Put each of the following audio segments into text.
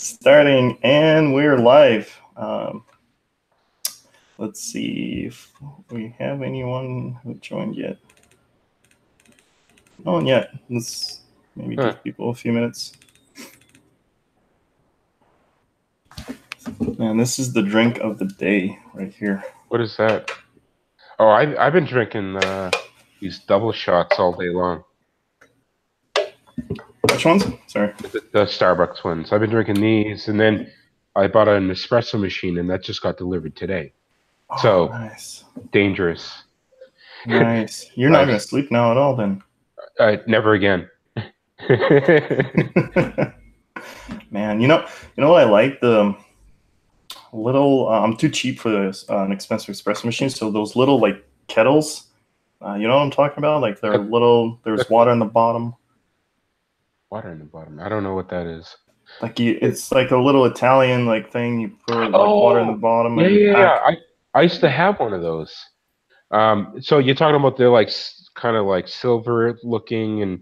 starting and we're live. Um, let's see if we have anyone who joined yet. No one yet. Let's maybe Huh. give people a few minutes. And this is the drink of the day right here. What is that? Oh, I, I've been drinking uh, these double shots all day long. Which ones? Sorry. The, the Starbucks ones. I've been drinking these, and then I bought an espresso machine, and that just got delivered today. So- Oh, nice, Dangerous. nice. You're not gonna sleep now at all, then. Uh, never again. Man, you know, you know what I like the little. Uh, I'm too cheap for this, uh, an expensive espresso machine. So those little like kettles, uh, you know what I'm talking about? Like they're little. There's water in the bottom. Water in the bottom. I don't know what that is. Like you, it's like a little Italian like thing. You put like water in the Oh, bottom. Yeah, yeah, yeah. I, I used to have one of those. Um, so you're talking about they're like kind of like silver looking, and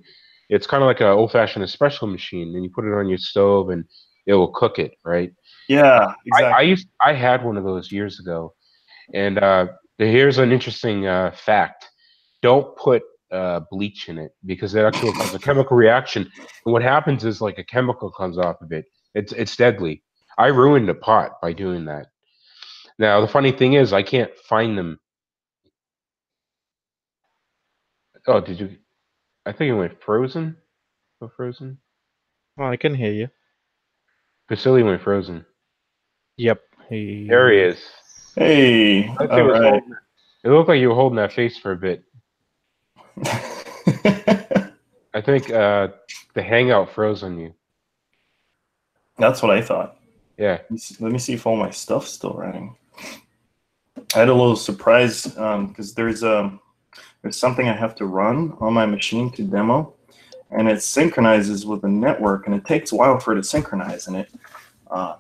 it's kind of like an old fashioned espresso machine, and you put it on your stove, and it will cook it, right? Yeah, exactly. I, I used I had one of those years ago, and uh, here's an interesting uh, fact: don't put uh, bleach in it because it actually causes a chemical reaction, and what happens is like a chemical comes off of it. It's it's deadly. I ruined a pot by doing that. Now the funny thing is, I can't find them. Oh, did you? I think it went frozen. Go frozen. Oh, I can hear you. Vasily went frozen. Yep. He, There he is. hey, I think it, all was right. holding- it looked like you were holding that face for a bit. I think uh, the hangout froze on you. That's what I thought. Yeah. Let me see- Let me see if all my stuff's still running. I had a little surprise because there's um there's something I have to run on my machine to demo, and it synchronizes with the network, and it takes a while for it to synchronize, and it uh,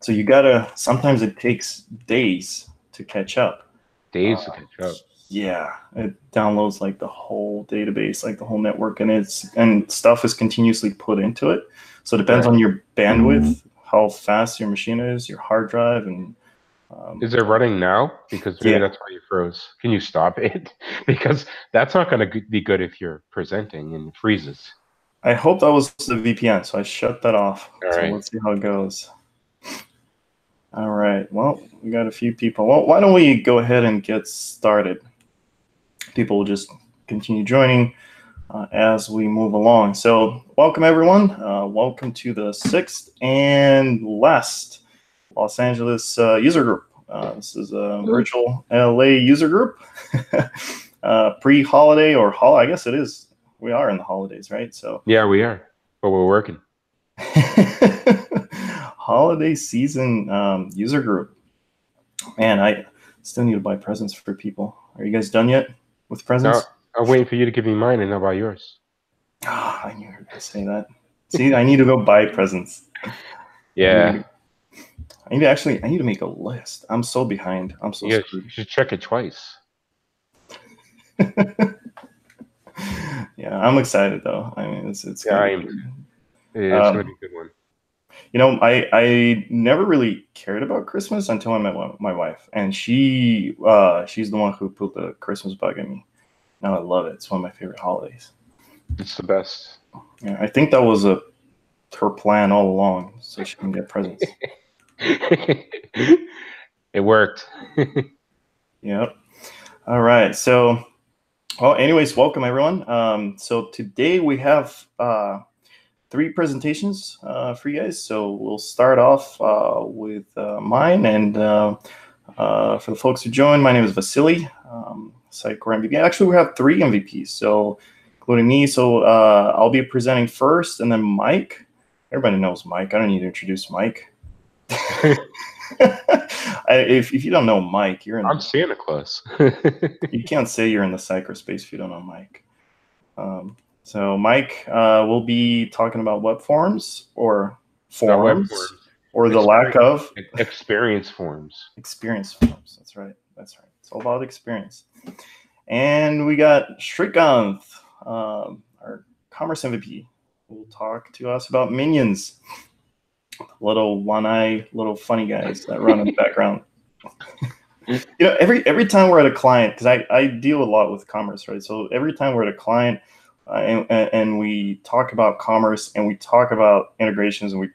so you gotta sometimes it takes days to catch up. Days Uh, to catch up. Yeah, it downloads like the whole database, like the whole network, and it's and stuff is continuously put into it. So it depends Right. on your bandwidth, how fast your machine is, your hard drive, and um, Is it running now? Because maybe Yeah. that's why you froze. Can you stop it? because that's not going to be good if you're presenting and it freezes. I hope that was the VPN, so I shut that off. All so right. let's see how it goes. All right. Well, we got a few people. Well, why don't we go ahead and get started? People will just continue joining uh, as we move along. So, welcome everyone. Uh, welcome to the sixth and last Los Angeles uh, user group. Uh, this is a virtual LA user group, uh, pre-holiday or hol. I guess it is. We are in the holidays, right? So. Yeah, we are. But we're working. holiday season um, user group. Man, I still need to buy presents for people. Are you guys done yet with presents? I'm waiting for you to give me mine and not buy yours. Ah, I knew you were going to say that. See, I need to go buy presents. Yeah. I need to actually. I need to make a list. I'm so behind. I'm so Yeah, screwed. you should check it twice. yeah, I'm excited though. I mean, it's it's. Yeah, gonna I am. It's Um, to be a good one. You know, I I never really cared about Christmas until I met my- wife, and she uh she's the one who put the Christmas bug in me. Now I love it. It's one of my favorite holidays. It's the best. Yeah, I think that was a her plan all along, so she can get presents. it worked. yep. All right. So, well, anyways, welcome everyone. Um, so today we have uh, three presentations uh, for you guys. So we'll start off uh, with uh, mine, and uh, uh, for the folks who joined, my name is Vasily. Um, Sitecore MVP. Actually, we have three MVPs, so including me. So uh, I'll be presenting first, and then Mike. Everybody knows Mike. I don't need to introduce Mike. I, if, if you don't know Mike, you're in. I'm Santa Claus. you can't say you're in the cyberspace if you don't know Mike. Um, so Mike uh, will be talking about web forms or forms forms. or the lack of Experience forms. experience forms. That's right. That's right. It's all about experience. And we got Srikanth, um, our commerce MVP, who will talk to us about minions. little one eye, little funny guys that run in the background. you know, every every time we're at a client, because I, I deal a lot with commerce, right? So every time we're at a client Uh, and, and we talk about commerce and we talk about integrations and we,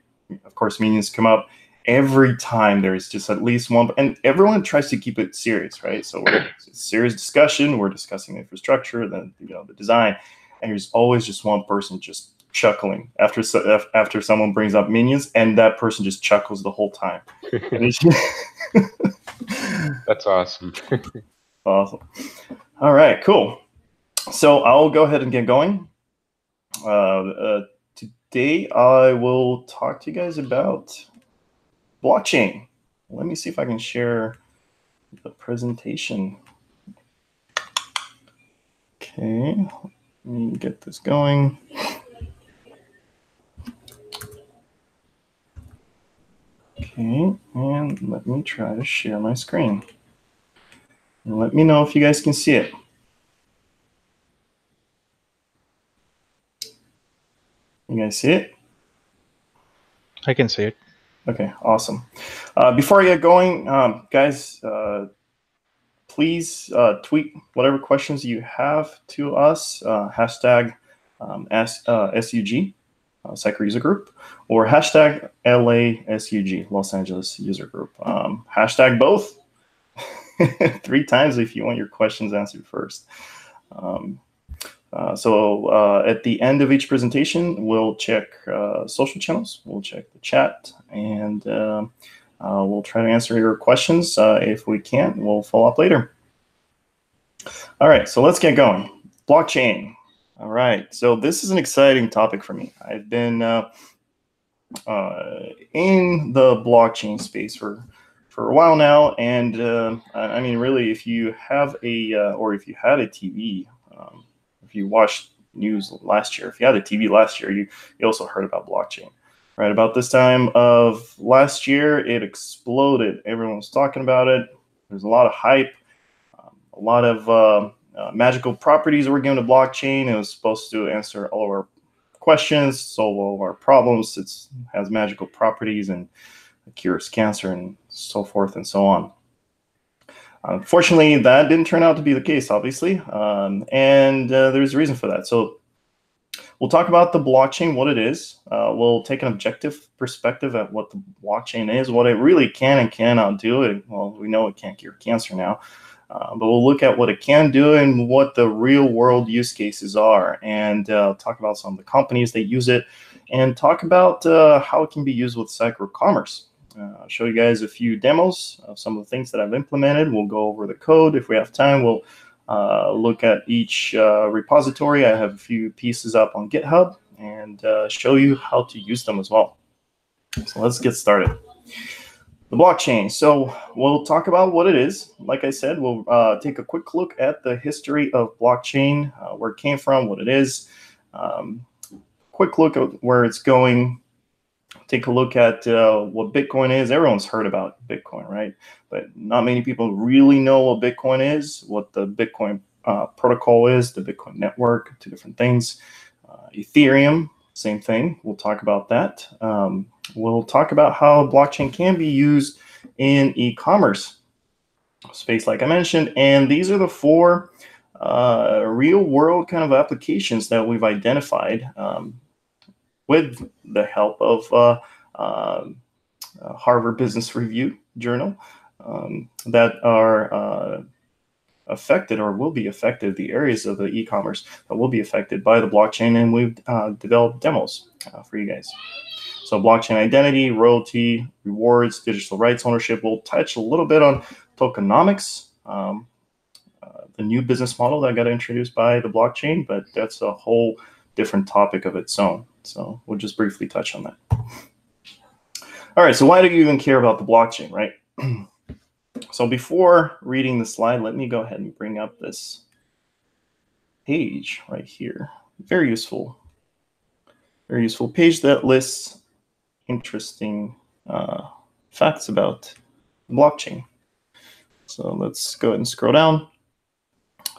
of course, meetings come up, every time there's just at least one, and everyone tries to keep it serious, right? So we're serious discussion, we're discussing infrastructure, then you know the design, and there's always just one person just chuckling after after someone brings up minions, and that person just chuckles the whole time. That's awesome. awesome. All right, cool. So I'll go ahead and get going. Uh, uh, today I will talk to you guys about blockchain. Let me see if I can share the presentation. Okay, let me get this going. Okay, and let me try to share my screen. And let me know if you guys can see it. You guys see it? I can see it. Okay, awesome. Uh, before I get going, um, guys, uh, please uh, tweet whatever questions you have to us, uh, hashtag um, S, SUG, uh, Sitecore User Group, or hashtag LASUG, Los Angeles User Group. Um, hashtag both three times if you want your questions answered first. Um, uh, so uh, at the end of each presentation, we'll check uh, social channels, we'll check the chat, and um, uh, we'll try to answer your questions. Uh, if we can't, we'll follow up later. All right, so let's get going. Blockchain. All right, so this is an exciting topic for me. I've been uh, in the blockchain space for for a while now, and I mean, really, if you have a or if you had a TV um, if you watched news last year, if you had a TV last year, you, you also heard about blockchain. Right about this time of last year, it exploded. Everyone was talking about it. There's a lot of hype, um, a lot of uh, uh, magical properties were given to blockchain. It was supposed to answer all of our questions, solve all of our problems. It has magical properties and cures cancer and so forth and so on. Unfortunately, that didn't turn out to be the case, obviously, um, and uh, there's a reason for that. So we'll talk about the blockchain, what it is. Uh, we'll take an objective perspective at what the blockchain is, what it really can and cannot do. It, well, we know it can't cure cancer now, uh, but we'll look at what it can do and what the real world use cases are, and uh, talk about some of the companies that use it, and talk about uh, how it can be used with Sitecore Commerce. Uh, show you guys a few demos of some of the things that I've implemented. We'll go over the code. If we have time, we'll uh, look at each uh, repository. I have a few pieces up on GitHub and uh, show you how to use them as well. So let's get started. The blockchain. So we'll talk about what it is. Like I said, we'll uh, take a quick look at the history of blockchain, uh, where it came from, what it is. Um, quick look at where it's going, take a look at uh, what Bitcoin is. Everyone's heard about Bitcoin, right? But not many people really know what Bitcoin is, what the Bitcoin uh, protocol is, the Bitcoin network, two different things. Uh, Ethereum, same thing. We'll talk about that. Um, we'll talk about how blockchain can be used in e-commerce space, like I mentioned. And these are the four uh, real world kind of applications that we've identified. Um, with the help of uh, um, uh, Harvard Business Review Journal um, that are uh, affected or will be affected, the areas of the e-commerce that will be affected by the blockchain, and we've uh, developed demos uh, for you guys. So blockchain identity, royalty, rewards, digital rights ownership. We'll touch a little bit on tokenomics, um, uh, the new business model that got introduced by the blockchain, but that's a whole different topic of its own. So we'll just briefly touch on that. All right, so why do you even care about the blockchain, right? so before reading the slide, let me go ahead and bring up this page right here. Very useful, very useful page that lists interesting uh, facts about blockchain. So let's go ahead and scroll down.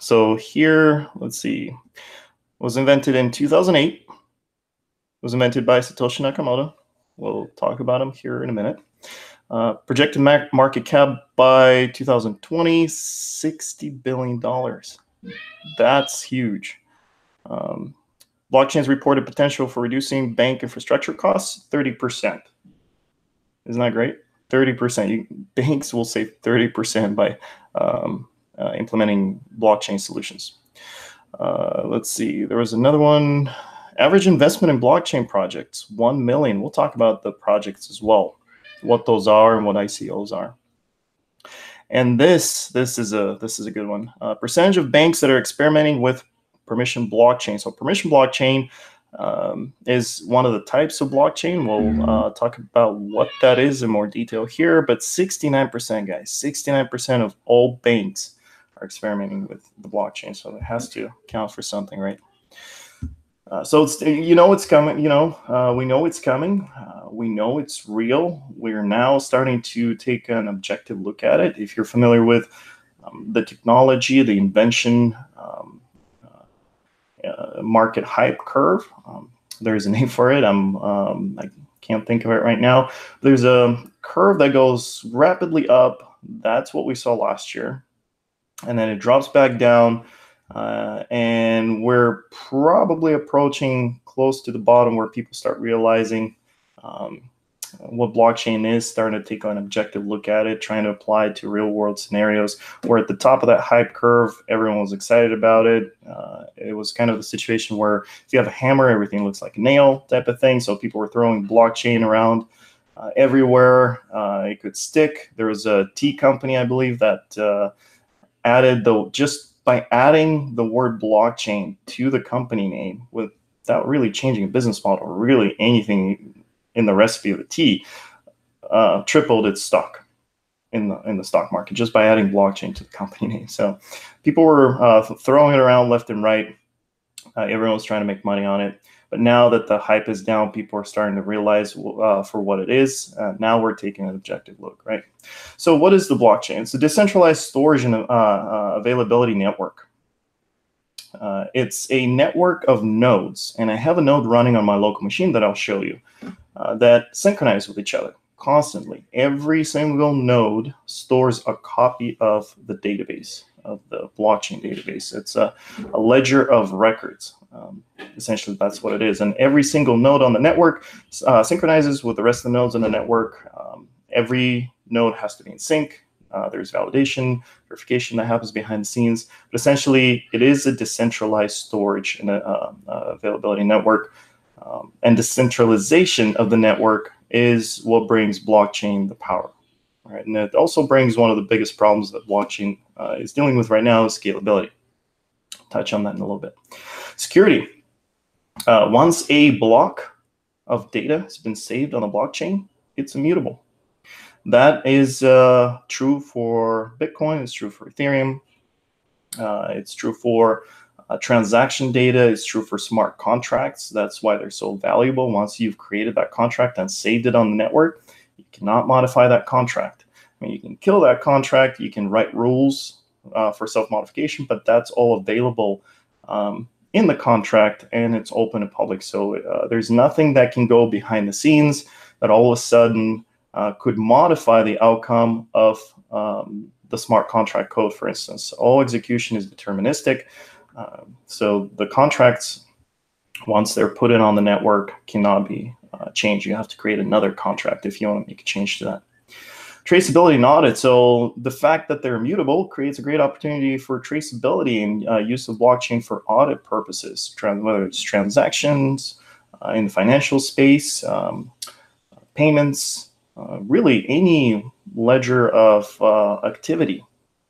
So here, let's see, was invented in 2008 was invented by Satoshi Nakamoto. We'll talk about him here in a minute. Uh, projected market cap by 2020, $60 billion. That's huge. Um, blockchain's reported potential for reducing bank infrastructure costs 30%. Isn't that great? 30%. You, banks will save 30% by um, uh, implementing blockchain solutions. Uh, let's see. There was another one. Average investment in blockchain projects, 1 million. We'll talk about the projects as well, what those are and what ICOs are. And this, this is a this is a good one. Uh, percentage of banks that are experimenting with permission blockchain. So permission blockchain um, is one of the types of blockchain. We'll uh, talk about what that is in more detail here. But 69%, guys, 69% of all banks are experimenting with the blockchain. So it has to count for something, right? Uh, so it's you know it's coming. You know uh, we know it's coming. Uh, we know it's real. We're now starting to take an objective look at it. If you're familiar with um, the technology, the invention, um, uh, market hype curve, um, there's a name for it. I'm um, I can't think of it right now. There's a curve that goes rapidly up. That's what we saw last year and then it drops back down. Uh, and we're probably approaching close to the bottom where people start realizing um, what blockchain is, starting to take an objective look at it, trying to apply it to real world scenarios. We're at the top of that hype curve. Everyone was excited about it. Uh, it was kind of the situation where if you have a hammer, everything looks like a nail type of thing. So people were throwing blockchain around. Uh, everywhere uh, it could stick. There was a tea company, I believe, that uh, added the just by adding the word blockchain to the company name without really changing a business model or really anything in the recipe of the tea, uh, tripled its stock in the in the stock market just by adding blockchain to the company name. So people were uh, throwing it around left and right. Uh, everyone was trying to make money on it. But now that the hype is down, people are starting to realize uh, for what it is. Uh, now we're taking an objective look, right? So, what is the blockchain? It's a decentralized storage and uh, uh availability network. Uh, it's a network of nodes, and I have a node running on my local machine that I'll show you uh, that synchronize with each other constantly. Every single node stores a copy of the database of the blockchain database. It's a, a ledger of records. Um, essentially, that's what it is. And every single node on the network uh, synchronizes with the rest of the nodes in the network. Um, every node has to be in sync. Uh, there's validation, verification that happens behind the scenes. But essentially, it is a decentralized storage and uh, uh, availability network. Um, and decentralization of the network is what brings blockchain the power. Right? And it also brings one of the biggest problems that blockchain uh, is dealing with right now is scalability. touch on that in a little bit. Security. Uh, once a block of data has been saved on a blockchain, it's immutable. That is uh, true for Bitcoin. It's true for Ethereum. Uh, it's true for uh, transaction data. It's true for smart contracts. That's why they're so valuable. Once you've created that contract and saved it on the network, you cannot modify that contract. I mean, you can kill that contract. You can write rules uh, for self-modification, but that's all available um, in the contract and it's open to public. So uh, there's nothing that can go behind the scenes that all of a sudden uh, could modify the outcome of um, the smart contract code, for instance. All execution is deterministic. Uh, so the contracts, once they're put in on the network, cannot be uh, changed. You have to create another contract if you want to make a change to that traceability and audit. So the fact that they're immutable creates a great opportunity for traceability and uh, use of blockchain for audit purposes, whether it's transactions uh, in the financial space, um, payments, uh, really any ledger of uh, activity,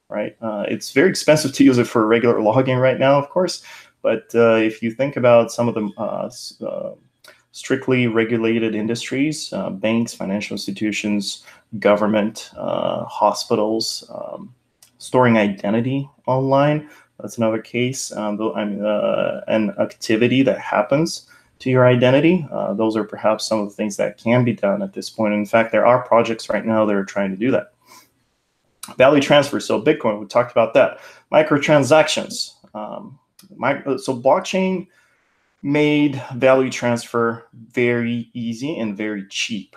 right? Uh, it's very expensive to use it for regular logging right now, of course, but uh, if you think about some of the strictly regulated industries, banks, financial institutions, government, uh, hospitals, um, storing identity online. That's another case. Um, I mean, uh, an activity that happens to your identity. Uh, those are perhaps some of the things that can be done at this point. In fact, there are projects right now that are trying to do that. Value transfer, so Bitcoin, we talked about that. Microtransactions. Um, so blockchain made value transfer very easy and very cheap.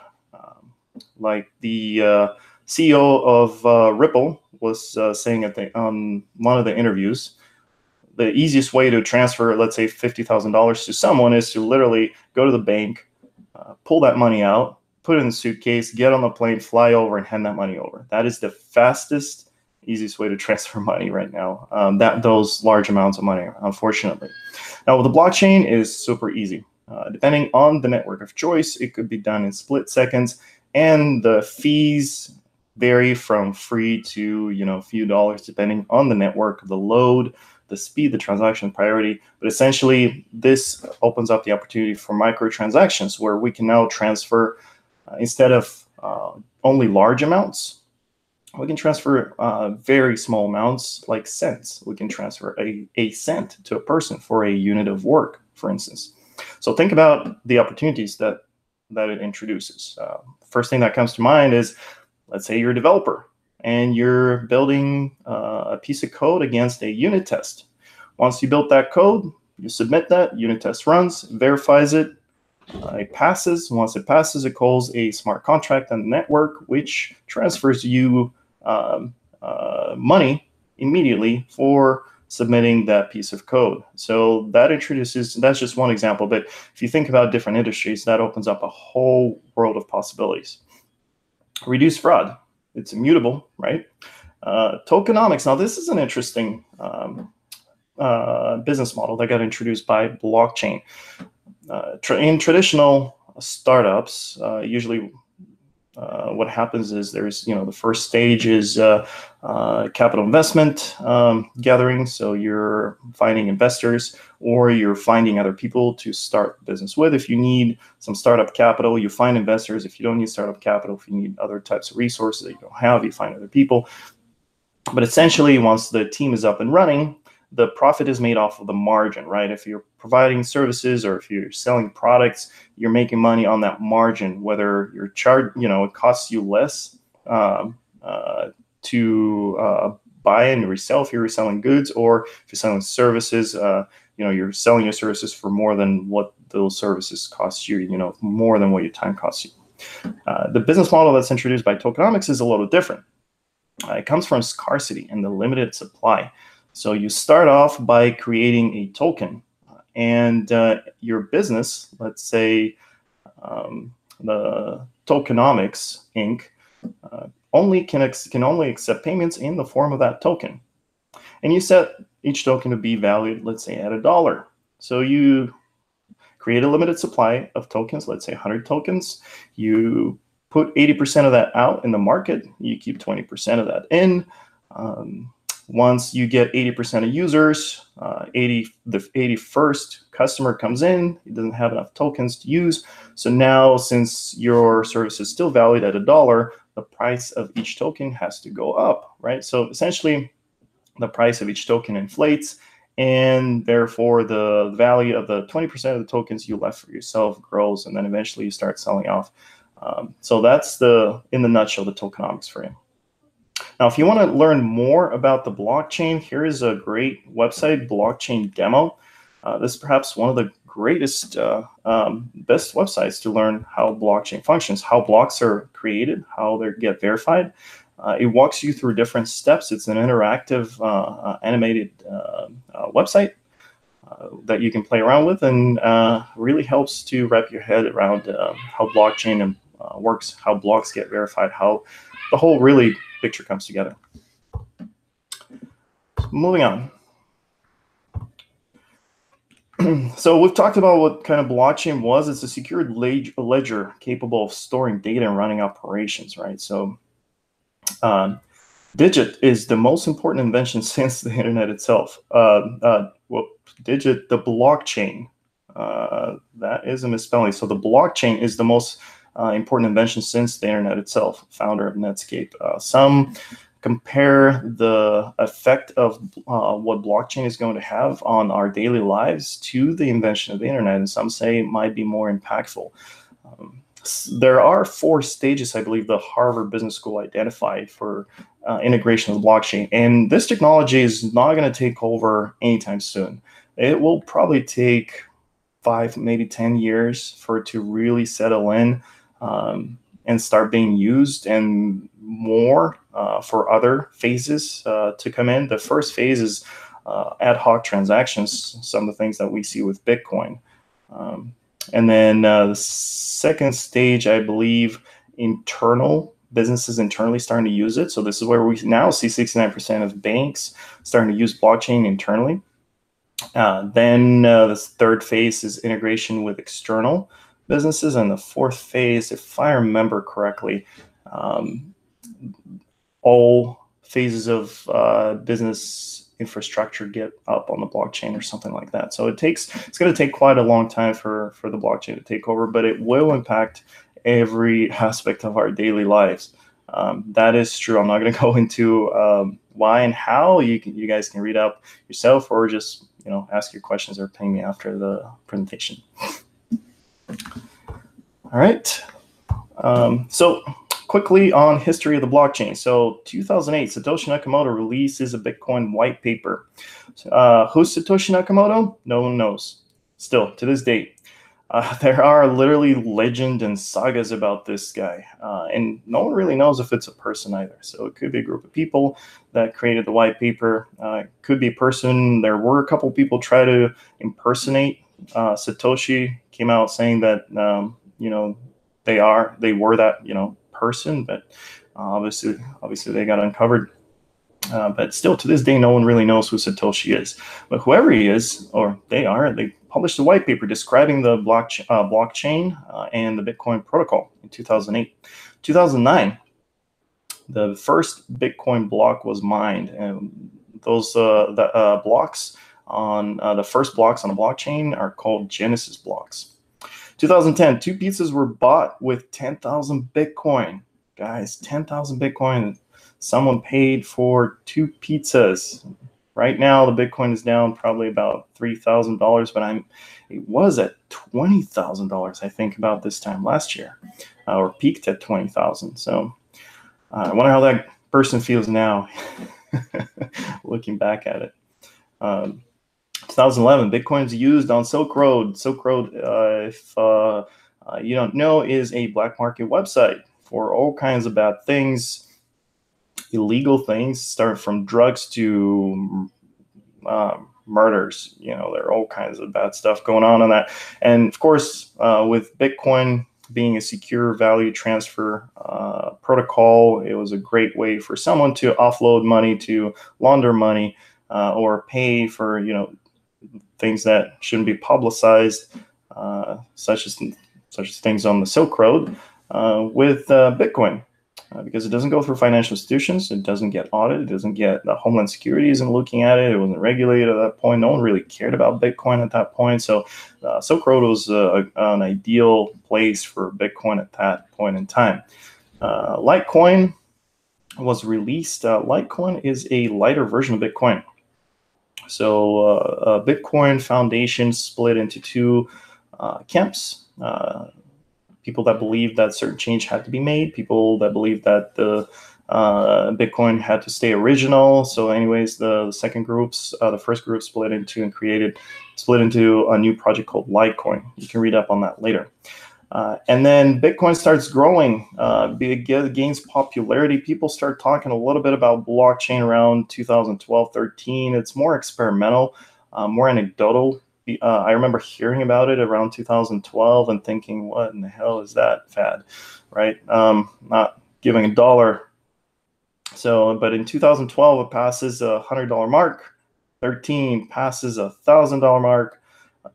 Like the uh, CEO of uh, Ripple was uh, saying at the, um, one of the interviews, the easiest way to transfer, let's say, $50,000 to someone is to literally go to the bank, uh, pull that money out, put it in the suitcase, get on the plane, fly over, and hand that money over. That is the fastest, easiest way to transfer money right now. Um, that those large amounts of money, unfortunately. Now, with the blockchain is super easy. Uh, depending on the network of choice, it could be done in split seconds, and the fees vary from free to you know a few dollars depending on the network, the load, the speed, the transaction priority. But essentially, this opens up the opportunity for microtransactions where we can now transfer uh, instead of uh, only large amounts. We can transfer uh, very small amounts like cents. We can transfer a, a cent to a person for a unit of work, for instance. So think about the opportunities that that it introduces. Uh, first thing that comes to mind is let's say you're a developer and you're building uh, a piece of code against a unit test. Once you built that code, you submit that, unit test runs, verifies it, uh, it passes. Once it passes, it calls a smart contract on the network, which transfers you um, uh, money immediately for submitting that piece of code. So that introduces, that's just one example, but if you think about different industries, that opens up a whole world of possibilities reduce fraud. It's immutable, right? Uh, tokenomics. Now, this is an interesting um, uh, business model that got introduced by blockchain. Uh, tra in traditional startups, uh, usually uh, what happens is there's, you know, the first stage is uh, uh, capital investment um, gathering. So you're finding investors or you're finding other people to start business with. If you need some startup capital, you find investors. If you don't need startup capital, if you need other types of resources that you don't have, you find other people. But essentially, once the team is up and running, the profit is made off of the margin, right? If you're providing services or if you're selling products, you're making money on that margin, whether you're charged, you know, it costs you less um, uh, to uh, buy and resell if you're reselling goods, or if you're selling services, uh, you know, you're selling your services for more than what those services cost you, you know, more than what your time costs you. Uh, the business model that's introduced by tokenomics is a little different. Uh, it comes from scarcity and the limited supply. So you start off by creating a token and uh, your business, let's say um, the Tokenomics Inc., uh, only can, can only accept payments in the form of that token. And you set each token to be valued, let's say, at a dollar. So you create a limited supply of tokens, let's say 100 tokens. You put 80% of that out in the market. You keep 20% of that in. Um, once you get 80% of users, uh, 80 the 81st customer comes in, he doesn't have enough tokens to use. So now, since your service is still valued at a dollar, the price of each token has to go up, right? So essentially, the price of each token inflates, and therefore the value of the 20% of the tokens you left for yourself grows, and then eventually you start selling off. Um, so that's the, in the nutshell, the tokenomics frame. Now, if you want to learn more about the blockchain, here is a great website, Blockchain Demo. Uh, this is perhaps one of the greatest, uh, um, best websites to learn how blockchain functions, how blocks are created, how they get verified. Uh, it walks you through different steps. It's an interactive, uh, uh, animated uh, website that you can play around with and really helps to wrap your head around how blockchain works, how blocks get verified, how the whole really picture comes together. Moving on. so we've talked about what kind of blockchain was. It's a secured ledger capable of storing data and running operations, right? So um, Digit is the most important invention since the internet itself. Uh, uh, well, Digit, the blockchain, uh, that is a misspelling. So the blockchain is the most uh, important invention since the internet itself, founder of Netscape. Uh, some compare the effect of uh, what blockchain is going to have on our daily lives to the invention of the internet, and some say it might be more impactful. Um, there are four stages, I believe, the Harvard Business School identified for uh, integration of blockchain, and this technology is not going to take over anytime soon. It will probably take five, maybe 10 years for it to really settle in um, and start being used and more uh, for other phases uh, to come in. The first phase is uh, ad hoc transactions, some of the things that we see with Bitcoin. Um, and then uh, the second stage, I believe, internal businesses internally starting to use it. So this is where we now see 69% of banks starting to use blockchain internally. Uh, then uh, the third phase is integration with external businesses, and the fourth phase, if I remember correctly, um, all phases of uh, business infrastructure get up on the blockchain or something like that. So it takes it's going to take quite a long time for for the blockchain to take over, but it will impact every aspect of our daily lives. Um, that is true. I'm not going to go into um, why and how. You can you guys can read up yourself or just you know ask your questions or ping me after the presentation. All right. Um, so quickly on history of the blockchain. So 2008, Satoshi Nakamoto releases a Bitcoin white paper. Uh, who's Satoshi Nakamoto? No one knows. Still, to this date, uh, there are literally legend and sagas about this guy, uh, and no one really knows if it's a person either. So it could be a group of people that created the white paper. Uh, could be a person. There were a couple people try to impersonate uh, Satoshi. Came out saying that um, you know they are they were that you know person, but uh, obviously obviously they got uncovered. Uh, but still, to this day, no one really knows who Satoshi is. But whoever he is, or they are, they published a white paper describing the blockchain, uh, blockchain uh, and the Bitcoin protocol in 2008. 2009, the first Bitcoin block was mined, and those uh, the uh, blocks on the first blocks on a blockchain are called Genesis blocks. 2010, two pizzas were bought with 10,000 Bitcoin. Guys, 10,000 Bitcoin. Someone paid for two pizzas. Right now, the Bitcoin is down probably about $3,000, but I'm it was at $20,000, I think, about this time last year, uh, or peaked at 20,000. So uh, I wonder how that person feels now, looking back at it. Um, 2011, Bitcoin is used on Silk Road. Silk Road, uh, if uh, uh, you don't know, is a black market website for all kinds of bad things, illegal things, start from drugs to um, murders. You know, there are all kinds of bad stuff going on on that. And of course, uh, with Bitcoin being a secure value transfer uh, protocol, it was a great way for someone to offload money, to launder money, uh, or pay for you know things that shouldn't be publicized, uh, such as such as things on the Silk Road, uh, with uh, Bitcoin, uh, because it doesn't go through financial institutions, it doesn't get audited, it doesn't get the Homeland Security isn't looking at it, it wasn't regulated at that point. No one really cared about Bitcoin at that point, so uh, Silk Road was uh, an ideal place for Bitcoin at that point in time. Litecoin was released. Litecoin is a lighter version of Bitcoin. So uh, uh, Bitcoin Foundation split into two uh, camps. people that believe that certain change had to be made, people that believe that the uh, Bitcoin had to stay original. So, anyways, the, the second groups, uh, the first group split into and created, split into a new project called Litecoin. You can read up on that later. Uh, and then Bitcoin starts growing, uh, gains popularity. People start talking a little bit about blockchain around 2012, 13. It's more experimental, uh, more anecdotal. Uh, I remember hearing about it around 2012 and thinking, what in the hell is that fad, right? Um, not giving a dollar. So, but in 2012, it passes a $100 mark. 13 passes a $1,000 mark.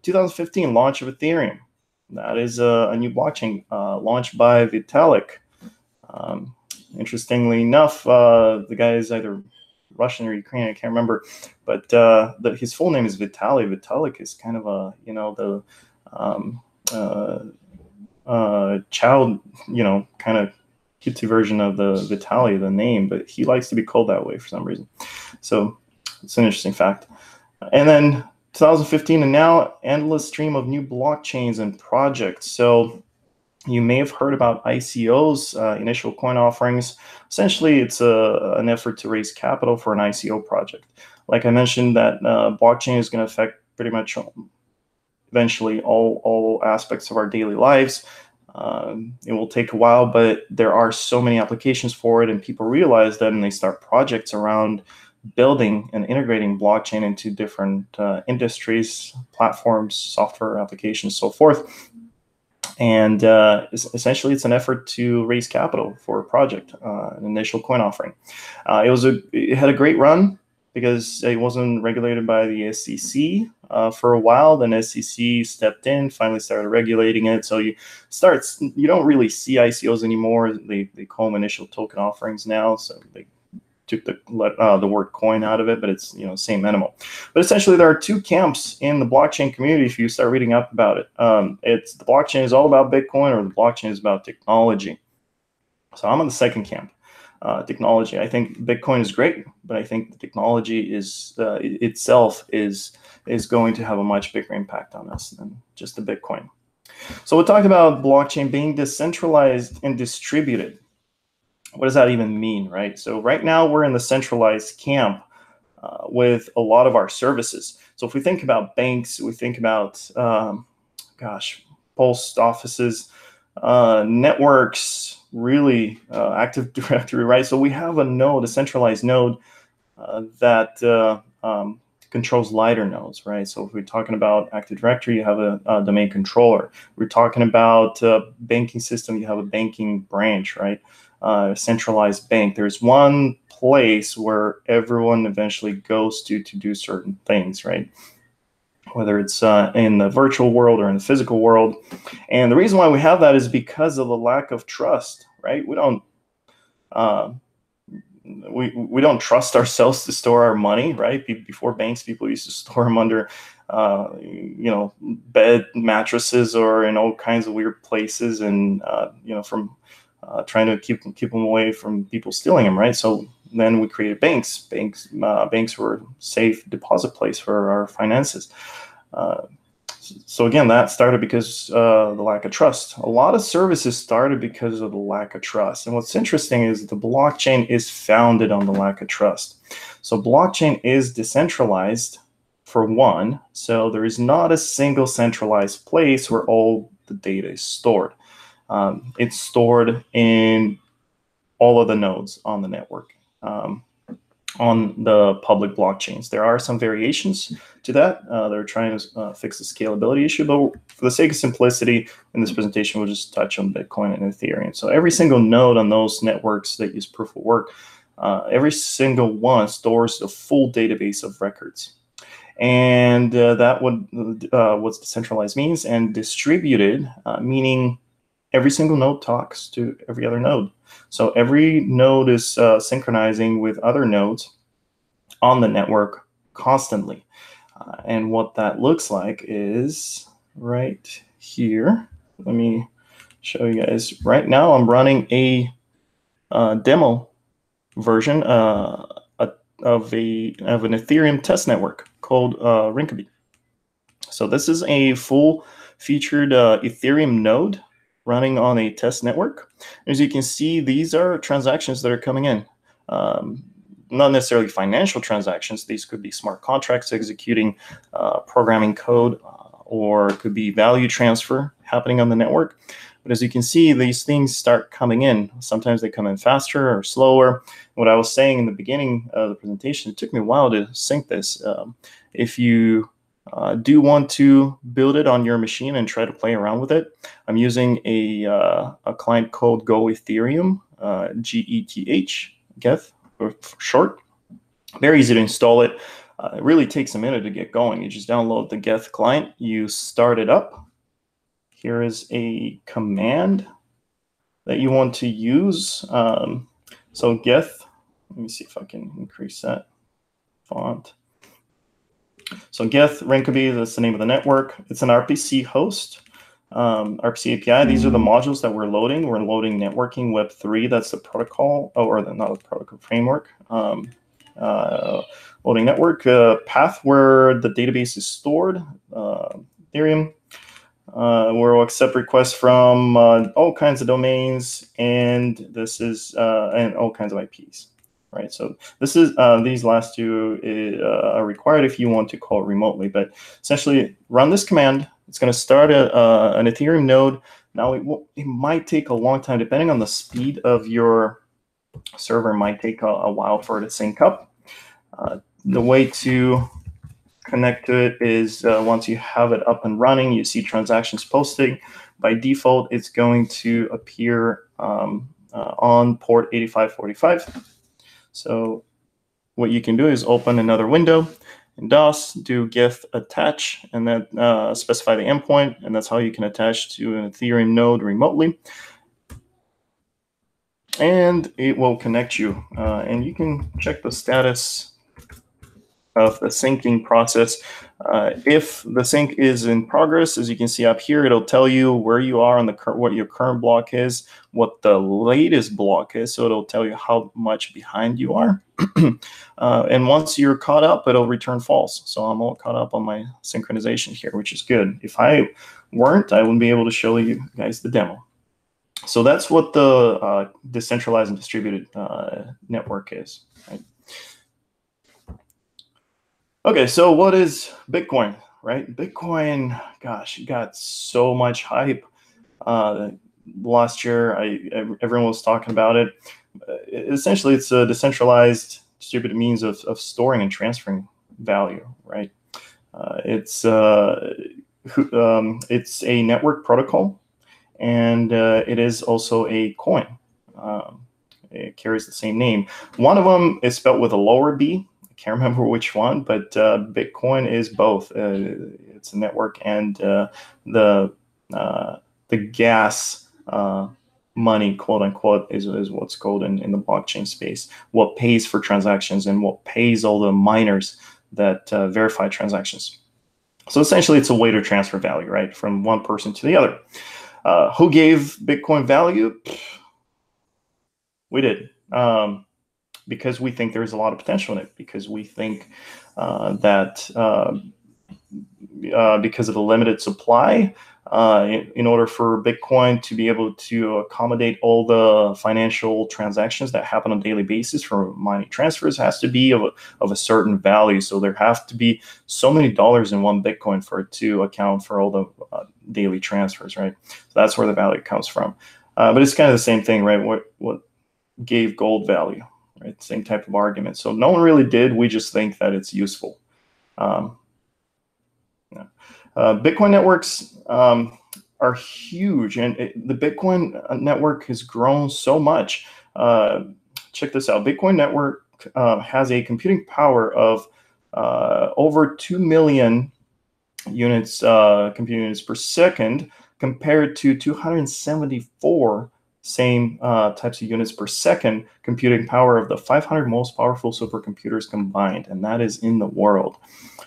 2015, launch of Ethereum that is a, a new blockchain uh, launched by Vitalik. Um, interestingly enough, uh, the guy is either Russian or Ukrainian, I can't remember, but uh, the, his full name is Vitalik. Vitalik is kind of a, you know, the um, uh, uh, child, you know, kind of cutesy version of the Vitali, the name, but he likes to be called that way for some reason. So it's an interesting fact. And then 2015 and now endless stream of new blockchains and projects. So you may have heard about ICOs, uh, initial coin offerings. Essentially, it's a, an effort to raise capital for an ICO project. Like I mentioned, that uh, blockchain is going to affect pretty much eventually all all aspects of our daily lives. Um, it will take a while, but there are so many applications for it, and people realize that, and they start projects around building and integrating blockchain into different uh, industries, platforms, software applications, so forth. And uh, essentially, it's an effort to raise capital for a project, uh, an initial coin offering. Uh, it was a it had a great run because it wasn't regulated by the SEC uh, for a while. Then SEC stepped in, finally started regulating it. So you start you don't really see ICOs anymore. They they call them initial token offerings now. So they took the uh, the word coin out of it, but it's you know same animal. But essentially, there are two camps in the blockchain community. If you start reading up about it, um, it's the blockchain is all about Bitcoin, or the blockchain is about technology. So I'm on the second camp, uh, technology. I think Bitcoin is great, but I think the technology is uh, itself is is going to have a much bigger impact on us than just the Bitcoin. So we talked about blockchain being decentralized and distributed what does that even mean, right? So right now we're in the centralized camp uh, with a lot of our services. So if we think about banks, we think about, um, gosh, post offices, uh, networks, really uh, Active Directory, right? So we have a node, a centralized node uh, that uh, um, controls lighter nodes, right? So if we're talking about Active Directory, you have a, a domain controller. We're talking about banking system, you have a banking branch, right? Uh, centralized bank. There's one place where everyone eventually goes to to do certain things, right? Whether it's uh, in the virtual world or in the physical world. And the reason why we have that is because of the lack of trust, right? We don't. Uh, we, we don't trust ourselves to store our money, right? Before banks, people used to store them under, uh, you know, bed mattresses or in all kinds of weird places, and uh, you know, from uh, trying to keep keep them away from people stealing them, right? So then we created banks. Banks uh, banks were safe deposit place for our finances. Uh, so again, that started because uh, the lack of trust. A lot of services started because of the lack of trust. And what's interesting is the blockchain is founded on the lack of trust. So blockchain is decentralized for one. So there is not a single centralized place where all the data is stored. Um, it's stored in all of the nodes on the network um, on the public blockchains. There are some variations to that. Uh, they're trying to uh, fix the scalability issue, but for the sake of simplicity, in this presentation, we'll just touch on Bitcoin and Ethereum. So every single node on those networks that use proof of work, uh, every single one stores a full database of records. And uh, that would uh, what decentralized means, and distributed, uh, meaning every single node talks to every other node. So every node is uh, synchronizing with other nodes on the network constantly. Uh, and what that looks like is right here. Let me show you guys. Right now, I'm running a uh, demo version uh, of a of an Ethereum test network called uh, Rinkeby. So this is a full featured uh, Ethereum node running on a test network. As you can see, these are transactions that are coming in. Um, not necessarily financial transactions. These could be smart contracts executing uh, programming code, uh, or it could be value transfer happening on the network. But as you can see, these things start coming in. Sometimes they come in faster or slower. What I was saying in the beginning of the presentation, it took me a while to sync this. Um, if you uh, do want to build it on your machine and try to play around with it, I'm using a, uh, a client called Go Ethereum, uh, G-E-T-H, Geth for short. Very easy to install it. Uh, it really takes a minute to get going. You just download the Geth client, you start it up. Here is a command that you want to use. Um, so Geth, let me see if I can increase that font. So Geth Rinkeby, that's the name of the network. It's an RPC host, um, RPC API. These are the modules that we're loading. We're loading networking Web3. That's the protocol, oh, or the, not the protocol framework. Um, uh, loading network uh, path where the database is stored, uh, Ethereum, uh, where we'll accept requests from uh, all kinds of domains, and this is uh, and all kinds of IPs. Right? So this is uh, these last two uh, are required if you want to call remotely. But essentially, run this command. It's going to start a, uh, an Ethereum node. Now it, it might take a long time, depending on the speed of your server. Might take a, a while for it to sync up. Uh, the way to connect to it is uh, once you have it up and running, you see transactions posting. By default, it's going to appear um, on port 8545. So what you can do is open another window in DOS, do geth attach, and then uh, specify the endpoint, and that's how you can attach to an Ethereum node remotely. And it will connect you, uh, and you can check the status of the syncing process. Uh, if the sync is in progress, as you can see up here, it'll tell you where you are on the what your current block is, what the latest block is. So it'll tell you how much behind you are. uh, and once you're caught up, it'll return false. So I'm all caught up on my synchronization here, which is good. If I weren't, I wouldn't be able to show you guys the demo. So that's what the uh, decentralized and distributed uh, network is. Right? Okay, so what is Bitcoin, right? Bitcoin, gosh, got so much hype. Uh, last year, I, everyone was talking about it. Uh, essentially, it's a decentralized distributed means of, of storing and transferring value, right? Uh, it's uh, um, it's a network protocol, and uh, it is also a coin. Um, it carries the same name. One of them is spelled with a lower b, can't remember which one, but uh, Bitcoin is both. Uh, it's a network and uh, the uh, the gas uh, money, quote unquote, is, is what's called in, in the blockchain space. What pays for transactions and what pays all the miners that uh, verify transactions. So essentially, it's a way to transfer value, right, from one person to the other. who gave Bitcoin value? We did. Um, because we think there's a lot of potential in it, because we think uh, that uh, uh, because of the limited supply, uh, in, in, order for Bitcoin to be able to accommodate all the financial transactions that happen on a daily basis for money transfers has to be of a, of a certain value. So there have to be so many dollars in one Bitcoin for it to account for all the uh, daily transfers, right? So that's where the value comes from. Uh, but it's kind of the same thing, right? What what gave gold value? Right? Same type of argument. So no one really did. We just think that it's useful. Um, yeah. uh, Bitcoin networks um, are huge, and it, the Bitcoin uh, network has grown so much. Uh, check this out: Bitcoin network uh, has a computing power of uh, over two million units, uh, computing units per second, compared to 274 same uh, types of units per second computing power of the 500 most powerful supercomputers combined, and that is in the world.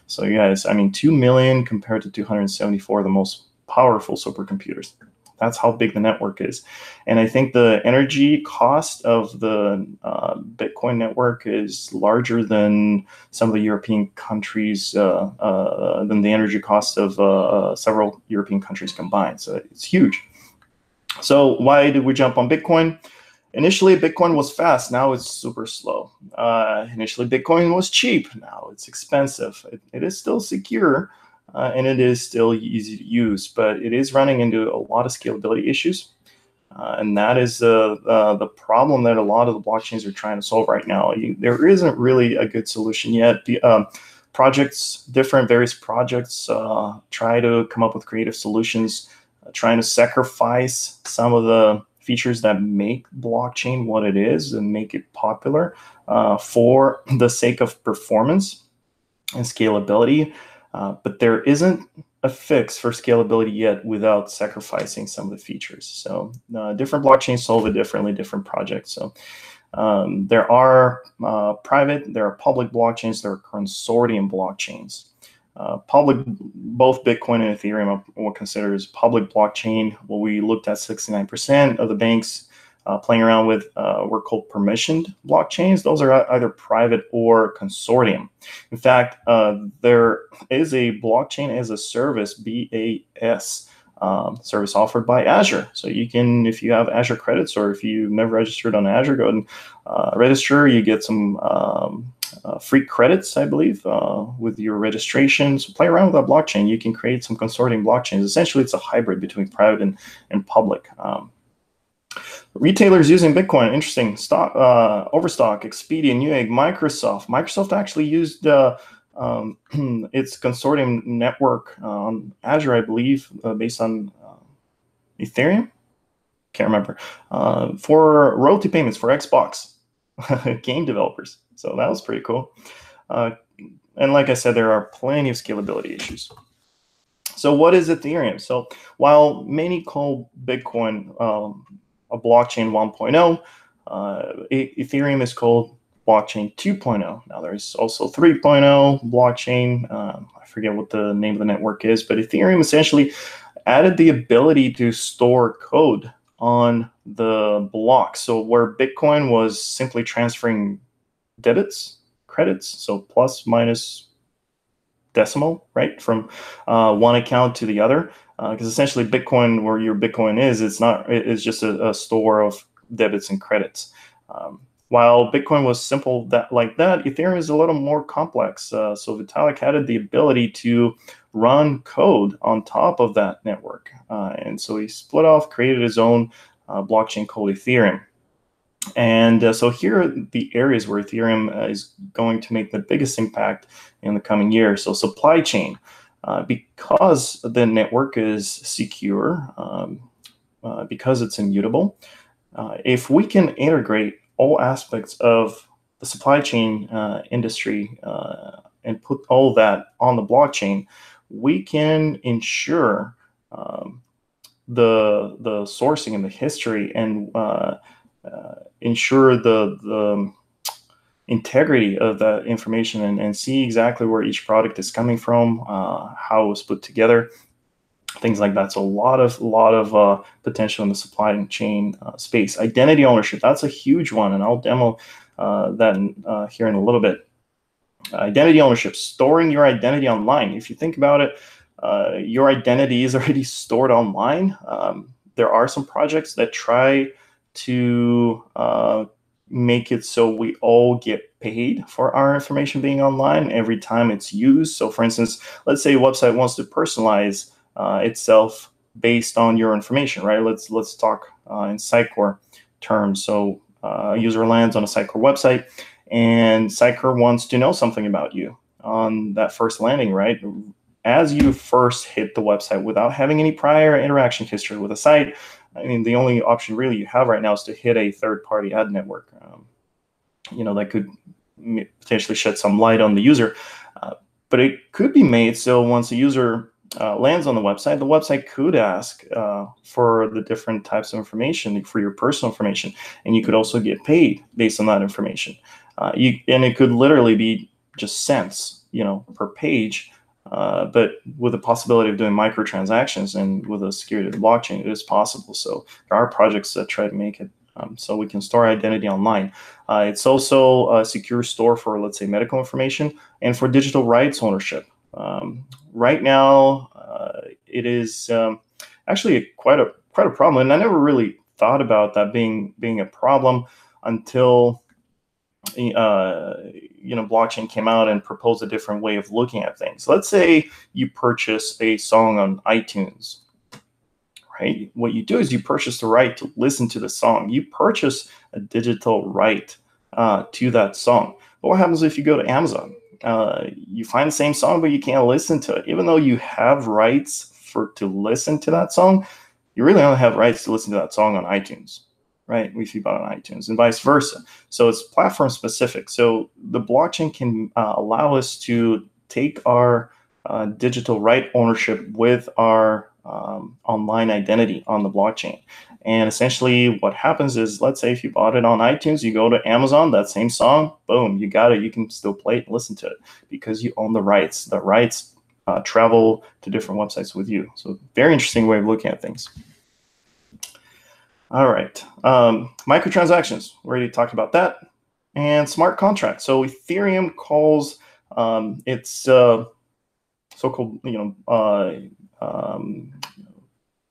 So, guys, I mean, 2 million compared to 274 of the most powerful supercomputers. That's how big the network is. And I think the energy cost of the uh, Bitcoin network is larger than some of the European countries, uh, uh than the energy cost of uh, several European countries combined. So it's huge. So why did we jump on Bitcoin? Initially, Bitcoin was fast. Now it's super slow. Uh, initially, Bitcoin was cheap. Now it's expensive. it, it is still secure uh, and it is still easy to use, but it is running into a lot of scalability issues. Uh, and that is uh, uh, the problem that a lot of the blockchains are trying to solve right now. You, there isn't really a good solution yet. The, um, projects, different various projects, uh, try to come up with creative solutions trying to sacrifice some of the features that make blockchain what it is and make it popular uh, for the sake of performance and scalability. Uh, but there isn't a fix for scalability yet without sacrificing some of the features. So uh, different blockchains solve it differently, different projects. So um, there are uh, private, there are public blockchains, there are consortium blockchains. Uh, public, both Bitcoin and Ethereum are what considers public blockchain. What we looked at 69% of the banks uh, playing around with uh, were called permissioned blockchains. Those are either private or consortium. In fact, uh, there is a blockchain as a service, BAS, um, service offered by Azure. So you can, if you have Azure credits or if you've never registered on Azure, go and uh, register. You get some um, uh, free credits, I believe, uh, with your registration. So play around with that blockchain. You can create some consortium blockchains. Essentially, it's a hybrid between private and, and public. Um, retailers using Bitcoin, interesting. Stock, uh, Overstock, Expedia, Newegg, Microsoft. Microsoft actually used uh, um, its consortium network on Azure, I believe, uh, based on uh, Ethereum. Can't remember. Uh, for royalty payments for Xbox game developers. So that was pretty cool. Uh, and like I said, there are plenty of scalability issues. So what is Ethereum? So while many call Bitcoin um, a blockchain 1.0, uh, Ethereum is called blockchain 2.0. Now there's also 3.0 blockchain. Um, I forget what the name of the network is, but Ethereum essentially added the ability to store code on the block. So where Bitcoin was simply transferring debits, credits, so plus minus decimal, right, from uh, one account to the other. Because uh, essentially, Bitcoin, where your Bitcoin is, it's not. It's just a, a store of debits and credits. Um, while Bitcoin was simple that like that, Ethereum is a little more complex. Uh, so Vitalik had the ability to run code on top of that network, uh, and so he split off, created his own uh, blockchain called Ethereum. And uh, so here are the areas where Ethereum uh, is going to make the biggest impact in the coming year. So supply chain, uh, because the network is secure, um, because it's immutable. if we can integrate all aspects of the supply chain uh, industry uh, and put all that on the blockchain, we can ensure um, the the sourcing and the history and uh, uh ensure the the integrity of that information and, and see exactly where each product is coming from, uh, how it was put together, things like that. So a lot of lot of uh, potential in the supply chain uh, space. Identity ownership that's a huge one, and I'll demo uh, that in, uh, here in a little bit. Identity ownership, storing your identity online. If you think about it, uh, your identity is already stored online. Um, there are some projects that try to uh, make it so we all get paid for our information being online every time it's used. So, for instance, let's say a website wants to personalize uh, itself based on your information, right? Let's let's talk uh, in Sitecore terms. So uh, a user lands on a Sitecore website, and Sitecore wants to know something about you on that first landing, right? As you first hit the website without having any prior interaction history with the site, I mean, the only option really you have right now is to hit a third-party ad network. Um, you know, that could potentially shed some light on the user, uh, but it could be made so once a user uh, lands on the website, the website could ask uh, for the different types of information for your personal information, and you could also get paid based on that information. Uh, you and it could literally be just cents, you know, per page, uh, but with the possibility of doing microtransactions and with a security blockchain, it is possible. So there are projects that try to make it um, so we can store identity online. Uh, it's also a secure store for, let's say, medical information and for digital rights ownership. Um, right now, uh, it is um, actually a, quite a quite a problem, and I never really thought about that being being a problem until uh, you know blockchain came out and proposed a different way of looking at things. Let's say you purchase a song on iTunes, right? What you do is you purchase the right to listen to the song. You purchase a digital right uh, to that song. But what happens if you go to Amazon? uh, you find the same song, but you can't listen to it. Even though you have rights for to listen to that song, you really only have rights to listen to that song on iTunes, right? If you bought on iTunes, and vice versa. So it's platform specific. So the blockchain can uh, allow us to take our uh, digital right ownership with our um, online identity on the blockchain. And essentially, what happens is, let's say if you bought it on iTunes, you go to Amazon, that same song, boom, you got it. You can still play it and listen to it because you own the rights. The rights uh, travel to different websites with you. So, very interesting way of looking at things. All right, um, microtransactions. We already talked about that, and smart contracts. So Ethereum calls um, its uh, so-called, you know, uh, um,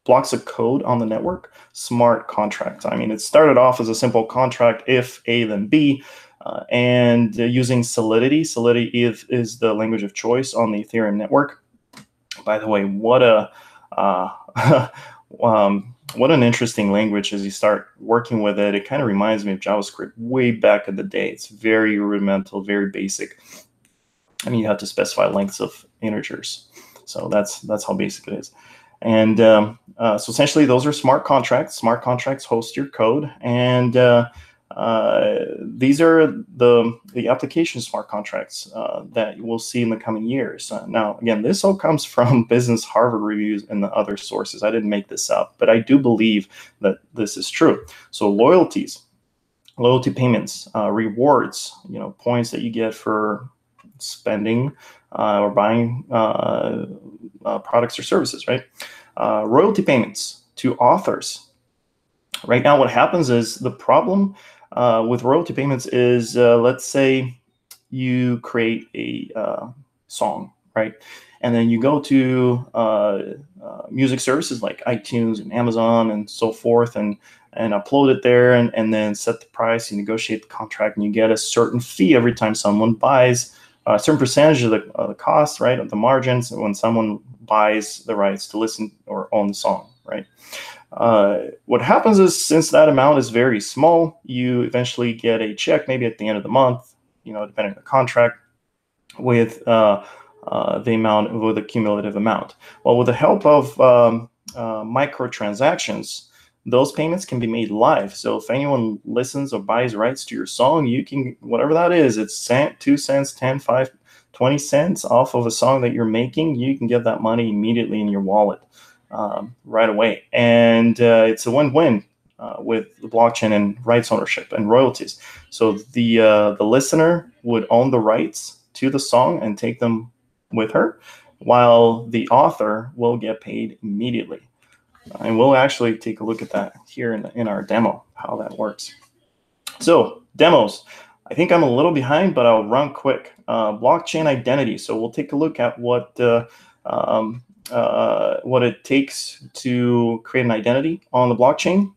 blocks of code on the network, smart contracts. I mean, it started off as a simple contract if A then B, uh, and using Solidity. Solidity is, is, the language of choice on the Ethereum network. By the way, what a uh, um, what an interesting language as you start working with it. It kind of reminds me of JavaScript way back in the day. It's very rudimental, very basic. I mean, you have to specify lengths of integers. So that's that's how basic it is. And um, uh, so essentially, those are smart contracts. Smart contracts host your code, and uh, uh, these are the the application smart contracts uh, that we'll see in the coming years. Uh, now, again, this all comes from Business Harvard reviews and the other sources. I didn't make this up, but I do believe that this is true. So loyalties, loyalty payments, uh, rewards, you know, points that you get for spending uh, or buying products or services, right? royalty payments to authors. Right now, what happens is the problem uh, with royalty payments is uh, let's say you create a uh, song, right? And then you go to uh, uh, music services like iTunes and Amazon and so forth and and upload it there and, and then set the price, you negotiate the contract, and you get a certain fee every time someone buys a certain percentage of the, the cost, right, of the margins when someone buys the rights to listen or own the song, right? Uh, what happens is since that amount is very small, you eventually get a check maybe at the end of the month, you know, depending on the contract, with uh, uh, the amount with the cumulative amount. Well, with the help of um, uh, microtransactions, those payments can be made live. So if anyone listens or buys rights to your song, you can whatever that is, it's cent, two cents, 10, 5, 20 cents off of a song that you're making, you can get that money immediately in your wallet um, right away. And uh, it's a win-win uh, with the blockchain and rights ownership and royalties. So the uh, the listener would own the rights to the song and take them with her, while the author will get paid immediately. And we'll actually take a look at that here in, in our demo, how that works. So demos. I think I'm a little behind, but I'll run quick. Uh, blockchain identity. So we'll take a look at what uh, um, uh, what it takes to create an identity on the blockchain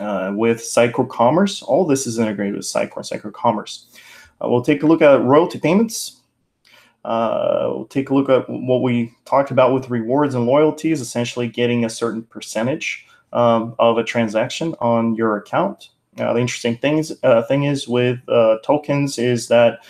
uh, with Sitecore Commerce. All this is integrated with Sitecore, Sitecore Commerce. Uh, we'll take a look at royalty payments. Uh, we'll take a look at what we talked about with rewards and loyalties, essentially getting a certain percentage um, of a transaction on your account. the interesting things, uh, thing is with tokens is that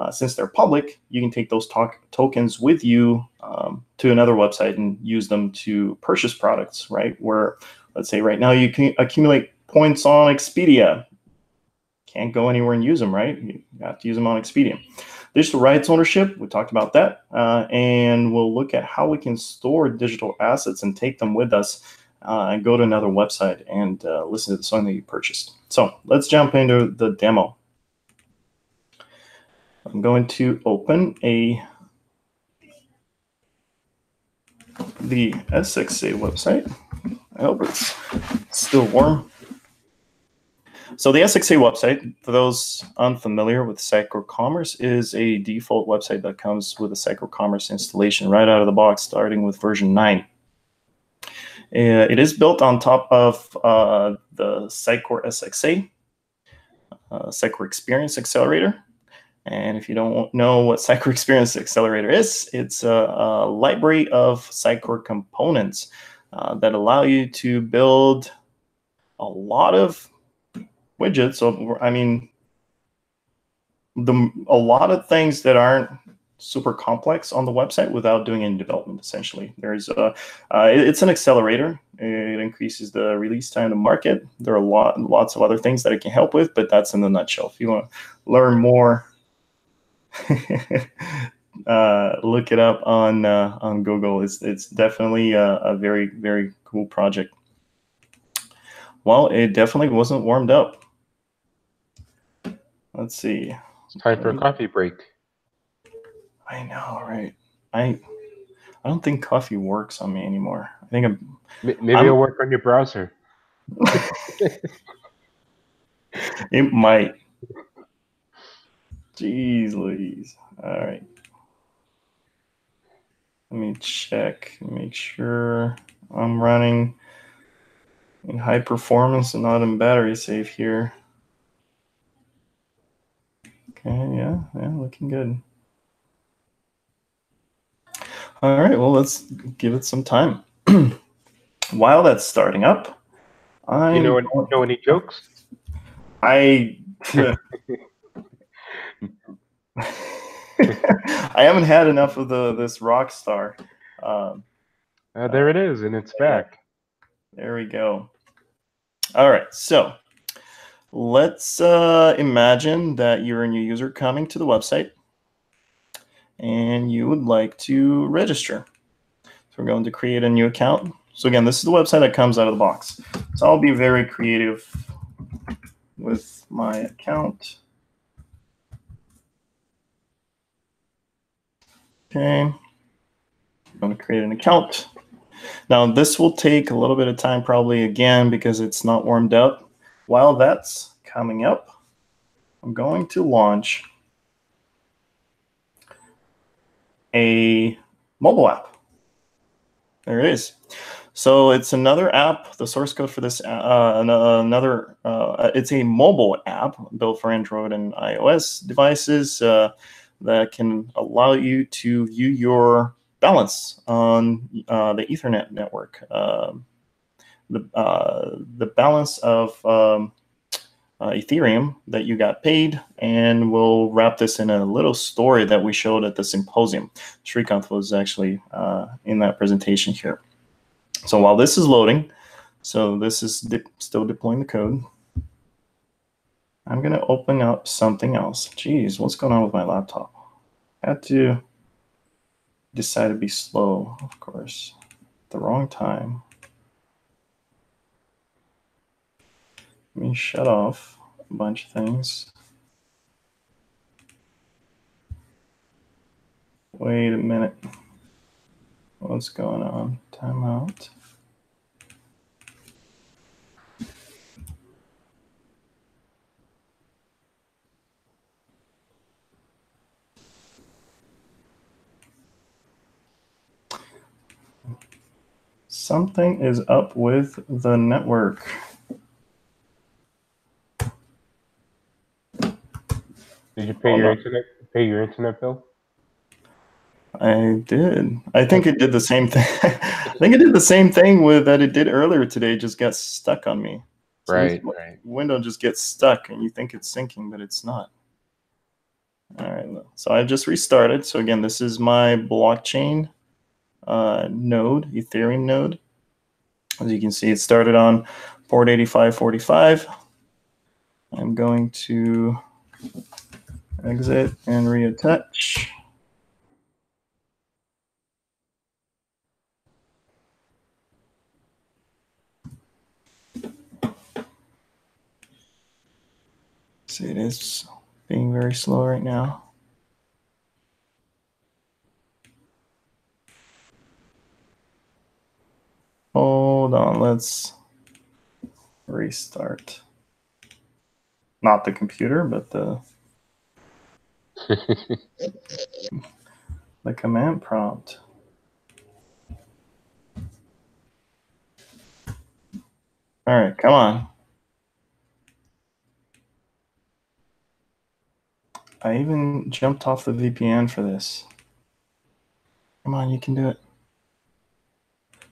uh, since they're public, you can take those tokens with you um, to another website and use them to purchase products, right? Where, let's say right now you can accumulate points on Expedia. Can't go anywhere and use them, right? You have to use them on Expedia. Digital rights ownership, we talked about that. Uh, and we'll look at how we can store digital assets and take them with us uh, and go to another website and uh, listen to the song that you purchased. So let's jump into the demo. I'm going to open a the SXA website. I hope it's still warm. So the SXA website, for those unfamiliar with Sitecore Commerce, is a default website that comes with a Sitecore Commerce installation right out of the box, starting with version 9. Uh, it is built on top of uh, the Sitecore SXA, uh, Sitecore Experience Accelerator, and if you don't know what Sitecore Experience Accelerator is, it's a, a library of Sitecore components uh, that allow you to build a lot of widgets. So, I mean, the a lot of things that aren't super complex on the website without doing any development. Essentially, there's a uh, it, it's an accelerator. It increases the release time to market. There are a lot lots of other things that it can help with, but that's in the nutshell. If you want to learn more uh, look it up on uh, on Google. It's it's definitely a, a, very very cool project. Well, it definitely wasn't warmed up. Let's see. It's time for a coffee break. I know, right? I I don't think coffee works on me anymore. I think I'm. Maybe I'm, it'll work on your browser. it might. Jeez Louise. All right. Let me check, make sure I'm running in high performance and not in battery safe here. Okay, yeah, yeah, looking good. All right, well, let's give it some time. While that's starting up, I You know, any, know any jokes? I I haven't had enough of the this rock star. Um, Uh, there it is, and it's back. there we go. All right, so let's uh, imagine that you're a new user coming to the website and you would like to register. So we're going to create a new account. So again, this is the website that comes out of the box. So I'll be very creative with my account. Okay. I'm going to create an account. Now this will take a little bit of time probably again because it's not warmed up. While that's coming up, I'm going to launch a mobile app. There it is. So it's another app. The source code for this, uh, another, uh, it's a mobile app built for Android and iOS devices uh, that can allow you to view your balance on uh, the Ethereum network. Um, the uh, the balance of um, uh, Ethereum that you got paid, and we'll wrap this in a little story that we showed at the symposium. Srikanth was actually uh, in that presentation here. So while this is loading, so this is de still deploying the code. I'm going to open up something else. Geez, what's going on with my laptop? I had to decide to be slow, of course, the wrong time. Let me shut off a bunch of things. Wait a minute. What's going on? Timeout. Something is up with the network. Did you pay Hold your internet pay your internet bill? I did. I think it did the same thing. I think it did the same thing with that it did earlier today. Just got stuck on me. So Right, right. Window just gets stuck, and you think it's syncing, but it's not. All right. So I just restarted. So again, this is my blockchain uh, node, Ethereum node. As you can see, it started on port 8545. I'm going to exit and reattach. See, it is being very slow right now. Hold on, let's restart. Not the computer, but the the command prompt. All right, come on. I even jumped off the VPN for this. Come on, you can do it.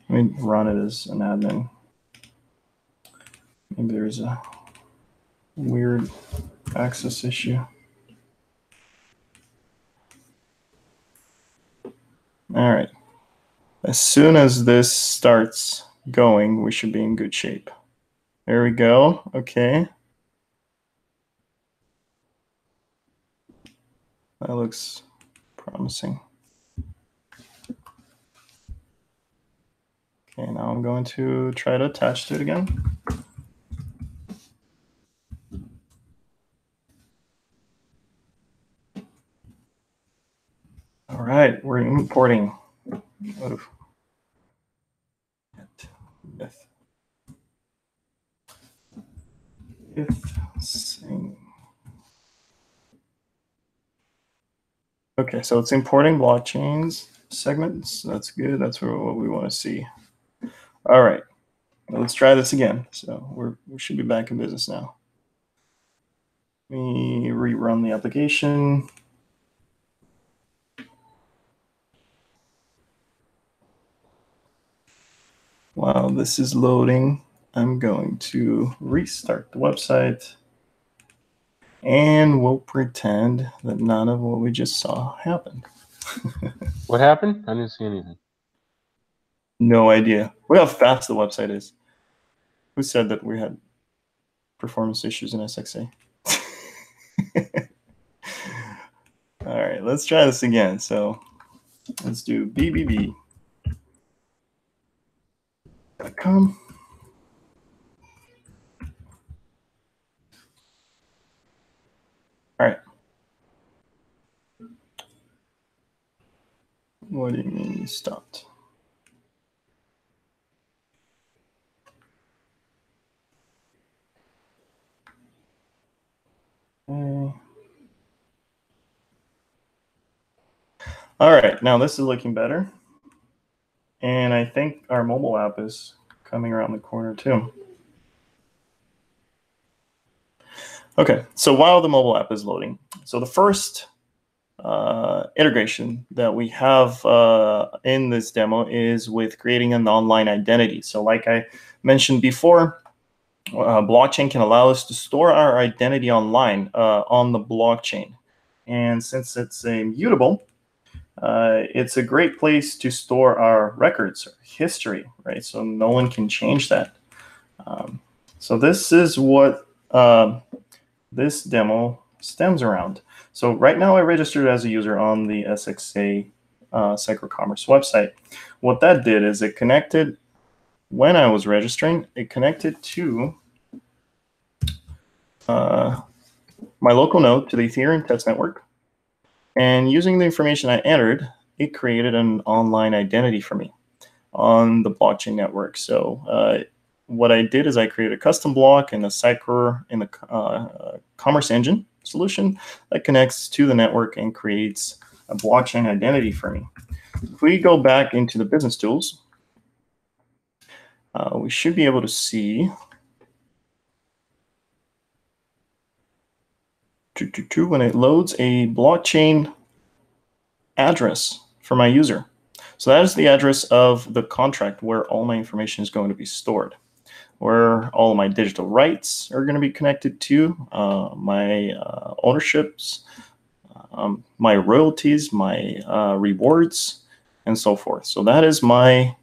Let me run it as an admin. Maybe there's a weird access issue. All right. As soon as this starts going, we should be in good shape. There we go. Okay. That looks promising. Okay, now I'm going to try to attach to it again. All right, we're importing. If sing. Okay, so it's importing blockchains segments. That's good. That's what we want to see. All right, let's try this again. So we're, we should be back in business now. Let me rerun the application. While this is loading, I'm going to restart the website and we'll pretend that none of what we just saw happened. What happened? I didn't see anything. No idea. Look how fast the website is. Who said that we had performance issues in SXA? All right, let's try this again. So let's do bbb.com. All right. What do you mean you stopped? Okay. All right, now this is looking better. And I think our mobile app is coming around the corner too. Okay, so while the mobile app is loading, so the first uh, integration that we have uh, in this demo is with creating an online identity. So like I mentioned before, uh, blockchain can allow us to store our identity online uh, on the blockchain. And since it's immutable, uh, it's a great place to store our records, or history, right? So no one can change that. Um, so this is what uh, this demo stems around. So right now I registered as a user on the SXA uh, website. What that did is it connected, when I was registering, it connected to uh, my local node to the Ethereum test network. And using the information I entered, it created an online identity for me on the blockchain network. So uh, what I did is I created a custom block in the Cypher in the uh, Commerce Engine solution that connects to the network and creates a blockchain identity for me. If we go back into the business tools, uh, we should be able to see when it loads a blockchain address for my user. So that is the address of the contract where all my information is going to be stored, where all my digital rights are going to be connected to, uh, my uh, ownerships, um, my royalties, my uh, rewards, and so forth. So that is my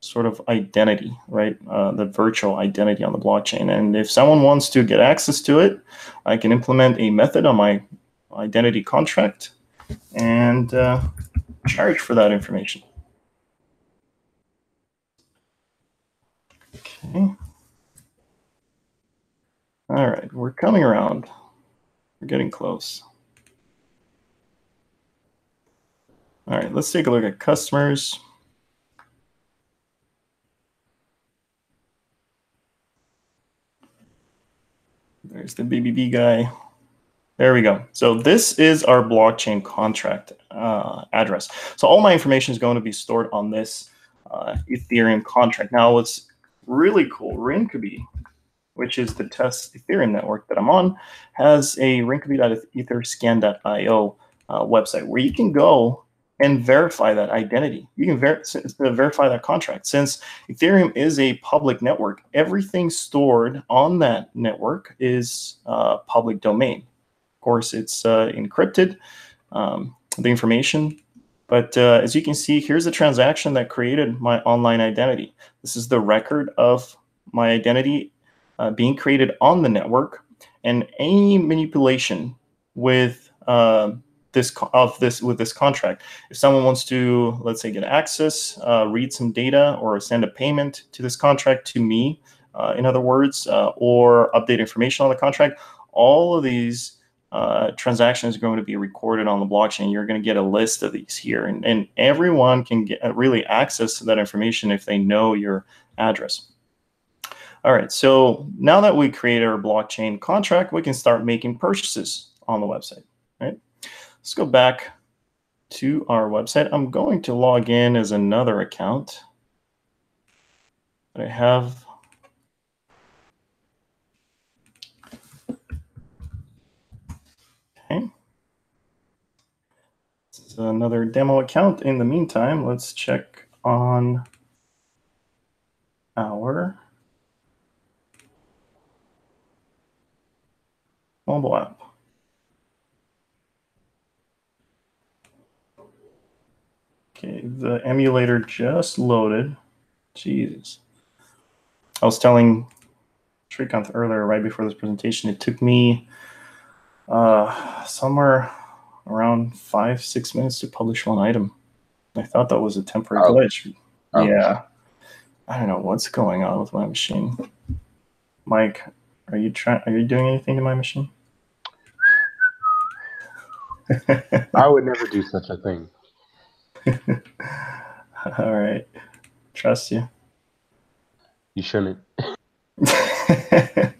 sort of identity, right? Uh, the virtual identity on the blockchain. And if someone wants to get access to it, I can implement a method on my identity contract and uh, charge for that information. Okay. All right, we're coming around. We're getting close. All right, let's take a look at customers. There's the BBB guy. There we go. So this is our blockchain contract uh, address. So all my information is going to be stored on this uh, Ethereum contract. Now, what's really cool, Rinkeby, which is the test Ethereum network that I'm on, has a rinkeby.etherscan.io uh, website where you can go and verify that identity. You can ver verify that contract. Since Ethereum is a public network, everything stored on that network is uh, public domain. Of course, it's uh, encrypted, um, the information. But uh, as you can see, here's the transaction that created my online identity. This is the record of my identity uh, being created on the network. And any manipulation with uh, this of this with this contract. If someone wants to, let's say, get access, uh, read some data, or send a payment to this contract to me, uh, in other words, uh, or update information on the contract, all of these uh, transactions are going to be recorded on the blockchain. You're going to get a list of these here, and, and everyone can get uh, really access to that information if they know your address. All right, so now that we created our blockchain contract, we can start making purchases on the website? Let's go back to our website. I'm going to log in as another account. but I have okay. This is another demo account. In the meantime, let's check on our mobile app. Okay, the emulator just loaded. Jesus. I was telling Srikanth earlier, right before this presentation, it took me uh, somewhere around five, six minutes to publish one item. I thought that was a temporary Ouch. glitch. Ouch. Yeah. I don't know what's going on with my machine. Mike, are you trying are you doing anything to my machine? I would never do such a thing. All right. Trust you. You shouldn't. Let's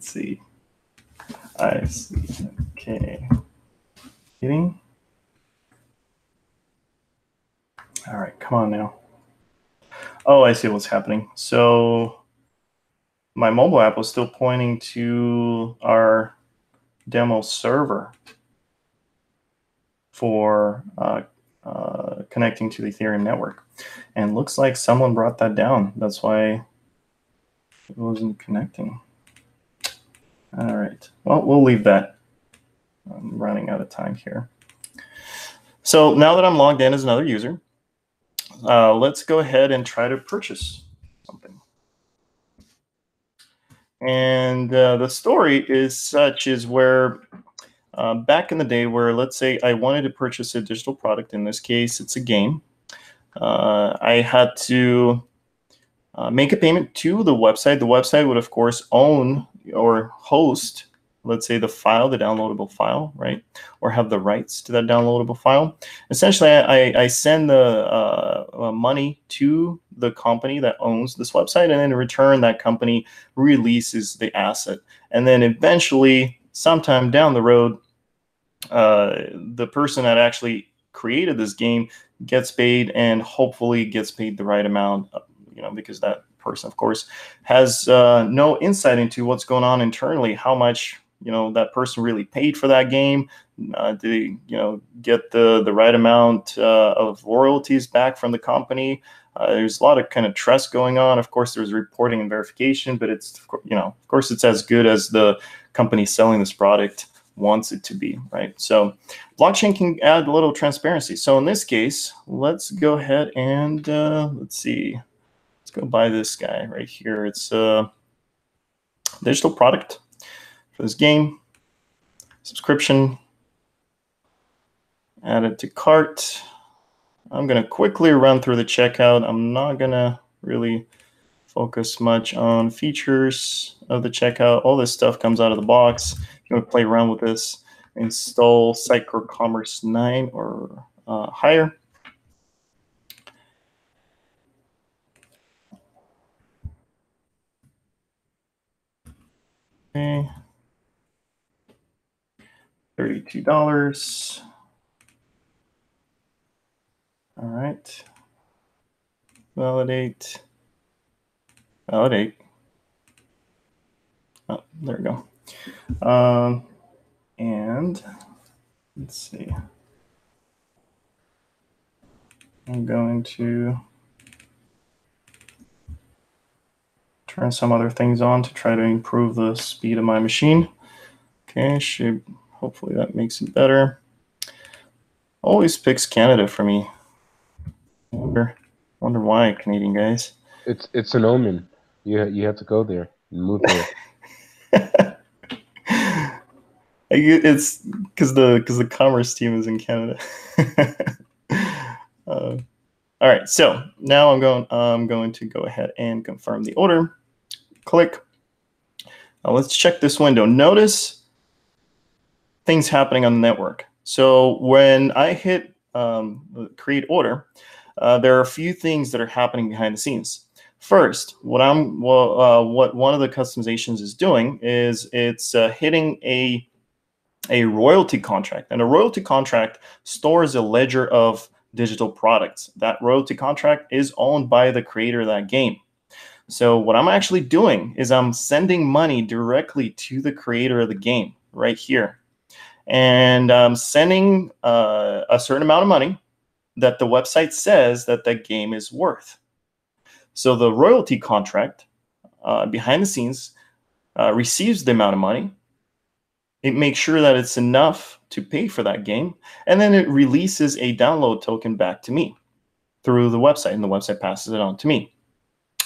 see. I see. Okay. Getting. All right, come on now. Oh, I see what's happening. So my mobile app was still pointing to our demo server for uh, uh, connecting to the Ethereum network. And looks like someone brought that down. That's why it wasn't connecting. All right. Well, we'll leave that. I'm running out of time here. So now that I'm logged in as another user, uh, let's go ahead and try to purchase something. And uh, the story is such is where uh, back in the day where let's say I wanted to purchase a digital product, in this case, it's a game. Uh, I had to uh, make a payment to the website. The website would, of course, own or host, let's say, the file, the downloadable file, right? Or have the rights to that downloadable file. Essentially, I, I send the uh, uh, money to the company that owns this website, and then in return, that company releases the asset. And then eventually, sometime down the road, uh, the person that actually created this game gets paid and hopefully gets paid the right amount you know because that person of course has uh, no insight into what's going on internally how much you know that person really paid for that game uh, did they you know get the the right amount uh, of royalties back from the company. Uh, there's a lot of kind of trust going on. Of course there's reporting and verification but it's you know of course it's as good as the company selling this product wants it to be, right? So blockchain can add a little transparency. So in this case, let's go ahead and uh, let's see. Let's go buy this guy right here. It's a digital product for this game. Subscription. Add it to cart. I'm going to quickly run through the checkout. I'm not going to really focus much on features of the checkout. All this stuff comes out of the box you want to play around with this, install Sitecore Commerce 9 or uh, higher. Okay. $32. All right. Validate. Validate. Oh, there we go. Um, and let's see. I'm going to turn some other things on to try to improve the speed of my machine. Okay, should hopefully that makes it better. Always picks Canada for me. Wonder, wonder why, Canadian guys. It's it's an omen. You you have to go there and move there. it's because the because the commerce team is in Canada. uh, all right, so now I'm going. I'm going to go ahead and confirm the order. Click. Now let's check this window. Notice things happening on the network. So when I hit um, create order, uh, there are a few things that are happening behind the scenes. First, what I'm well, uh, what one of the customizations is doing is it's uh, hitting a a royalty contract, and a royalty contract stores a ledger of digital products. That royalty contract is owned by the creator of that game. So what I'm actually doing is I'm sending money directly to the creator of the game right here. And I'm sending uh, a certain amount of money that the website says that that game is worth. So the royalty contract uh, behind the scenes uh, receives the amount of money. It makes sure that it's enough to pay for that game, and then it releases a download token back to me through the website, and the website passes it on to me.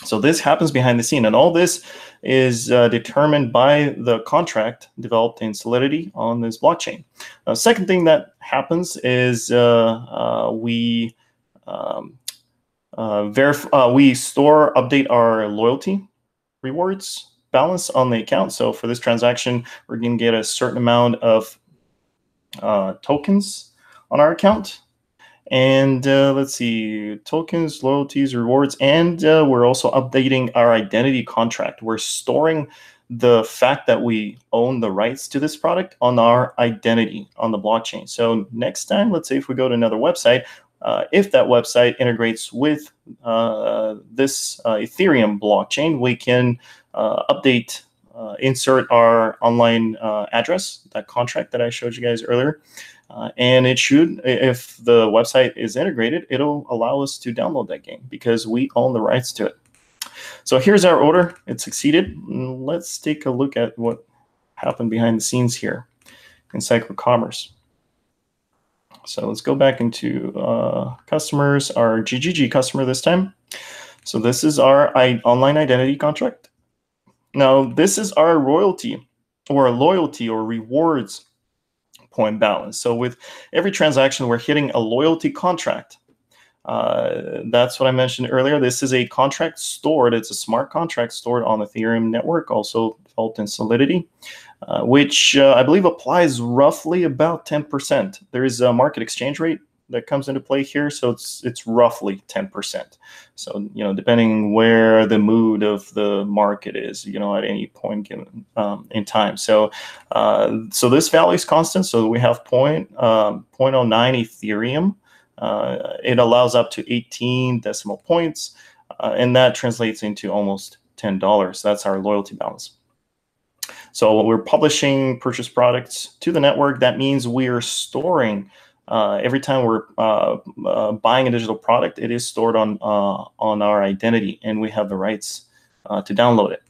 So this happens behind the scene, and all this is uh, determined by the contract developed in Solidity on this blockchain. The second thing that happens is uh, uh, we um, uh, verif- uh, we store update our loyalty rewards balance on the account. So for this transaction, we're going to get a certain amount of uh, tokens on our account. And uh, let's see, tokens, loyalties, rewards, and uh, we're also updating our identity contract. We're storing the fact that we own the rights to this product on our identity on the blockchain. So next time, let's say if we go to another website, uh, if that website integrates with uh, this uh, Ethereum blockchain, we can update, uh, insert our online uh, address, that contract that I showed you guys earlier. and it should, if the website is integrated, it'll allow us to download that game because we own the rights to it. So here's our order. It succeeded. Let's take a look at what happened behind the scenes here in Sitecore Commerce. So let's go back into uh, customers, our GGG customer this time. So this is our I online identity contract. Now, this is our royalty or loyalty or rewards point balance. So with every transaction, we're hitting a loyalty contract. Uh, that's what I mentioned earlier. This is a contract stored. It's a smart contract stored on the Ethereum network, also developed in Solidity. Uh, which uh, I believe applies roughly about 10%. There is a market exchange rate that comes into play here, so it's it's roughly 10%. So you know, depending where the mood of the market is, you know, at any point given um, in time. So uh, so this value is constant. So we have point um, 0.09 Ethereum. Uh, it allows up to 18 decimal points, uh, and that translates into almost $10. That's our loyalty balance. So we're publishing purchase products to the network. That means we're storing uh, every time we're uh, uh, buying a digital product, it is stored on uh, on our identity, and we have the rights uh, to download it.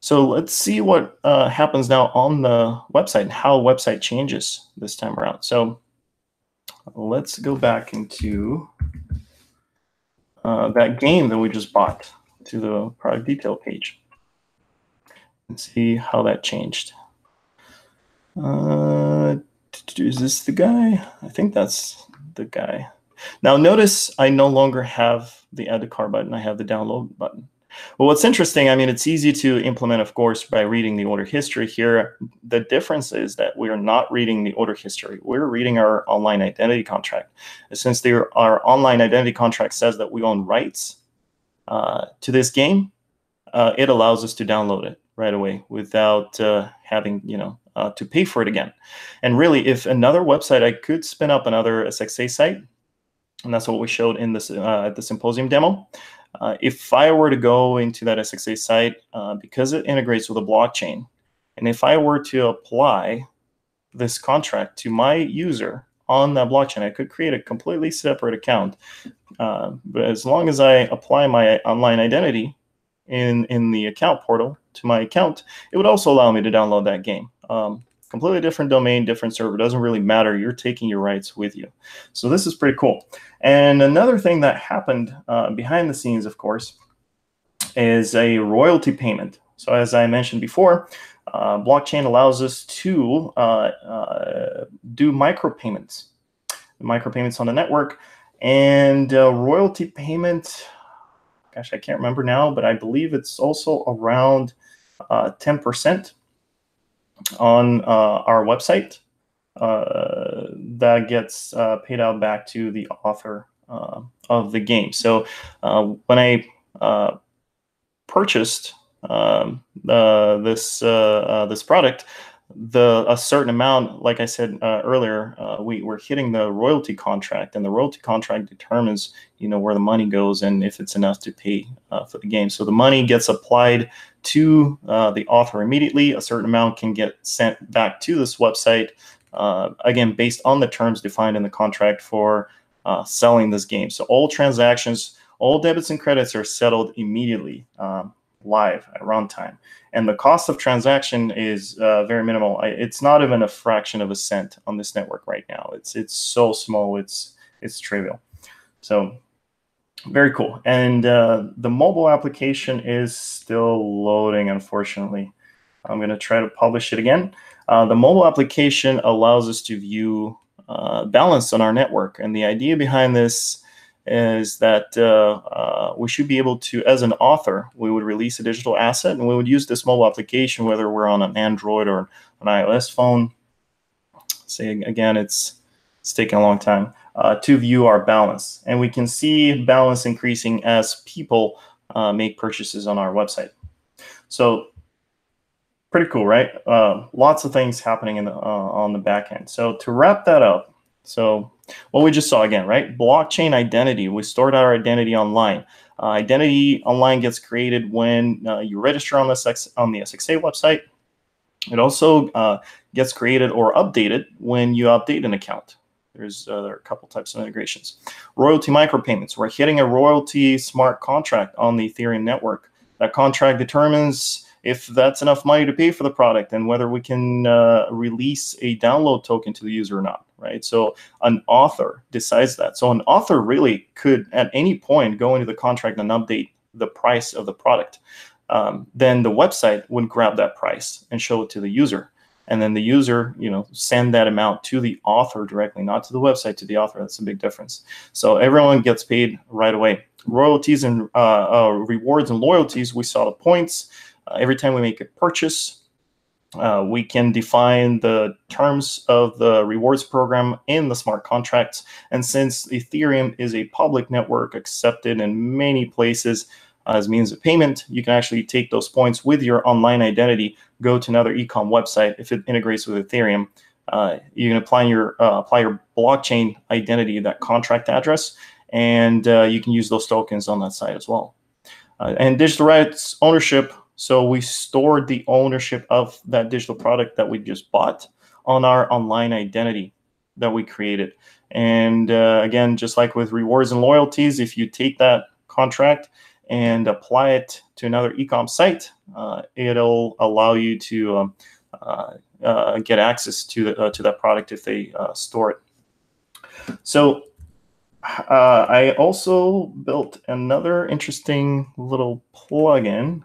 So let's see what uh, happens now on the website and how website changes this time around. So let's go back into that game that we just bought to the product detail page and see how that changed. Is this the guy? I think that's the guy. Now notice I no longer have the add to car button. I have the download button. Well, what's interesting, I mean, it's easy to implement, of course, by reading the order history here. The difference is that we are not reading the order history. We're reading our online identity contract. Since there, our online identity contract says that we own rights uh, to this game, uh, it allows us to download it right away without uh, having you know uh, to pay for it again. And really, if another website, I could spin up another SXA site, and that's what we showed in this uh, at the symposium demo. Uh, if I were to go into that SXA site, uh, because it integrates with a blockchain, and if I were to apply this contract to my user on that blockchain, I could create a completely separate account. Uh, but as long as I apply my online identity in in the account portal to my account, it would also allow me to download that game. Um, completely different domain, different server. Doesn't really matter. You're taking your rights with you. So this is pretty cool. And another thing that happened uh, behind the scenes, of course, is a royalty payment. So as I mentioned before, uh, blockchain allows us to uh, uh do micropayments, micropayments on the network, and uh, royalty payment gosh, I can't remember now, but I believe it's also around uh, 10% on uh, our website uh, that gets uh, paid out back to the author uh, of the game. So when I purchased um, this this product, the a certain amount, like I said uh, earlier, uh, we we're hitting the royalty contract, and the royalty contract determines you know where the money goes and if it's enough to pay uh, for the game. So the money gets applied to uh, the author immediately. A certain amount can get sent back to this website, uh, again based on the terms defined in the contract for uh, selling this game. So all transactions, all debits and credits are settled immediately. Um, live at runtime and the cost of transaction is uh, very minimal. It's not even a fraction of a cent on this network right now. It's it's so small. It's it's trivial. So very cool. And uh, the mobile application is still loading, unfortunately. I'm going to try to publish it again. Uh, the mobile application allows us to view uh, balance on our network. And the idea behind this is that uh, uh, we should be able to, as an author, we would release a digital asset and we would use this mobile application, whether we're on an Android or an iOS phone. Say again, it's it's taking a long time uh, to view our balance, and we can see balance increasing as people uh, make purchases on our website. So pretty cool, right? Uh, lots of things happening in the, uh, on the back end. So to wrap that up, so what we just saw again, right? Blockchain identity. We stored our identity online. Uh, identity online gets created when uh, you register on the, SX, on the SXA website. It also uh, gets created or updated when you update an account. There's uh, there are a couple types of integrations. Royalty micropayments. We're hitting a royalty smart contract on the Ethereum network. That contract determines if that's enough money to pay for the product and whether we can uh, release a download token to the user or not right? So an author decides that. So an author really could at any point go into the contract and update the price of the product. Um, then the website would grab that price and show it to the user. And then the user you know send that amount to the author directly not to the website to the author. That's a big difference. So everyone gets paid right away. Royalties and uh, uh, rewards and loyalties we saw the points every time we make a purchase, uh, we can define the terms of the rewards program in the smart contracts. And since Ethereum is a public network accepted in many places as means of payment, you can actually take those points with your online identity, go to another ecom website. If it integrates with Ethereum, uh, you can apply your uh, apply your blockchain identity, that contract address, and uh, you can use those tokens on that site as well. Uh, and digital rights ownership so we stored the ownership of that digital product that we just bought on our online identity that we created. And uh, again, just like with rewards and loyalties, if you take that contract and apply it to another ecom site, uh, it'll allow you to um, uh, uh get access to the, uh, to that product if they uh, store it. So I also built another interesting little plugin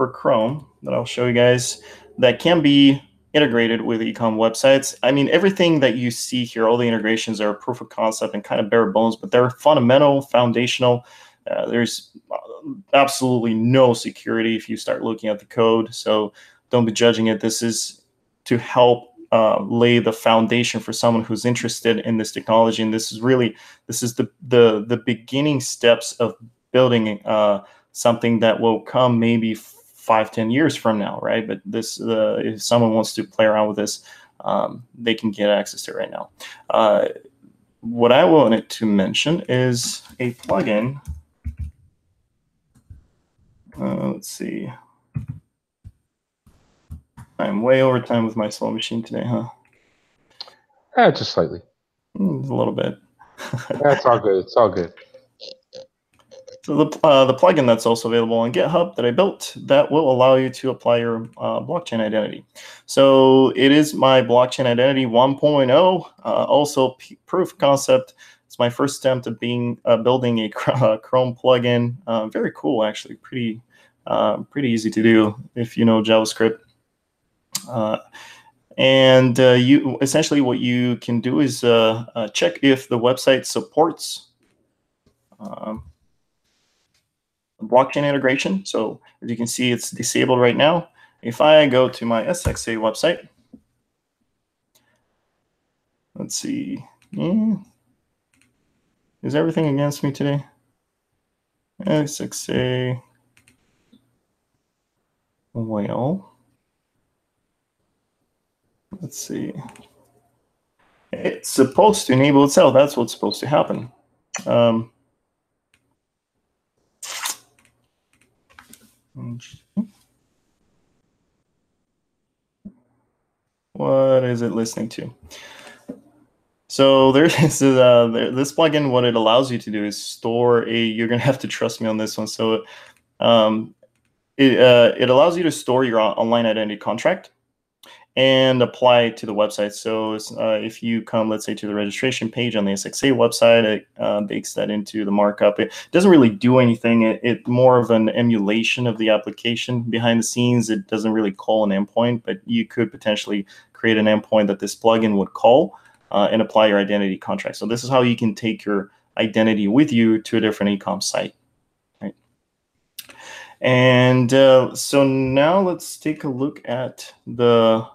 for Chrome that I'll show you guys that can be integrated with ecom websites. I mean, everything that you see here, all the integrations are proof of concept and kind of bare bones, but they're fundamental, foundational. Uh, there's absolutely no security if you start looking at the code. So don't be judging it. This is to help uh, lay the foundation for someone who's interested in this technology. And this is really, this is the the the beginning steps of building uh, something that will come maybe five, ten years from now, right? But this, uh, if someone wants to play around with this, um, they can get access to it right now. Uh, what I wanted to mention is a plugin. Uh, let's see. I'm way over time with my slow machine today, huh? Uh, just slightly. Mm, a little bit. That's all good. It's all good. So the, uh, the plugin that's also available on GitHub that I built that will allow you to apply your uh, blockchain identity. So it is my blockchain identity 1.0, uh, also proof concept. It's my first attempt at being uh, building a Chrome plugin. Uh, very cool, actually, pretty uh, pretty easy to do if you know JavaScript. and you essentially what you can do is check if the website supports um, blockchain integration. So as you can see, it's disabled right now. If I go to my SXA website, let's see. Mm, is everything against me today? SXA. Well, let's see. It's supposed to enable itself. That's what's supposed to happen. Um, what is it listening to? So there is uh, this plugin. What it allows you to do is store a. You're gonna have to trust me on this one. So um, it uh, it allows you to store your online identity contract and apply it to the website. So uh, if you come, let's say, to the registration page on the SXA website, it uh, bakes that into the markup. It doesn't really do anything. It, it more of an emulation of the application behind the scenes. It doesn't really call an endpoint, but you could potentially create an endpoint that this plugin would call uh, and apply your identity contract. So this is how you can take your identity with you to a different ecom site. Right. And uh, so now let's take a look at the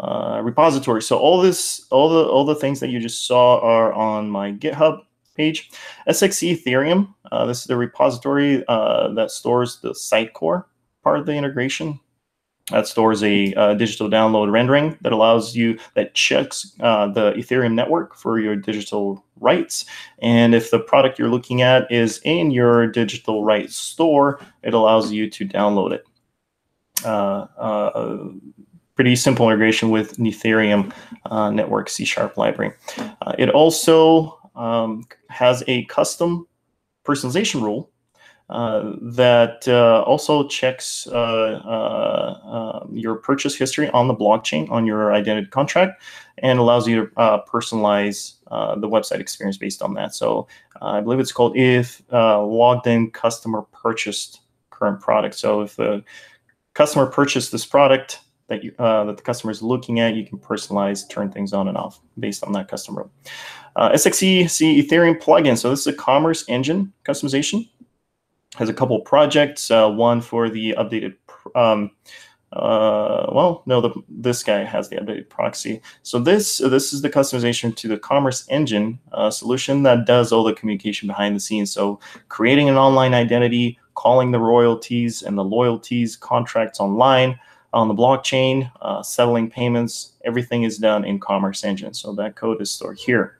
uh, repository. So all this, all the all the things that you just saw are on my GitHub page. SXE Ethereum. Uh, this is the repository uh, that stores the Sitecore part of the integration. That stores a uh, digital download rendering that allows you that checks uh, the Ethereum network for your digital rights. And if the product you're looking at is in your digital rights store, it allows you to download it. Pretty simple integration with Ethereum uh, network C sharp library. Uh, it also um, has a custom personalization rule uh, that uh, also checks uh, uh, um, your purchase history on the blockchain on your identity contract and allows you to personalize the website experience based on that. So I believe it's called if logged in customer purchased current product. So if the customer purchased this product, that you uh, that the customer is looking at, you can personalize, turn things on and off based on that customer. Uh, SXE C Ethereum plugin. So this is a commerce engine customization. Has a couple projects. Uh, one for the updated. Um, uh, well, no, the, this guy has the updated proxy. So this this is the customization to the Commerce Engine uh, solution that does all the communication behind the scenes. So creating an online identity, calling the royalties and the loyalties contracts online, on the blockchain, uh, settling payments, everything is done in Commerce Engine. So that code is stored here.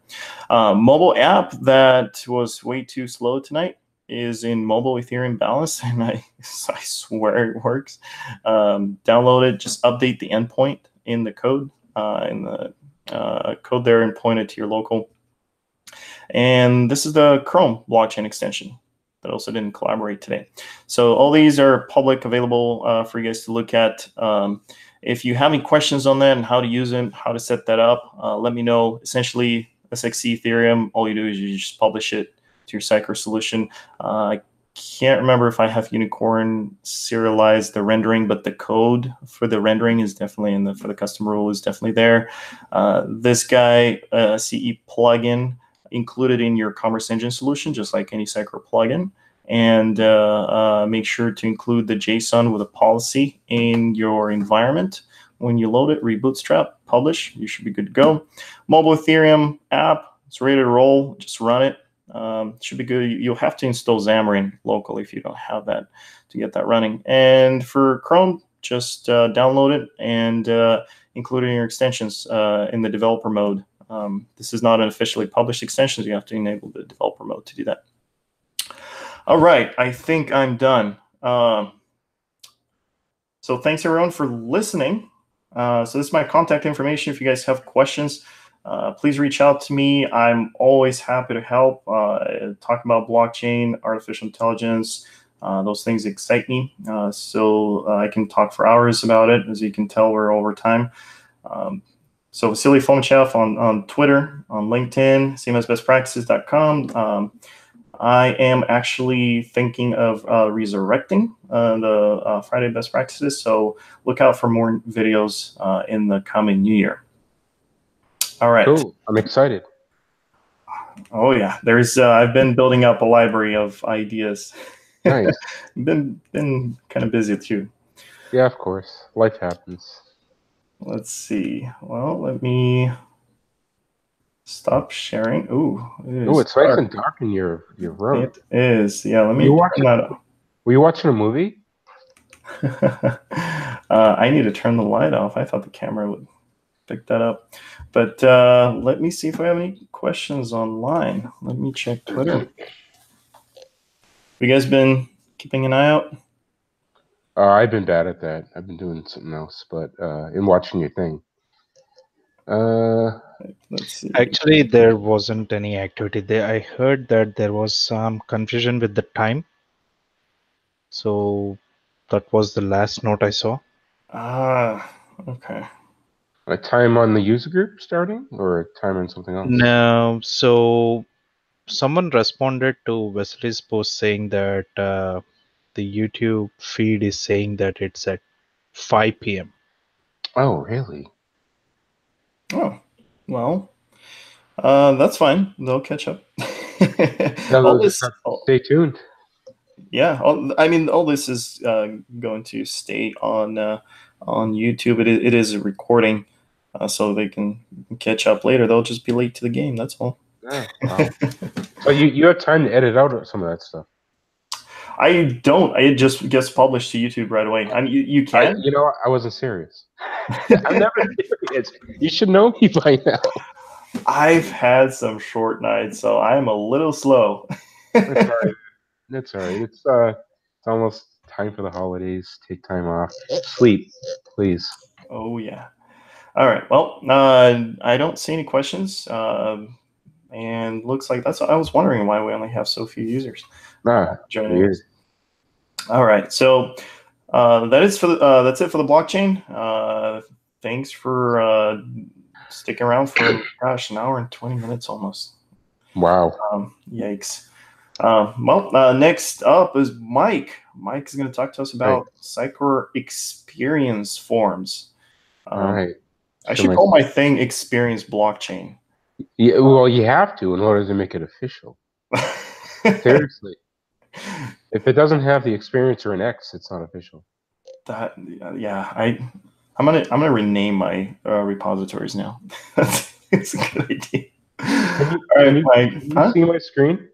Uh, mobile app that was way too slow tonight is in mobile Ethereum balance, and I, I swear it works. Um, download it, just update the endpoint in the code, uh, in the uh, code there, and point it to your local. And this is the Chrome blockchain extension that also didn't collaborate today. So all these are public available uh, for you guys to look at. Um, if you have any questions on that and how to use them, how to set that up, uh, let me know. Essentially, SXE Ethereum, all you do is you just publish it to your Sitecore solution. Uh, I can't remember if I have Unicorn serialized the rendering, but the code for the rendering is definitely in the for the custom rule is definitely there. Uh, this guy, uh, CE plugin, included in your Commerce Engine solution, just like any Sitecore plugin. And uh, uh, make sure to include the JSON with a policy in your environment. When you load it, rebootstrap, publish, you should be good to go. Mobile Ethereum app, it's ready to roll. Just run it. Um, should be good. You'll have to install Xamarin locally if you don't have that to get that running. And for Chrome, just uh, download it and uh, include it in your extensions uh, in the developer mode um, this is not an officially published extension. So you have to enable the developer mode to do that. All right, I think I'm done. Um, so thanks everyone for listening. Uh, so this is my contact information. If you guys have questions, uh, please reach out to me. I'm always happy to help. Uh, talk about blockchain, artificial intelligence. Uh, those things excite me. Uh, so uh, I can talk for hours about it. As you can tell, we're over time. Um, so Vasiliy Fomichev on, on Twitter, on LinkedIn, cmsbestpractices.com. Um, I am actually thinking of uh, resurrecting uh, the uh, Friday best practices. So look out for more videos uh, in the coming new year. All right. Cool. I'm excited. Oh yeah, there's. Uh, I've been building up a library of ideas. Nice. been been kind of busy too. Yeah, of course. Life happens. Let's see. Well, let me stop sharing. Ooh, oh, it's dark. nice and dark in your your room. It is. Yeah, let me were watching, that Were you watching a movie? uh, I need to turn the light off. I thought the camera would. pick that up. But uh, let me see if I have any questions online. Let me check Twitter. Have You guys been keeping an eye out? Uh, I've been bad at that. I've been doing something else, but uh, in watching your thing. Uh, Let's see. Actually, there wasn't any activity there. I heard that there was some confusion with the time. So that was the last note I saw. Ah, okay. a time on the user group starting, or a time on something else? No, so someone responded to Wesley's post saying that uh, the YouTube feed is saying that it's at 5 p.m. Oh, really? Oh, well, uh, that's fine. They'll catch up. All this, Stay tuned. yeah, all, I mean, all this is uh, going to stay on uh, on YouTube. It, it is a recording, uh, so they can catch up later. They'll just be late to the game. That's all. Yeah, wow. but you, you have time to edit out some of that stuff. I don't. It just gets published to YouTube right away. I mean, you, you I, can. you know. I wasn't serious. I'm never serious. You should know me by now. I've had some short nights, so I'm a little slow. That's all right. That's all right. It's uh, it's almost time for the holidays. Take time off. Sleep, please. Oh yeah. All right. Well, uh, I don't see any questions, um, and looks like that's. I was wondering why we only have so few users Nah, joining. us. All right. So uh, that is for the. Uh, that's it for the blockchain. Uh, thanks for uh, sticking around for gosh an hour and twenty minutes almost. Wow. Um, yikes. Uh, well, uh, next up is Mike. Mike is going to talk to us about Sitecore experience forms. Um, All right. I So should my- call my thing experience blockchain. Yeah, well, you have to in order to make it official. Seriously, if it doesn't have the experience or an X, it's not official. that yeah, I I'm gonna I'm gonna rename my uh, repositories now. That's it's a good idea. Can you, All can you, you Huh? see my screen?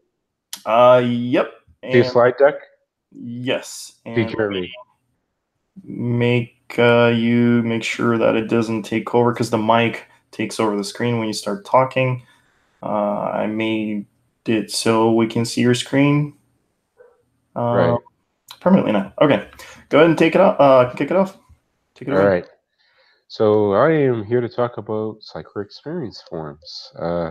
Uh, yep. The slide deck? yes. And Secure me. make uh, you make sure that it doesn't take over because the mic takes over the screen when you start talking. Uh, I made it so we can see your screen. Uh, Right. Permanently not. Okay. Go ahead and take it off. Uh, kick it off. Take it All away. right. So I am here to talk about Sitecore Experience Forms. Uh,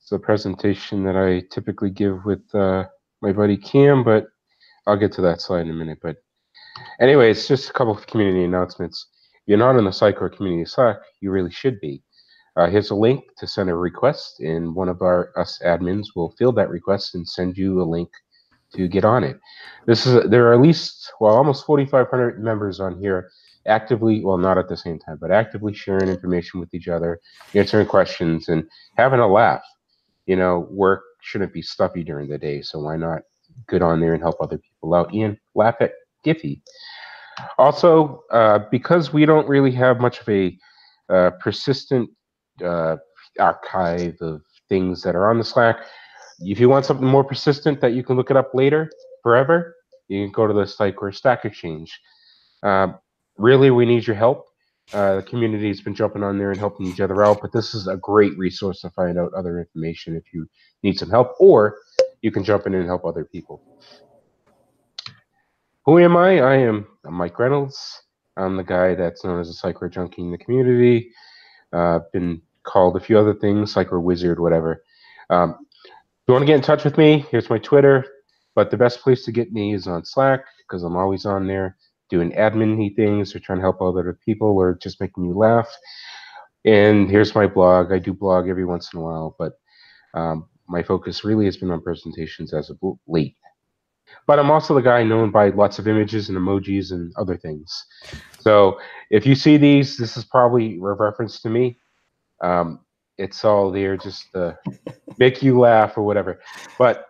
it's a presentation that I typically give with uh, my buddy Cam, but I'll get to that slide in a minute. But anyways, just a couple of community announcements. If you're not in the Sitecore community Slack, you really should be. Uh, here's a link to send a request, and one of our us admins will field that request and send you a link to get on it. This is there are at least well almost 4,500 members on here actively well not at the same time but actively sharing information with each other answering questions and having a laugh you know work shouldn't be stuffy during the day so why not get on there and help other people out Ian, laugh at giphy also uh, because we don't really have much of a uh, persistent uh, archive of things that are on the slack if you want something more persistent that you can look it up later forever you can go to the Sitecore stack exchange. Uh, really we need your help. Uh, the community's been jumping on there and helping each other out but this is a great resource to find out other information if you need some help or you can jump in and help other people. Who am i? I am mike reynolds. I'm the guy that's known as a Sitecore junkie in the community. Uh, been called a few other things Sitecore wizard whatever. Um, you want to get in touch with me here's my twitter but the best place to get me is on slack because i'm always on there doing admin things or trying to help other people or just making you laugh. And here's my blog. I do blog every once in a while, but um, my focus really has been on presentations as of late. But I'm also the guy known by lots of images and emojis and other things. So if you see these, this is probably a reference to me. Um, it's all there just to make you laugh or whatever. But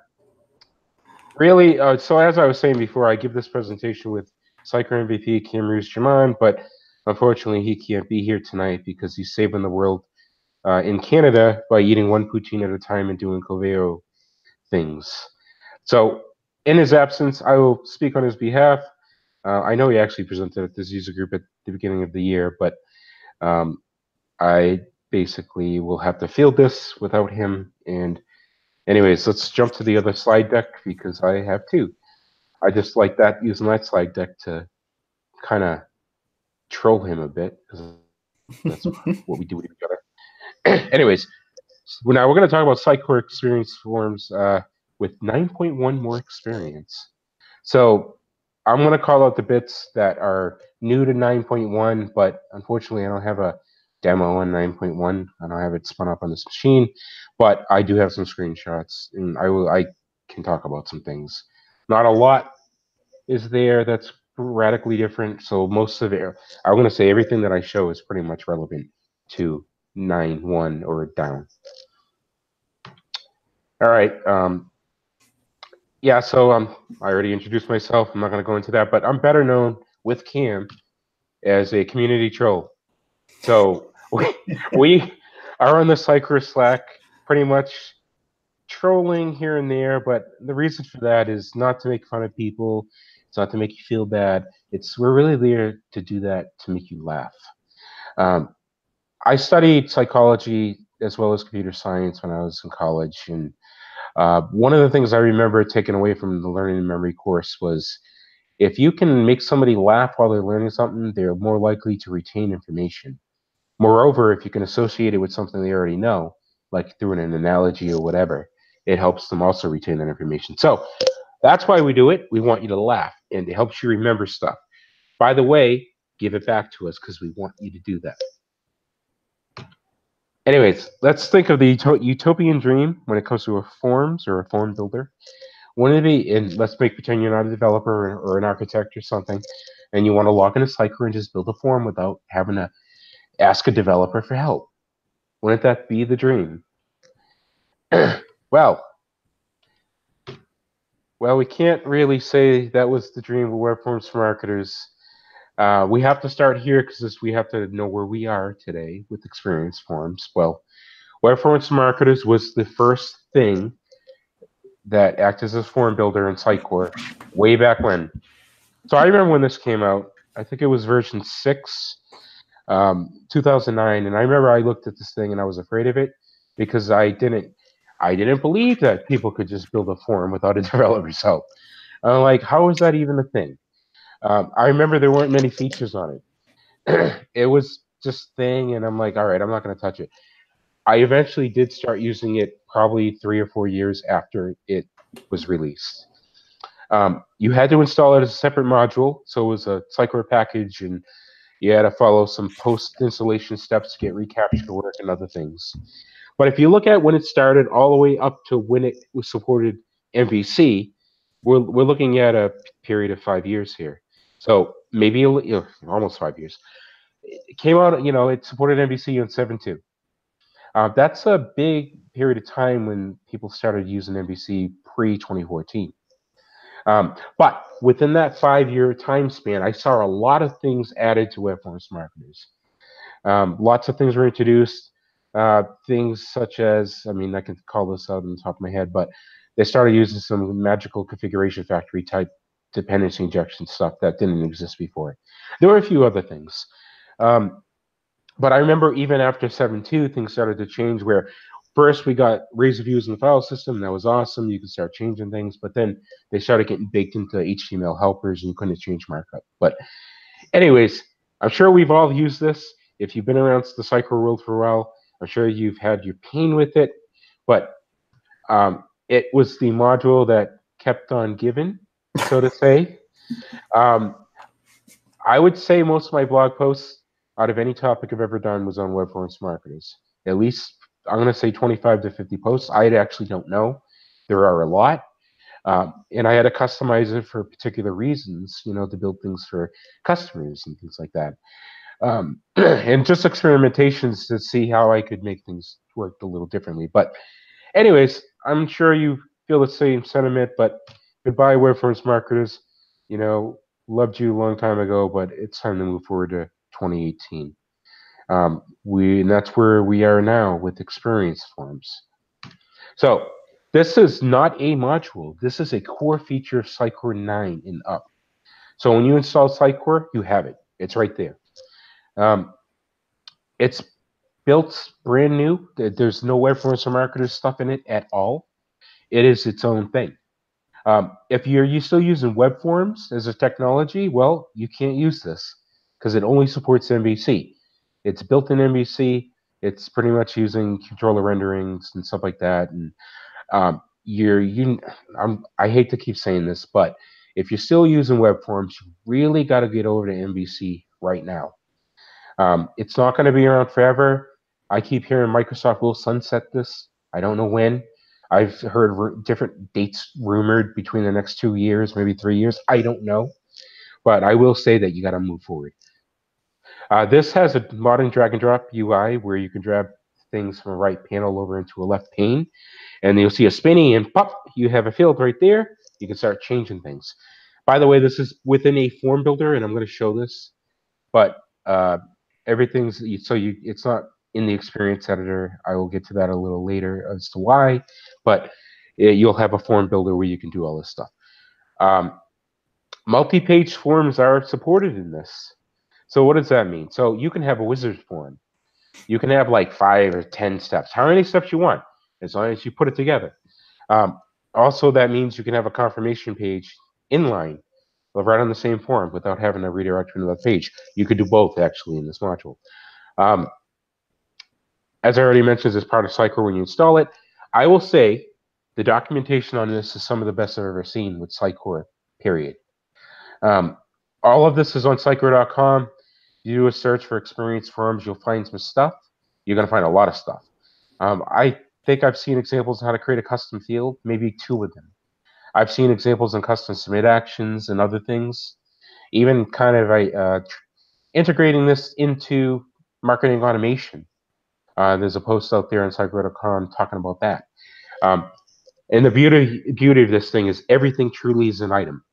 really, uh, so as I was saying before, I give this presentation with Sitecore MVP Kamruz Jaman, but unfortunately he can't be here tonight because he's saving the world uh, in Canada by eating one poutine at a time and doing Coveo things. So in his absence, I will speak on his behalf. Uh, I know he actually presented at this user group at the beginning of the year, but um, I basically will have to field this without him. And anyways, let's jump to the other slide deck because I have two. I just like that using that slide deck to kind of troll him a bit because that's what we do with each other. anyways, so now we're going to talk about Sitecore experience forms uh, with 9.1 more experience. So I'm going to call out the bits that are new to 9.1, but unfortunately I don't have a demo on 9.1. I don't have it spun up on this machine, but I do have some screenshots, and I will I can talk about some things. Not a lot is there that's radically different. So most of it, I'm going to say everything that I show is pretty much relevant to 9.1 or down. All right. Um, yeah, so um, I already introduced myself. I'm not going to go into that, but I'm better known with Cam as a community troll. So we, we are on the Sitecore Slack pretty much trolling here and there, but the reason for that is not to make fun of people. It's not to make you feel bad. It's we're really there to do that to make you laugh. Um, I studied psychology as well as computer science when I was in college, and uh, one of the things I remember taking away from the learning and memory course was if you can make somebody laugh while they're learning something, they're more likely to retain information. Moreover, if you can associate it with something they already know, like through an analogy or whatever, it helps them also retain that information. So that's why we do it. We want you to laugh, and it helps you remember stuff. By the way, give it back to us because we want you to do that. Anyways, let's think of the utopian dream when it comes to a forms or a form builder. One of the, and let's make pretend you're not a developer or, an architect or something, and you want to log into Sitecore and just build a form without having to ask a developer for help. Wouldn't that be the dream? well, well, we can't really say that was the dream of web forms for marketers uh, we have to start here because we have to know where we are today with experience forms. Well, web forms marketers was the first thing that acted as a form builder in Sitecore way back when. So I remember when this came out. I think it was version six, um, 2009, and I remember I looked at this thing and I was afraid of it because I didn't, I didn't believe that people could just build a forum without a developer's help. I'm like, how is that even a thing? Um, I remember there weren't many features on it. it was just thing, and I'm like, all right, I'm not going to touch it. I eventually did start using it probably three or four years after it was released. Um, you had to install it as a separate module, so it was a Sitecore package, and you had to follow some post installation steps to get reCAPTCHA to work and other things. But if you look at when it started all the way up to when it was supported MVC, we're, we're looking at a period of five years here. So maybe you know, almost five years. It came out, you know, it supported MVC in 7.2. Uh, that's a big period of time when people started using MVC pre 2014. Um, but within that five year time span, I saw a lot of things added to web forms marketers. Um, lots of things were introduced. Uh, things such as, I mean, I can call this out on the top of my head, but they started using some magical configuration factory type dependency injection stuff that didn't exist before. There were a few other things. Um, but I remember even after 7.2, things started to change where first we got razor views in the file system. That was awesome. You could start changing things. But then they started getting baked into HTML helpers and you couldn't change markup. But anyways, I'm sure we've all used this. If you've been around the Sitecore world for a while, I'm sure you've had your pain with it. But um, it was the module that kept on giving so to say. Um, I would say most of my blog posts out of any topic I've ever done was on web forms marketers. At least I'm going to say 25 to 50 posts. I actually don't know. There are a lot. Um, and I had to customize it for particular reasons, you know, to build things for customers and things like that. Um, and just experimentations to see how I could make things work a little differently. But, anyways, I'm sure you feel the same sentiment, but goodbye, web marketers. You know, loved you a long time ago, but it's time to move forward to 2018. Um, we and that's where we are now with experience forms. So this is not a module. This is a core feature of Sitecore 9 and up. So when you install Sitecore, you have it. It's right there. Um, it's built brand new. There's no web forms for marketers stuff in it at all. It is its own thing. Um, if you're you still using web forms as a technology, well, you can't use this because it only supports MVC. It's built in MVC. It's pretty much using controller renderings and stuff like that. And um, you're you, I'm, I hate to keep saying this, but if you're still using web forms, you really got to get over to MVC right now. Um, it's not going to be around forever. I keep hearing Microsoft will sunset this. I don't know when. I've heard different dates rumored between the next two years, maybe three years. I don't know, but I will say that you got to move forward. Uh, this has a modern drag and drop UI where you can drag things from a right panel over into a left pane, and you'll see a spinny and pop. You have a field right there. You can start changing things. By the way, this is within a form builder, and I'm going to show this, but uh, everything's so you it's not in the experience editor. I will get to that a little later as to why, but uh, you'll have a form builder where you can do all this stuff. Um, multi-page forms are supported in this. So what does that mean? So you can have a wizard form. You can have like five or ten steps, how many steps you want, as long as you put it together. Um, also, that means you can have a confirmation page inline, right on the same form without having to redirect to another page. You could do both actually in this module. Um, as I already mentioned, as part of Sitecore when you install it, I will say the documentation on this is some of the best I've ever seen with Sitecore, period. Um, all of this is on Sitecore.com. You do a search for experience forms, you'll find some stuff. You're going to find a lot of stuff. Um, I think I've seen examples of how to create a custom field, maybe two of them. I've seen examples on custom submit actions and other things, even kind of uh, integrating this into marketing automation. Uh, there's a post out there on Sitecore.com talking about that. Um, and the beauty beauty of this thing is everything truly is an item.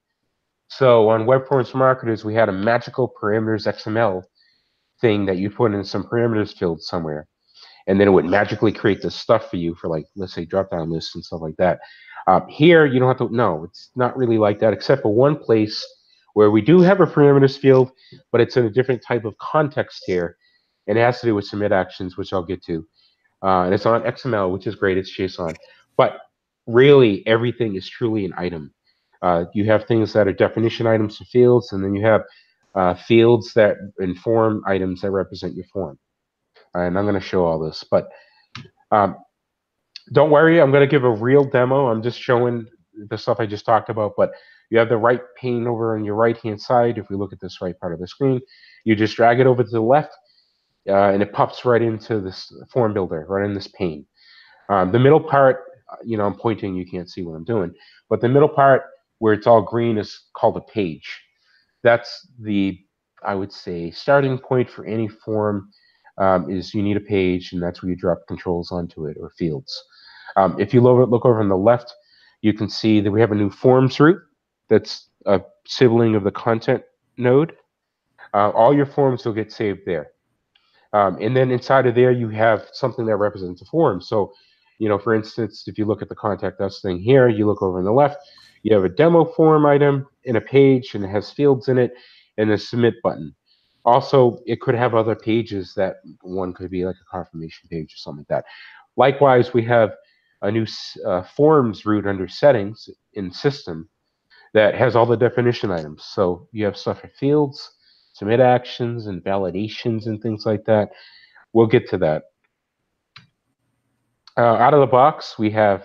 So on Web for Marketers, we had a magical parameters XML thing that you put in some parameters field somewhere, and then it would magically create this stuff for you for like let's say drop down lists and stuff like that. Um, here you don't have to. No, it's not really like that, except for one place where we do have a parameters field, but it's in a different type of context here, and it has to do with submit actions, which I'll get to. Uh, and it's on XML, which is great. It's JSON, but really everything is truly an item. Uh, you have things that are definition items for fields, and then you have uh, fields that inform items that represent your form. And I'm going to show all this, but um, don't worry, I'm going to give a real demo. I'm just showing the stuff I just talked about, but you have the right pane over on your right hand side. If we look at this right part of the screen, you just drag it over to the left, uh, and it pops right into this form builder, right in this pane. Um, the middle part, uh, you know, I'm pointing, you can't see what I'm doing, but the middle part where it's all green is called a page. That's the, I would say, starting point for any form um, is you need a page, and that's where you drop controls onto it or fields. Um, if you look, look over on the left, you can see that we have a new forms root that's a sibling of the content node. Uh, all your forms will get saved there. Um, and then inside of there, you have something that represents a form. So, you know, for instance, if you look at the contact us thing here, you look over on the left, you have a demo form item in a page and it has fields in it and a submit button. Also, it could have other pages that one could be like a confirmation page or something like that. Likewise, we have a new uh, forms root under settings in system that has all the definition items. So you have stuff for fields, submit actions, and validations and things like that. We'll get to that. Uh, out of the box, we have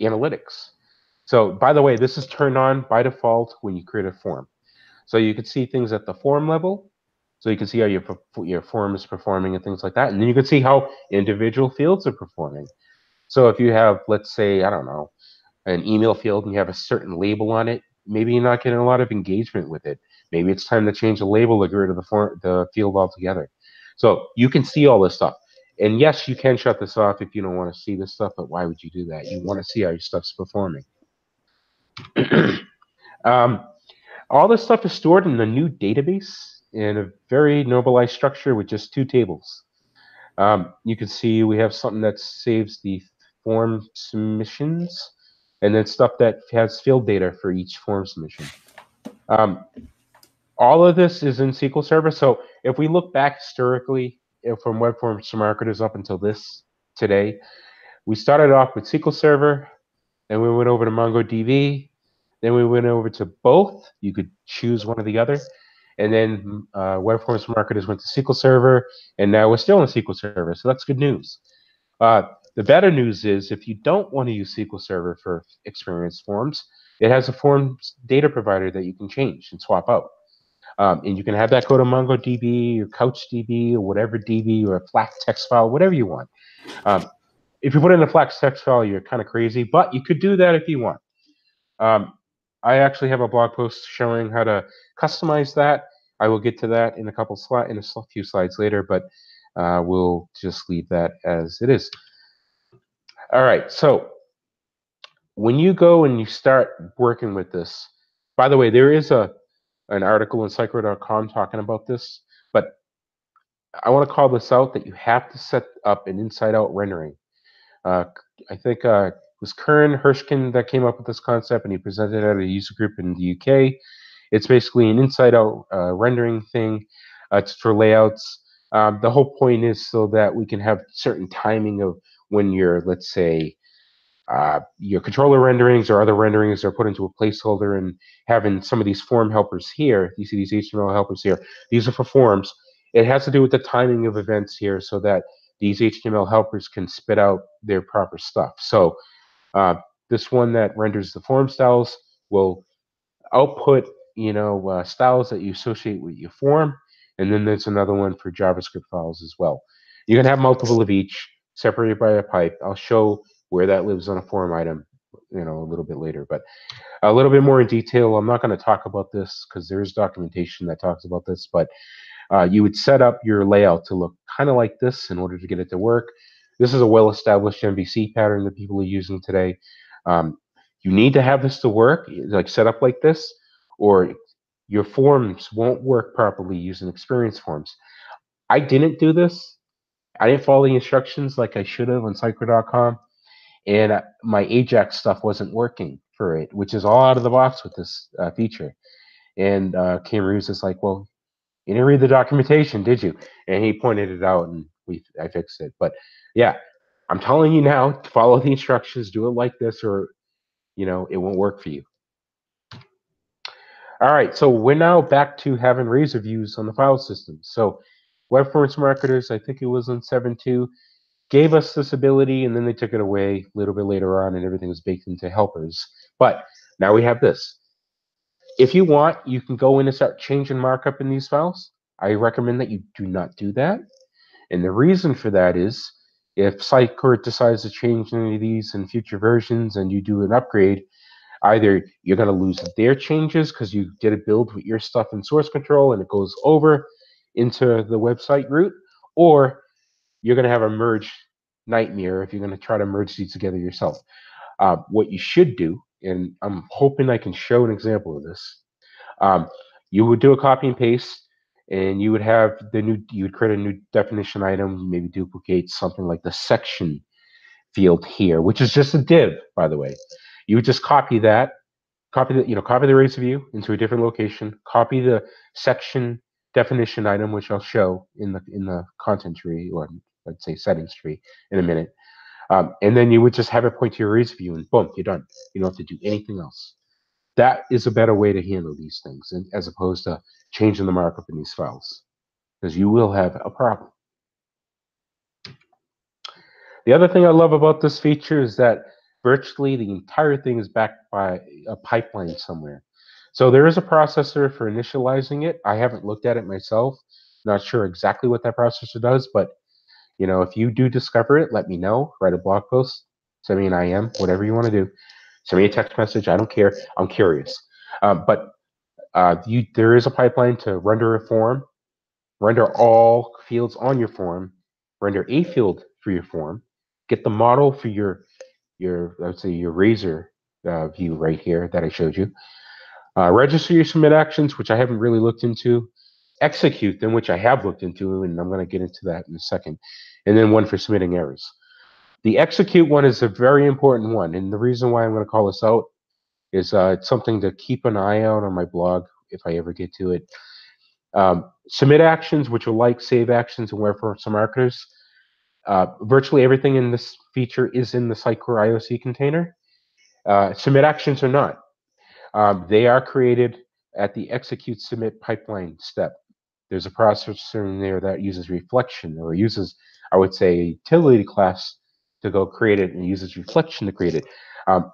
analytics. So by the way, this is turned on by default when you create a form. So you can see things at the form level. So you can see how your, your form is performing and things like that. And then you can see how individual fields are performing. So if you have, let's say, I don't know, an email field and you have a certain label on it, maybe you're not getting a lot of engagement with it. Maybe it's time to change the label or get rid of the, form, the field altogether. So you can see all this stuff. And yes, you can shut this off if you don't want to see this stuff, but why would you do that? You want to see how your stuff's performing. um, all this stuff is stored in a new database in a very normalized structure with just two tables. Um, you can see we have something that saves the form submissions and then stuff that has field data for each form submission. Um, all of this is in SQL Server. So if we look back historically from web forms to marketers up until this today. We started off with SQL Server, then we went over to MongoDB, then we went over to both. You could choose one or the other. And then uh, web forms marketers went to SQL Server, and now we're still in SQL Server. So that's good news. Uh, the better news is if you don't want to use SQL Server for experience forms, it has a forms data provider that you can change and swap out. Um, and you can have that go to MongoDB or CouchDB or whatever DB or a flat text file, whatever you want. Um, if you put in a flat text file, you're kind of crazy, but you could do that if you want. Um, I actually have a blog post showing how to customize that. I will get to that in a couple slides, in a few slides later, but uh, we'll just leave that as it is. All right, so when you go and you start working with this, by the way, there is a an article in Sitecore.com talking about this, but I want to call this out that you have to set up an inside-out rendering. Uh, I think uh, was Kern Herskind that came up with this concept, and he presented it at a user group in the UK. It's basically an inside-out uh, rendering thing. Uh, it's for layouts. Um, the whole point is so that we can have certain timing of when you're, let's say, uh, your controller renderings or other renderings are put into a placeholder and having some of these form helpers here, you see these HTML helpers here, these are for forms. It has to do with the timing of events here so that these HTML helpers can spit out their proper stuff. So uh, this one that renders the form styles will output, you know, uh, styles that you associate with your form. And then there's another one for JavaScript files as well. You can have multiple of each separated by a pipe. I'll show where that lives on a form item, you know, a little bit later. But a little bit more in detail. I'm not going to talk about this because there's documentation that talks about this, but uh, you would set up your layout to look kind of like this in order to get it to work. This is a well-established MVC pattern that people are using today. Um, you need to have this to work, like set up like this, or your forms won't work properly using experience forms. I didn't do this. I didn't follow the instructions like I should have on Sitecore.com and my Ajax stuff wasn't working for it, which is all out of the box with this uh, feature. And uh, Kamruz is like, "Well, you didn't read the documentation, did you?" And he pointed it out, and we I fixed it. But yeah, I'm telling you now, follow the instructions, do it like this, or you know it won't work for you. All right, so we're now back to having razor views on the file system. So Web Forms Marketers, I think it was on 7.2, gave us this ability and then they took it away a little bit later on and everything was baked into helpers. But now we have this. If you want, you can go in and start changing markup in these files. I recommend that you do not do that. And the reason for that is if Sitecore decides to change any of these in future versions and you do an upgrade, either you're going to lose their changes because you did a build with your stuff in source control and it goes over into the website root, or you're going to have a merge nightmare if you're going to try to merge these together yourself. Uh, what you should do, and I'm hoping I can show an example of this, um, you would do a copy and paste, and you would have the new, you would create a new definition item, maybe duplicate something like the section field here, which is just a div, by the way. You would just copy that, copy the, you know, copy the razor view into a different location, copy the section definition item, which I'll show in the in the content tree or let's say settings tree in a minute. Um, and then you would just have it point to your razor view and boom, you're done. You don't have to do anything else. That is a better way to handle these things and, as opposed to changing the markup in these files because you will have a problem. The other thing I love about this feature is that virtually the entire thing is backed by a pipeline somewhere. So there is a processor for initializing it. I haven't looked at it myself. Not sure exactly what that processor does, but you know, if you do discover it, let me know. Write a blog post, send me an IM, whatever you want to do. Send me a text message. I don't care. I'm curious. Um, but uh, you, there is a pipeline to render a form, render all fields on your form, render a field for your form, get the model for your your let's say your razor uh, view right here that I showed you. Uh, register your submit actions, which I haven't really looked into. Execute them, which I have looked into, and I'm going to get into that in a second and then one for submitting errors. The execute one is a very important one, and the reason why I'm going to call this out is uh, it's something to keep an eye out on my blog if I ever get to it. Um, submit actions, which are like save actions and Web Forms to marketers. Uh, virtually everything in this feature is in the Sitecore IOC container. Uh, submit actions are not. Um, they are created at the execute submit pipeline step. There's a processor in there that uses reflection or uses, I would say, utility class to go create it and use uses reflection to create it. Um,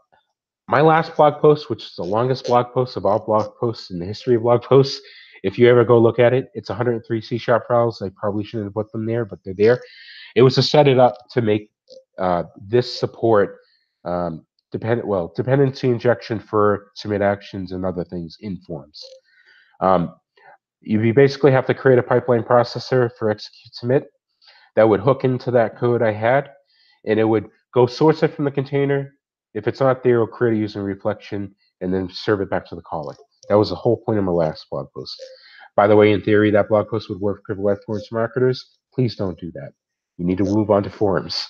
my last blog post, which is the longest blog post of all blog posts in the history of blog posts, if you ever go look at it, it's 103 C sharp files. I probably shouldn't have put them there, but they're there. It was to set it up to make uh, this support um, dependent well dependency injection for submit actions and other things in forms. Um, you basically have to create a pipeline processor for execute submit that would hook into that code I had, and it would go source it from the container. If it's not there, it'll create a using reflection and then serve it back to the caller. That was the whole point of my last blog post. By the way, in theory, that blog post would work for web forms marketers. Please don't do that. You need to move on to forms.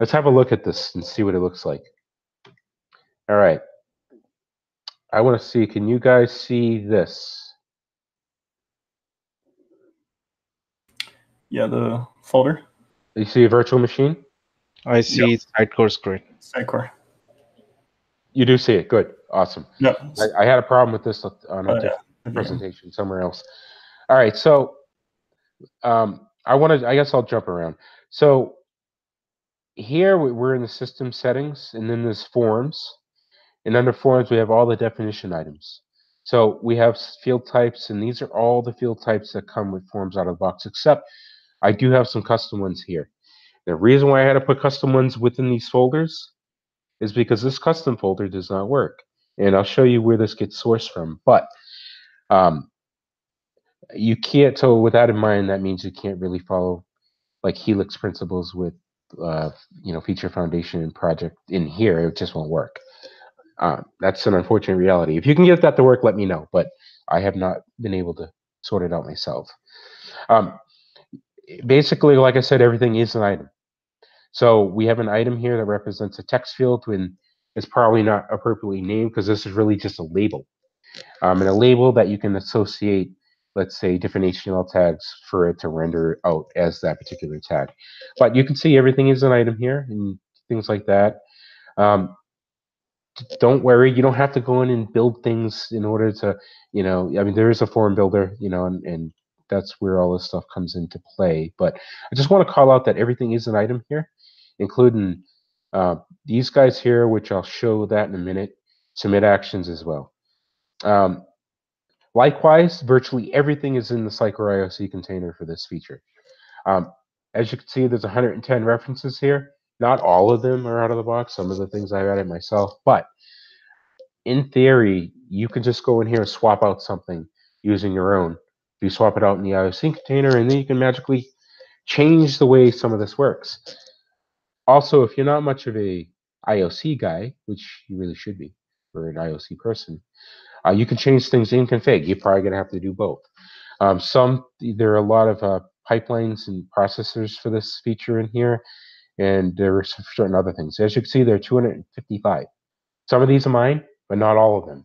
Let's have a look at this and see what it looks like. All right. I want to see, can you guys see this? Yeah, the folder. You see a virtual machine? I see Yep. Sitecore screen. Sitecore. You do see it. Good. Awesome. Yeah. I, I had a problem with this on a Oh, yeah. different presentation somewhere else. All right. So um, I want to, I guess I'll jump around. So here we- we're in the system settings and then there's forms. And under forms, we have all the definition items. So we have field types and these are all the field types that come with forms out of the box, except I do have some custom ones here. The reason why I had to put custom ones within these folders is because this custom folder does not work. And I'll show you where this gets sourced from. But um, you can't, so with that in mind, that means you can't really follow like Helix principles with, uh, you know, feature foundation and project in here. It just won't work. Uh, that's an unfortunate reality. If you can get that to work, let me know. But I have not been able to sort it out myself. Um, basically, like I said, everything is an item. So we have an item here that represents a text field when it's probably not appropriately named because this is really just a label. Um, and a label that you can associate, let's say, different HTML tags for it to render out as that particular tag. But you can see everything is an item here and things like that. Um, don't worry, you don't have to go in and build things in order to, you know, I mean, there is a form builder, you know, and, and that's where all this stuff comes into play. But I just want to call out that everything is an item here, including uh, these guys here, which I'll show that in a minute, submit actions as well. Um, likewise, virtually everything is in the Sitecore IOC container for this feature. Um, as you can see, there's 110 references here. Not all of them are out of the box. Some of the things I've added myself, but in theory, you can just go in here and swap out something using your own. You swap it out in the IOC container, and then you can magically change the way some of this works. Also, if you're not much of a IOC guy, which you really should be for an IOC person, uh, you can change things in config. You're probably gonna have to do both. Um, some there are a lot of uh, pipelines and processors for this feature in here, and there are certain other things. As you can see, there are 255. Some of these are mine, but not all of them.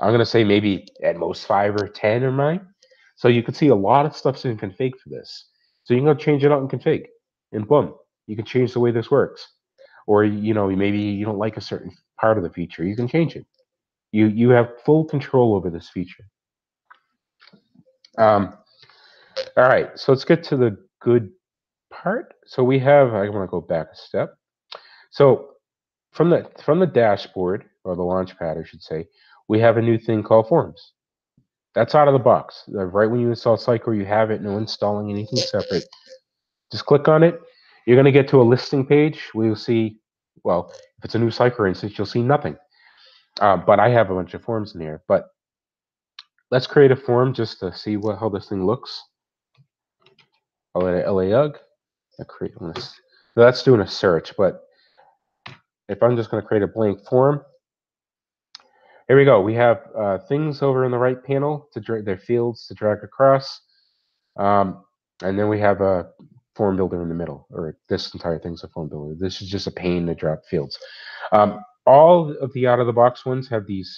I'm gonna say maybe at most five or ten are mine. So you can see a lot of stuff's in config for this. So you can go change it out in config, and boom, you can change the way this works. Or you know maybe you don't like a certain part of the feature, you can change it. You you have full control over this feature. Um, all right, so let's get to the good part. So we have. I want to go back a step. So from the from the dashboard or the launchpad, I should say, we have a new thing called Forms. That's out of the box. Right when you install Sitecore, you have it. No installing anything separate. Just click on it. You're going to get to a listing page where you'll see. Well, if it's a new Sitecore instance, you'll see nothing. Uh, but I have a bunch of forms in here. But let's create a form just to see what how this thing looks. I'll let it LAUG. I create I'm gonna s- so that's doing a search, but if I'm just going to create a blank form, here we go. We have uh, things over in the right panel to drag their fields to drag across, um, and then we have a form builder in the middle, or this entire thing's a form builder. This is just a pain to drop fields. Um, all of the out of the box ones have these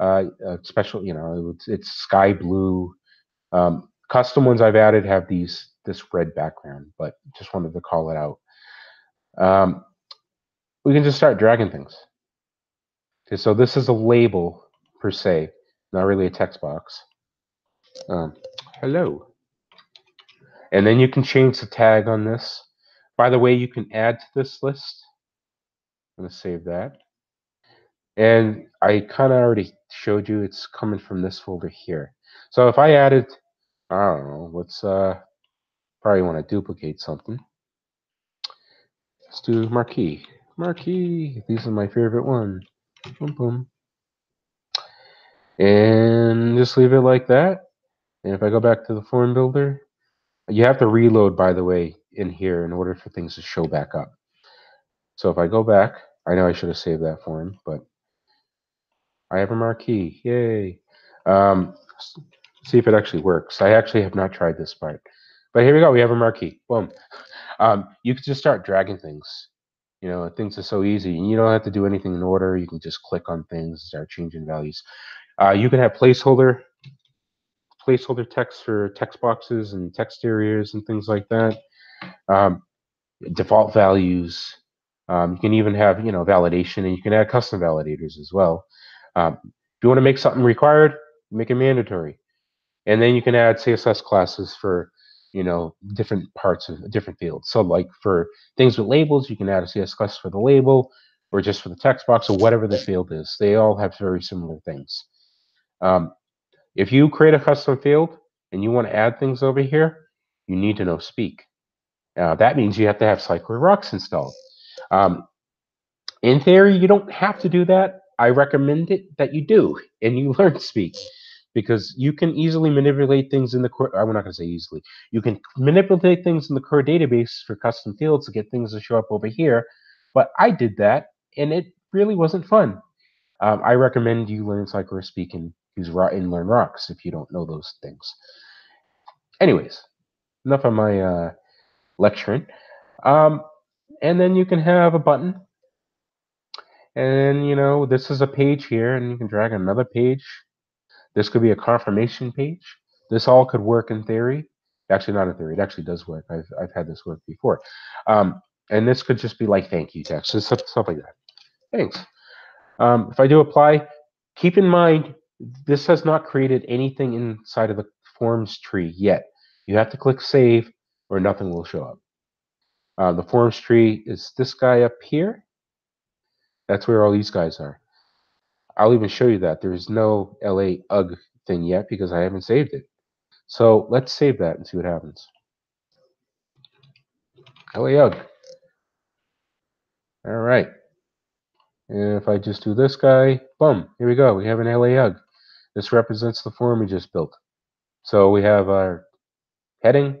uh, uh, special, you know, it's, it's sky blue Um, custom ones I've added have these this red background, but just wanted to call it out. Um, we can just start dragging things. Okay, so this is a label per se, not really a text box. Um, hello. And then you can change the tag on this. By the way, you can add to this list. I'm going to save that. And I kind of already showed you it's coming from this folder here. So if I added, I don't know, let's uh, probably want to duplicate something. Let's do marquee. Marquee. These are my favorite one. Boom, boom. And just leave it like that. And if I go back to the form builder, you have to reload, by the way, in here in order for things to show back up. So if I go back, I know I should have saved that form, but I have a marquee. Yay. Um, see if it actually works. I actually have not tried this part. But here we go. We have a marquee. Boom. Um, you can just start dragging things. You know, things are so easy. You don't have to do anything in order. You can just click on things, start changing values. Uh, you can have placeholder placeholder text for text boxes and text areas and things like that. Um, default values. Um, you can even have you know validation, and you can add custom validators as well. Um, if you want to make something required, make it mandatory, and then you can add CSS classes for you know different parts of different fields. So like for things with labels, you can add a CSS class for the label, or just for the text box, or whatever the field is. They all have very similar things. Um, if you create a custom field and you want to add things over here, you need to know Speak. Uh, that means you have to have Sitecore Rocks installed. Um, in theory, you don't have to do that. I recommend it that you do and you learn Speak because you can easily manipulate things in the core. I'm not going to say easily. You can manipulate things in the core database for custom fields to get things to show up over here. But I did that and it really wasn't fun. Um, I recommend you learn Sitecore Speak and use and learn rocks if you don't know those things. Anyways, enough of my uh, lecturing. Um, and then you can have a button. And, you know, this is a page here, and you can drag another page. This could be a confirmation page. This all could work in theory. Actually, not in theory. It actually does work. I've, I've had this work before. Um, and this could just be like thank you text, stuff, stuff like that. Thanks. Um, if I do apply, keep in mind this has not created anything inside of the forms tree yet. You have to click save or nothing will show up. Uh, the forms tree is this guy up here. That's where all these guys are. I'll even show you that. There is no LA UG thing yet because I haven't saved it. So let's save that and see what happens. LA UG. All right. And if I just do this guy, boom, here we go. We have an LA UG. This represents the form we just built. So we have our heading,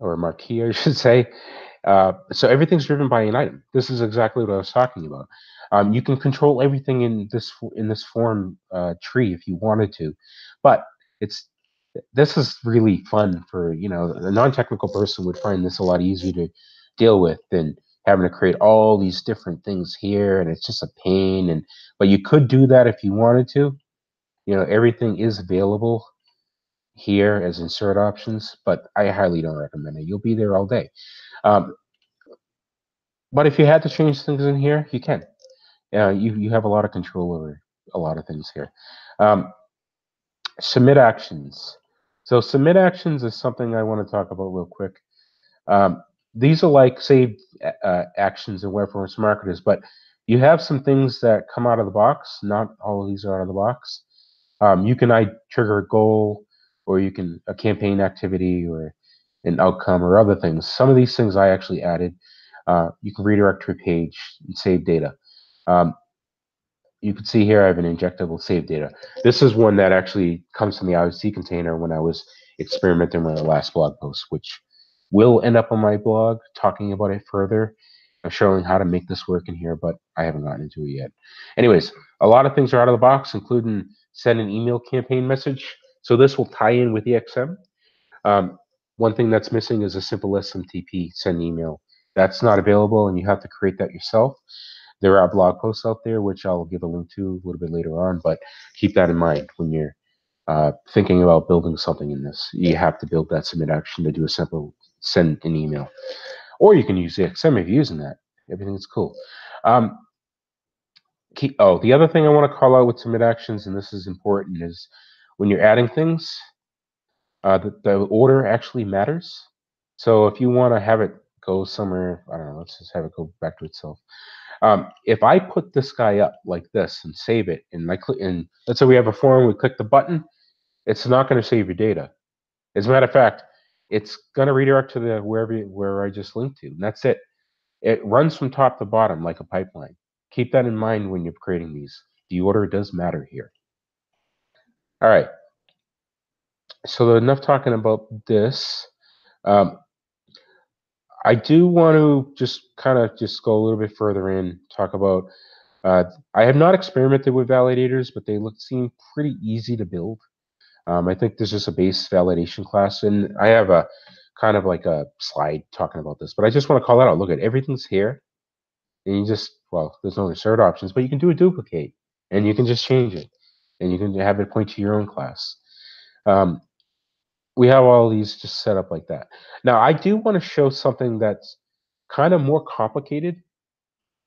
or marquee, I should say. Uh, so everything's driven by an item. This is exactly what I was talking about. Um, you can control everything in this in this form uh, tree if you wanted to, but it's this is really fun for you know a non-technical person would find this a lot easier to deal with than having to create all these different things here and it's just a pain and but you could do that if you wanted to you know, everything is available here as insert options, but I highly don't recommend it. You'll be there all day. Um, but if you had to change things in here, you can. Uh, you, you have a lot of control over a lot of things here. Um, submit actions. So submit actions is something I want to talk about real quick. Um, these are like saved uh, actions in Web Forms for Marketers, but you have some things that come out of the box. Not all of these are out of the box. Um, you can I trigger a goal, or you can a campaign activity, or an outcome, or other things. Some of these things I actually added. Uh, you can redirect to a page and save data. Um, you can see here I have an injectable save data. This is one that actually comes from the IOC container when I was experimenting with the last blog post, which will end up on my blog talking about it further, I'm showing how to make this work in here, but I haven't gotten into it yet. Anyways, a lot of things are out of the box, including send an email campaign message. So this will tie in with EXM. Um, one thing that's missing is a simple SMTP send email. That's not available, and you have to create that yourself. There are blog posts out there, which I'll give a link to a little bit later on, but keep that in mind when you're uh, thinking about building something in this, you have to build that submit action to do a simple send an email, or you can use the EXM using that. Everything's cool. Um, oh, the other thing I want to call out with submit actions, and this is important, is when you're adding things, uh, the, the order actually matters. So if you want to have it go somewhere, I don't know, let's just have it go back to itself. Um, if I put this guy up like this and save it, and I click, and let's say we have a form, we click the button, it's not going to save your data. As a matter of fact, it's going to redirect to the wherever where I just linked to, and that's it. It runs from top to bottom like a pipeline. Keep that in mind when you're creating these. The order does matter here. All right. So enough talking about this. Um, I do want to just kind of just go a little bit further in, talk about. Uh, I have not experimented with validators, but they look seem pretty easy to build. Um, I think there's just a base validation class, and I have a kind of like a slide talking about this, but I just want to call that out. Look at everything's here, and you just well, there's no insert options, but you can do a duplicate, and you can just change it, and you can have it point to your own class. Um, we have all these just set up like that. Now, I do want to show something that's kind of more complicated.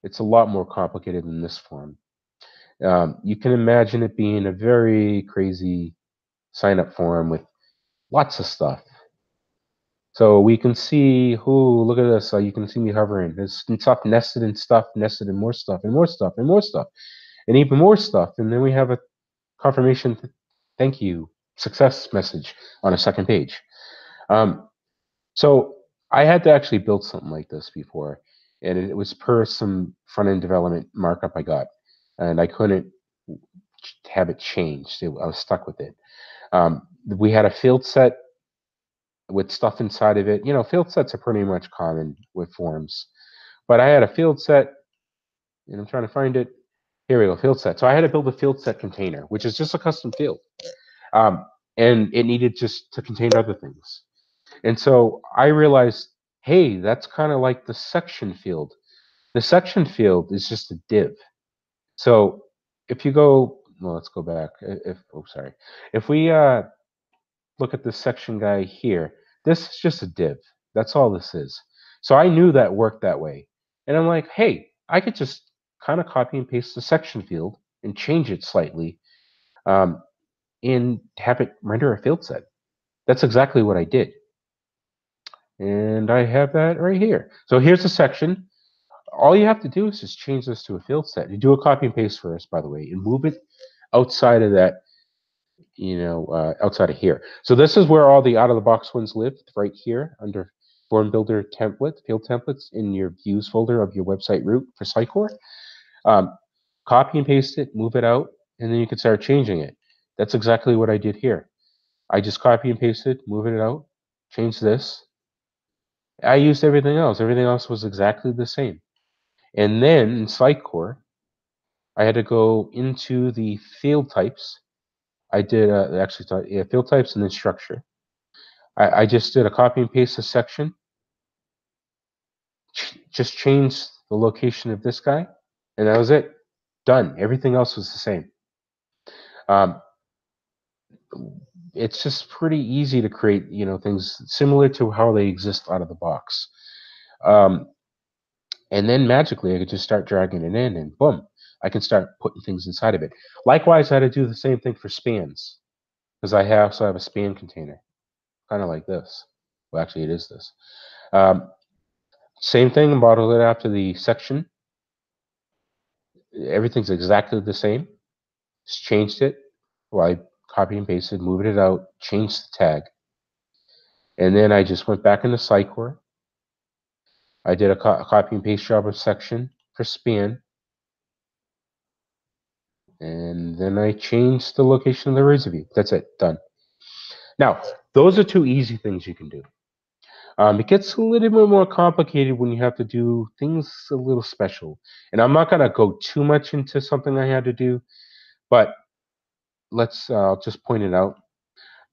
It's a lot more complicated than this form. Um, you can imagine it being a very crazy sign up form with lots of stuff. So we can see, who, look at this. Uh, you can see me hovering. There's stuff nested in stuff, nested in more stuff, and more stuff, and more stuff, and even more stuff. And then we have a confirmation, thank you, success message on a second page. Um, so I had to actually build something like this before, and it was per some front end development markup I got, and I couldn't have it changed. It, I was stuck with it. Um, we had a field set with stuff inside of it. You know, field sets are pretty much common with forms, but I had a field set, and I'm trying to find it. Here we go, field set. So I had to build a field set container, which is just a custom field. Um, and it needed just to contain other things. And so I realized, hey, that's kind of like the section field. The section field is just a div. So if you go, well, let's go back. If oh, sorry, if we uh, look at this section guy here, this is just a div. That's all this is. So I knew that worked that way, and I'm like, hey, I could just kind of copy and paste the section field and change it slightly, um, and have it render a field set. That's exactly what I did. And I have that right here. So here's the section. All you have to do is just change this to a field set. You do a copy and paste first, by the way, and move it outside of that, you know, uh, outside of here. So this is where all the out-of-the-box ones live, right here under Form Builder template, field templates in your views folder of your website root for Sitecore. Um, copy and paste it, move it out, and then you can start changing it. That's exactly what I did here. I just copy and pasted, move it out, change this. I used everything else. Everything else was exactly the same. And then in Sitecore, I had to go into the field types. I did uh, actually yeah, field types and then structure. I, I just did a copy and paste a section. Ch just changed the location of this guy, and that was it. Done. Everything else was the same. Um, it's just pretty easy to create you know things similar to how they exist out of the box um, and then magically i could just start dragging it in and boom i can start putting things inside of it likewise i had to do the same thing for spans because i have also have a span container kind of like this well actually it is this um, same thing modeled it after the section everything's exactly the same just changed it well i copy and pasted, moved it out, changed the tag. And then I just went back into Sitecore. I did a, co a copy and paste job of section for span. And then I changed the location of the razor view. That's it, done. Now, those are two easy things you can do. Um, it gets a little bit more complicated when you have to do things a little special. And I'm not going to go too much into something I had to do, but let's uh, just point it out.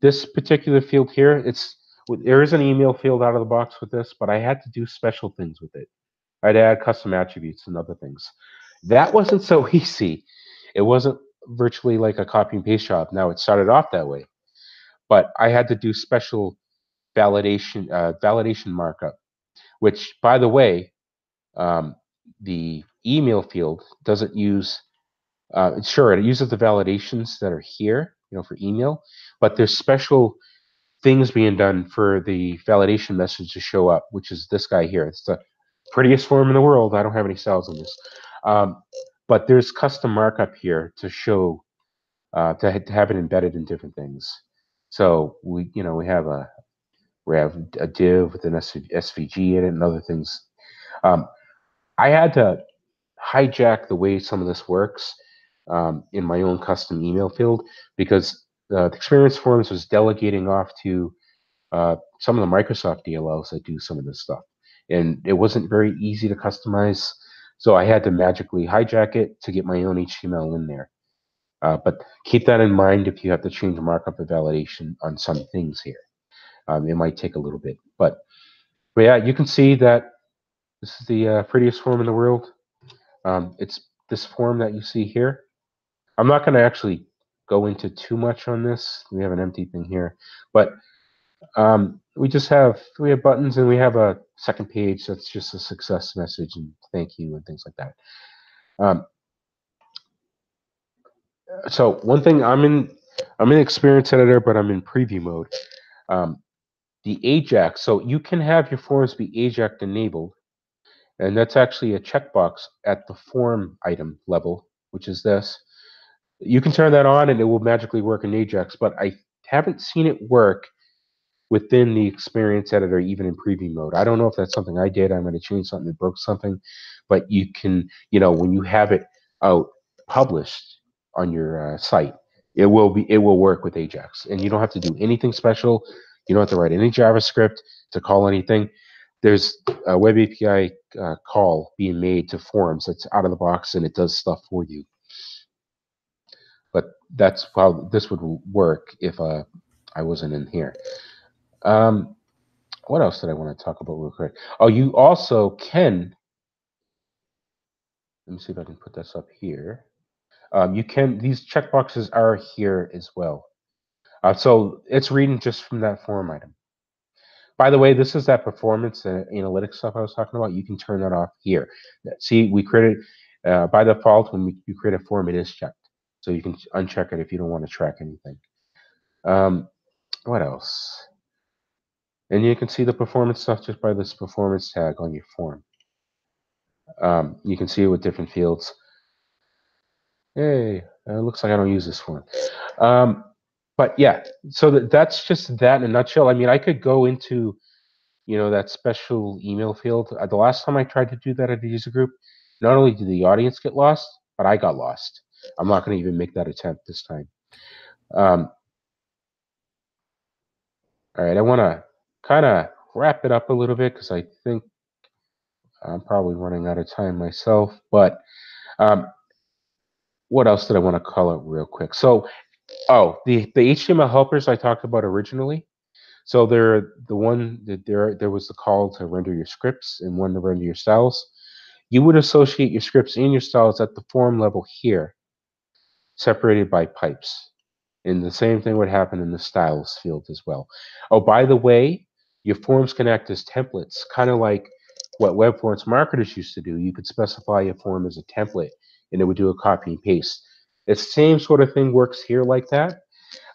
This particular field here, it's there is an email field out of the box with this, but I had to do special things with it. I'd add custom attributes and other things. That wasn't so easy. It wasn't virtually like a copy and paste job. Now it started off that way, but I had to do special validation uh, validation markup, which, by the way, um, the email field doesn't use. Uh, sure, it uses the validations that are here, you know, for email, but there's special things being done for the validation message to show up, which is this guy here. It's the prettiest form in the world. I don't have any cells in this. Um, but there's custom markup here to show, uh, to, to have it embedded in different things. So we, you know, we have a, we have a div with an SVG in it and other things. Um, I had to hijack the way some of this works um, in my own custom email field because uh, the experience forms was delegating off to uh, some of the Microsoft DLLs that do some of this stuff. And it wasn't very easy to customize. So I had to magically hijack it to get my own HTML in there. Uh, but keep that in mind if you have to change markup and validation on some things here. Um, it might take a little bit. But, but yeah, you can see that this is the uh, prettiest form in the world. Um, it's this form that you see here. I'm not going to actually go into too much on this. We have an empty thing here, but um, we just have we have buttons and we have a second page that's just a success message and thank you and things like that. Um, so one thing I'm in I'm in Experience Editor, but I'm in preview mode. Um, the Ajax, so you can have your forms be Ajax enabled, and that's actually a checkbox at the form item level, which is this. You can turn that on and it will magically work in Ajax, but I haven't seen it work within the experience editor, even in preview mode. I don't know if that's something I did. I might have changed something that broke something, but you can, you know, when you have it out published on your uh, site, it will be it will work with Ajax, and you don't have to do anything special. You don't have to write any JavaScript to call anything. There's a web API uh, call being made to forms that's out of the box, and it does stuff for you but that's how this would work if uh, I wasn't in here. Um, what else did I want to talk about real quick? Oh, you also can. Let me see if I can put this up here. Um, you can these checkboxes are here as well. Uh, so it's reading just from that form item. By the way, this is that performance and analytics stuff I was talking about. You can turn that off here. See, we created uh, by default when we, you create a form, it is checked. So you can uncheck it if you don't want to track anything. Um, what else? And you can see the performance stuff just by this performance tag on your form. Um, you can see it with different fields. Hey, it looks like I don't use this form. Um, but yeah, so that, that's just that in a nutshell. I mean, I could go into, you know, that special email field. Uh, the last time I tried to do that at a user group, not only did the audience get lost, but I got lost. I'm not going to even make that attempt this time. Um, all right, I want to kind of wrap it up a little bit because I think I'm probably running out of time myself. But um, what else did I want to call it real quick? So, oh, the the HTML helpers I talked about originally. So there, the one that there there was the call to render your scripts and one to render your styles. You would associate your scripts and your styles at the form level here separated by pipes. And the same thing would happen in the styles field as well. Oh, by the way, your forms can act as templates, kind of like what web forms marketers used to do. You could specify a form as a template and it would do a copy and paste. The same sort of thing works here like that.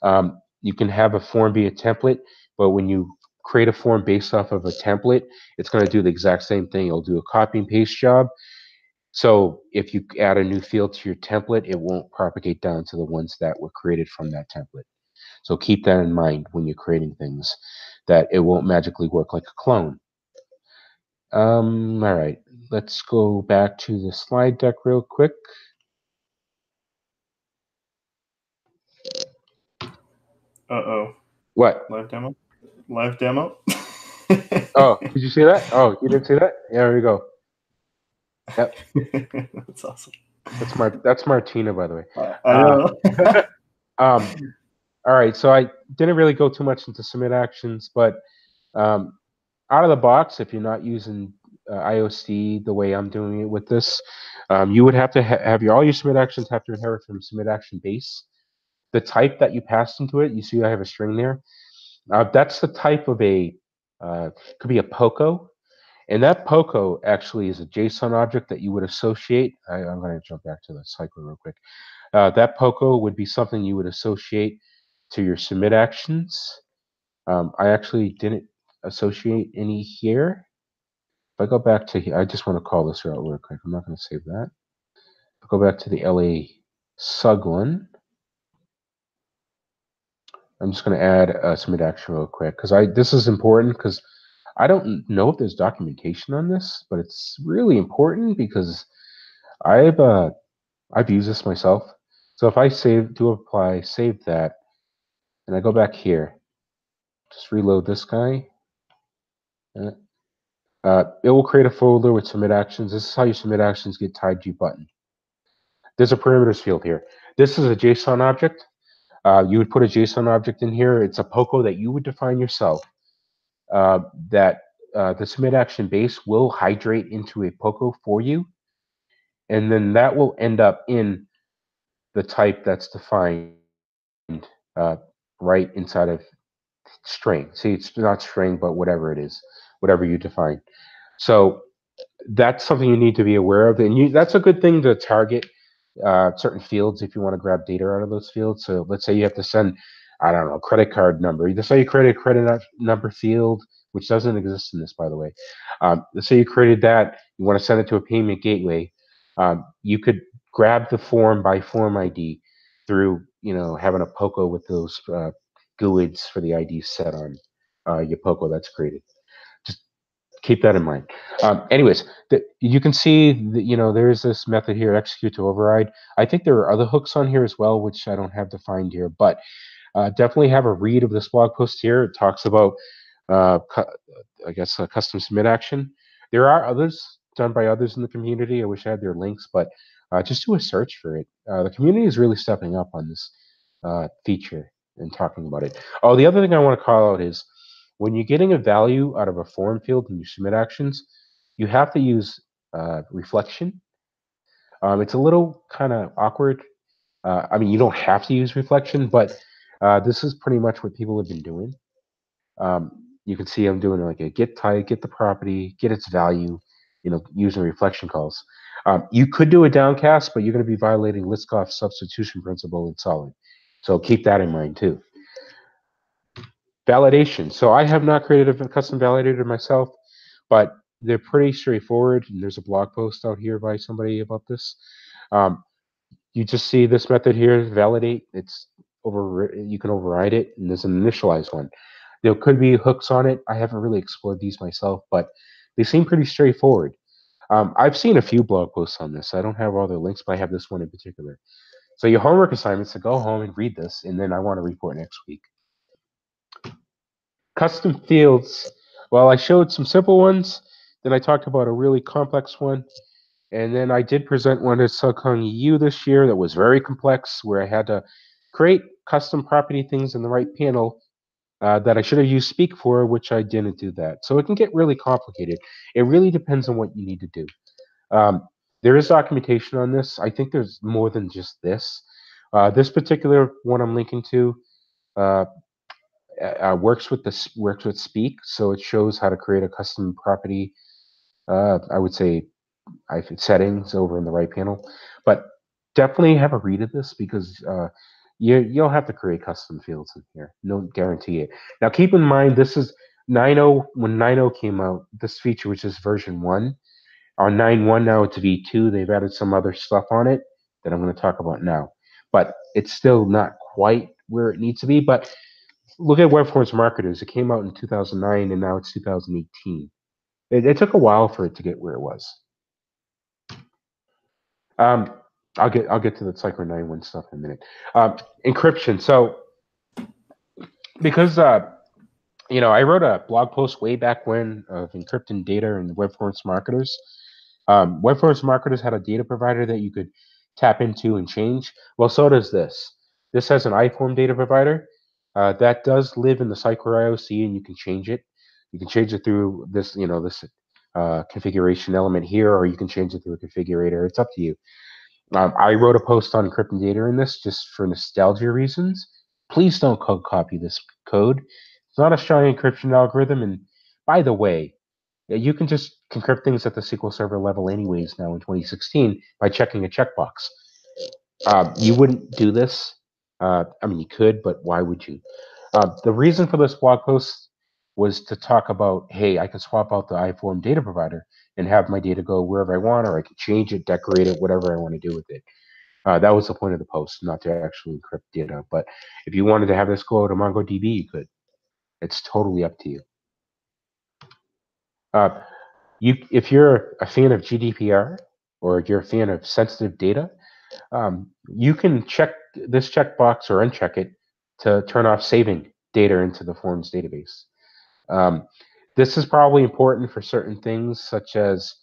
Um, you can have a form be a template, but when you create a form based off of a template, it's going to do the exact same thing. It'll do a copy and paste job, so if you add a new field to your template, it won't propagate down to the ones that were created from that template. So keep that in mind when you're creating things, that it won't magically work like a clone. Um, all right, let's go back to the slide deck real quick. Uh-oh. What? Live demo? Live demo? oh, did you see that? Oh, you didn't see that? Yeah, there we go. Yep. That's awesome. That's Mar- that's Martina, by the way. I know. Uh, um, all right, so I didn't really go too much into submit actions, but um, out of the box, if you're not using uh, IOC the way I'm doing it with this, um, you would have to ha- have your all your submit actions have to inherit from submit action base. The type that you passed into it, you see I have a string there. Uh, that's the type of a uh, could be a POCO, and that POCO actually is a JSON object that you would associate. I, am going to jump back to the Sitecore real quick. Uh, that POCO would be something you would associate to your submit actions. Um, I actually didn't associate any here. If I go back to here, I just want to call this out real quick. I'm not going to save that. I'll go back to the LA SUG one. I'm just going to add a submit action real quick because I this is important because I don't know if there's documentation on this, but it's really important because I've uh, I've used this myself. So if I save do apply, save that, and I go back here, just reload this guy. Uh, uh, it will create a folder with submit actions. This is how your submit actions get tied to your button. There's a parameters field here. This is a JSON object. Uh, you would put a JSON object in here. It's a POCO that you would define yourself uh, that uh, the submit action base will hydrate into a POCO for you. And then that will end up in the type that's defined uh, right inside of string. See, it's not string, but whatever it is, whatever you define. So that's something you need to be aware of. And you, that's a good thing to target uh, certain fields if you want to grab data out of those fields. So let's say you have to send, I don't know, credit card number. Let's say you create a credit number field, which doesn't exist in this, by the way. Um, let's say you created that, you want to send it to a payment gateway. Um, you could grab the form by form ID through, you know, having a POCO with those uh, GUIDs for the ID set on uh, your POCO that's created Just keep that in mind. Um, anyways, the, you can see that, you know there's this method here, execute to override. I think there are other hooks on here as well, which I don't have defined here, but uh, definitely have a read of this blog post here. It talks about, uh, I guess, a custom submit action. There are others done by others in the community. I wish I had their links, but uh, just do a search for it. Uh, the community is really stepping up on this uh, feature and talking about it. Oh, the other thing I want to call out is when you're getting a value out of a form field and you submit actions, you have to use uh, reflection. Um, it's a little kind of awkward. Uh, I mean, you don't have to use reflection, but uh, this is pretty much what people have been doing. Um, you can see I'm doing like a get type, get the property, get its value, you know, using reflection calls. Um, you could do a downcast, but you're going to be violating Liskov substitution principle in solid. So keep that in mind too. Validation. So I have not created a custom validator myself, but they're pretty straightforward. And there's a blog post out here by somebody about this. Um, you just see this method here, validate. It's over. You can override it, and there's an initialized one. There could be hooks on it. I haven't really explored these myself, but they seem pretty straightforward. Um, I've seen a few blog posts on this. I don't have all the links, but I have this one in particular. So your homework assignment is to go home and read this, and then I want to report next week. Custom fields. Well, I showed some simple ones. Then I talked about a really complex one. And then I did present one at SUGCON EU this year that was very complex, where I had to create custom property things in the right panel uh, that I should have used Speak for, which I didn't do that. So it can get really complicated. It really depends on what you need to do. Um, there is documentation on this. I think there's more than just this. Uh, this particular one I'm linking to uh, uh, works with this works with Speak, so it shows how to create a custom property. Uh, I would say I settings over in the right panel, but definitely have a read of this because uh, you you'll have to create custom fields in here. No guarantee it. Now keep in mind this is 9.0 when 9.0 came out. This feature, was just version one, on 9.1 now it's V2. They've added some other stuff on it that I'm going to talk about now, but it's still not quite where it needs to be. But look at WebForms Marketers. It came out in 2009 and now it's 2018. It, it took a while for it to get where it was. Um, I'll get I'll get to the Sitecore 91 stuff in a minute. Um, encryption. So because uh, you know I wrote a blog post way back when of encrypting data in WebForms Marketers. Um, WebForms Marketers had a data provider that you could tap into and change. Well, so does this. This has an iForm data provider uh, that does live in the Sitecore IOC, and you can change it. You can change it through this, you know, this uh, configuration element here, or you can change it through a configurator. It's up to you. Um, I wrote a post on encrypting data in this just for nostalgia reasons. Please don't code copy this code. It's not a strong encryption algorithm. And by the way, you can just encrypt things at the SQL Server level anyways now in 2016 by checking a checkbox. Uh, you wouldn't do this. Uh, I mean, you could, but why would you? Uh, the reason for this blog post was to talk about, hey, I can swap out the iForm data provider and have my data go wherever I want, or I can change it, decorate it, whatever I want to do with it. Uh, that was the point of the post, not to actually encrypt data. But if you wanted to have this go to MongoDB, you could. It's totally up to you. Uh, you, if you're a fan of GDPR or you're a fan of sensitive data, um, you can check this checkbox or uncheck it to turn off saving data into the forms database. Um, this is probably important for certain things such as,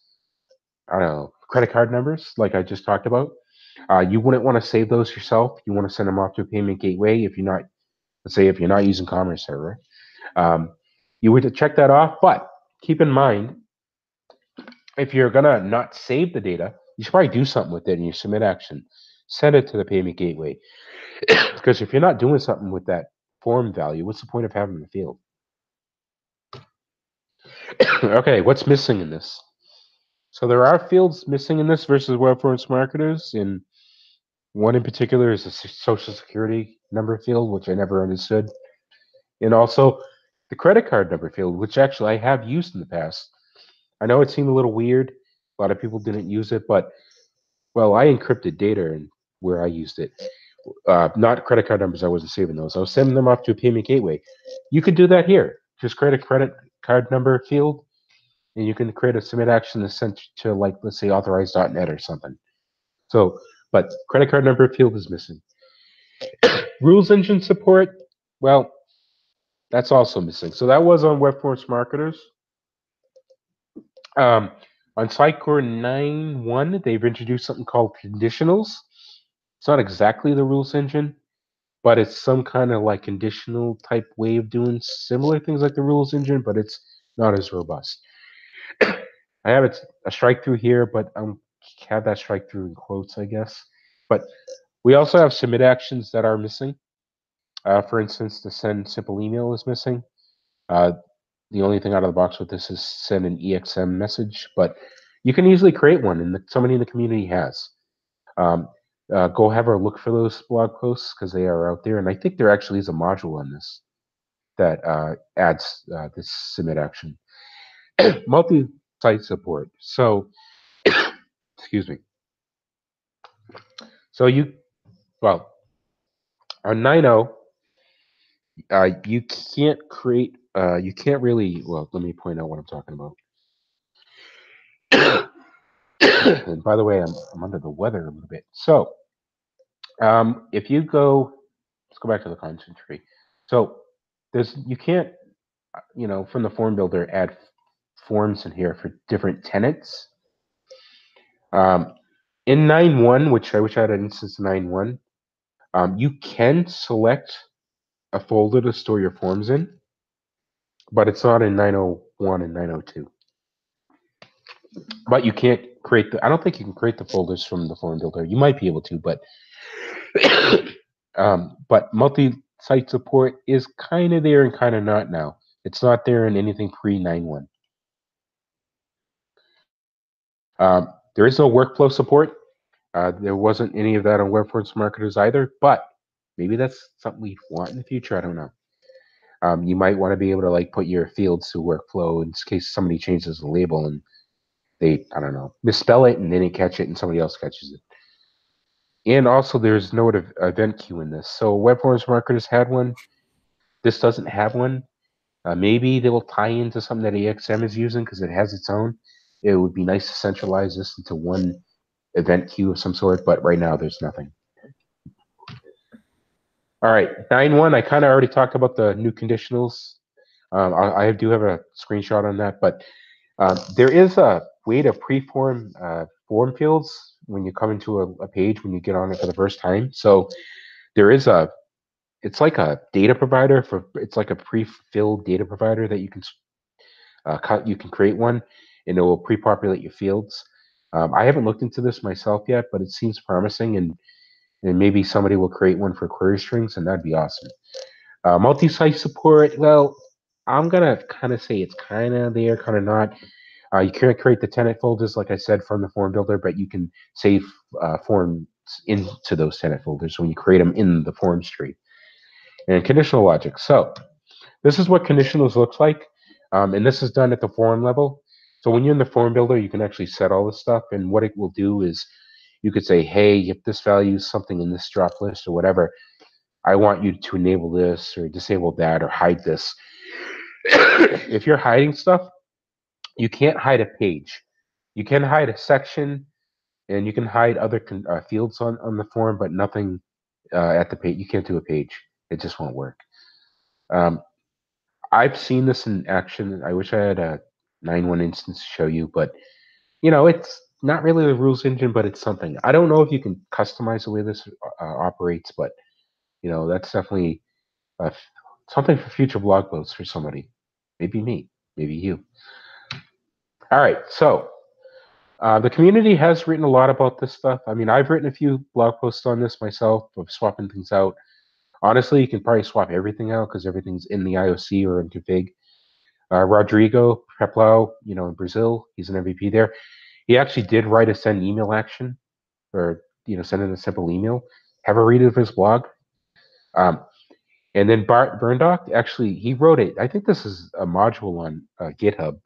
I don't know, credit card numbers, like I just talked about. Uh, you wouldn't want to save those yourself. You want to send them off to a payment gateway if you're not, let's say, if you're not using Commerce Server. Um, you would check that off, but keep in mind, if you're gonna not save the data, you should probably do something with it in your submit action. Send it to the payment gateway. because if you're not doing something with that form value, what's the point of having the field? okay, what's missing in this? So there are fields missing in this versus web forms marketers, and one in particular is a social security number field, which I never understood, and also the credit card number field, which actually I have used in the past. I know it seemed a little weird. A lot of people didn't use it, but well, I encrypted data and where I used it. Uh, not credit card numbers. I wasn't saving those. I was sending them off to a payment gateway. You could do that here. Just create a credit card number field, and you can create a submit action that's sent to like let's say authorize.net or something. So, but credit card number field is missing. Rules engine support. Well, that's also missing. So that was on WebForms Marketers. Um, on Sitecore 9.1, they've introduced something called conditionals. It's not exactly the rules engine, but it's some kind of like conditional type way of doing similar things like the rules engine, but it's not as robust. I have a strike through here, but I have that strike through in quotes, I guess. But we also have submit actions that are missing. Uh, for instance, the send simple email is missing. Uh, the only thing out of the box with this is send an EXM message, but you can easily create one, and somebody in the community has. Um, uh, go have a look for those blog posts because they are out there, and I think there actually is a module on this that uh, adds uh, this submit action. Multi-site support. So, excuse me. So you, well, on 9.0, uh, you can't create, uh, you can't really, well, let me point out what I'm talking about. and by the way, I'm, I'm under the weather a little bit. So um, if you go, let's go back to the content tree. So there's, you can't, uh, you know, from the form builder, add forms in here for different tenants. Um, in 9.1, which I wish I had an instance 9.1, um, you can select a folder to store your forms in, but it's not in 901 and 902. But you can't create the, I don't think you can create the folders from the form builder. You might be able to, but um, but multi-site support is kind of there and kind of not now. It's not there in anything pre 9.1. Um, there is no workflow support. Uh, there wasn't any of that on WebForms marketers either, but maybe that's something we want in the future. I don't know. Um, you might want to be able to like put your fields to workflow in case somebody changes the label and they, I don't know, misspell it and then they catch it and somebody else catches it. And also, there's no event queue in this. So WebForms marketers had one. This doesn't have one. Uh, maybe they will tie into something that EXM is using because it has its own. It would be nice to centralize this into one event queue of some sort, but right now there's nothing. All right, 9.1, I kind of already talked about the new conditionals. Um, I, I, do have a screenshot on that, but uh, there is a way to preform uh, form fields when you come into a, a, page when you get on it for the first time. So there is a, it's like a data provider for, it's like a pre-filled data provider that you can uh, cut, you can create one, and it will pre-populate your fields. Um, I haven't looked into this myself yet, but it seems promising, and and maybe somebody will create one for query strings, and that'd be awesome. Uh, multi-site support. Well, I'm gonna kind of say it's kind of there, kind of not. Uh, you can't create the tenant folders, like I said, from the form builder, but you can save uh, forms into those tenant folders when you create them in the forms tree. And conditional logic. So this is what conditionals looks like, um, and this is done at the form level. So when you're in the form builder, you can actually set all this stuff, and what it will do is you could say, hey, if this value is something in this drop list or whatever, I want you to enable this or disable that or hide this. if you're hiding stuff, you can't hide a page. You can hide a section, and you can hide other uh, fields on, on the form, but nothing uh, at the page. You can't do a page. It just won't work. Um, I've seen this in action. I wish I had a nine one instance to show you, but you know, it's not really the rules engine, but it's something. I don't know if you can customize the way this uh, operates, but you know, that's definitely something for future blog posts for somebody. Maybe me, maybe you. All right, so uh, the community has written a lot about this stuff. I mean, I've written a few blog posts on this myself of swapping things out. Honestly, you can probably swap everything out because everything's in the IOC or in config. Uh, Rodrigo Peplau, you know, in Brazil, he's an MVP there. He actually did write a send email action, or you know, send in a simple email. Have a read of his blog. Um, and then Bart Bovendeerd, actually, he wrote it. I think this is a module on uh, GitHub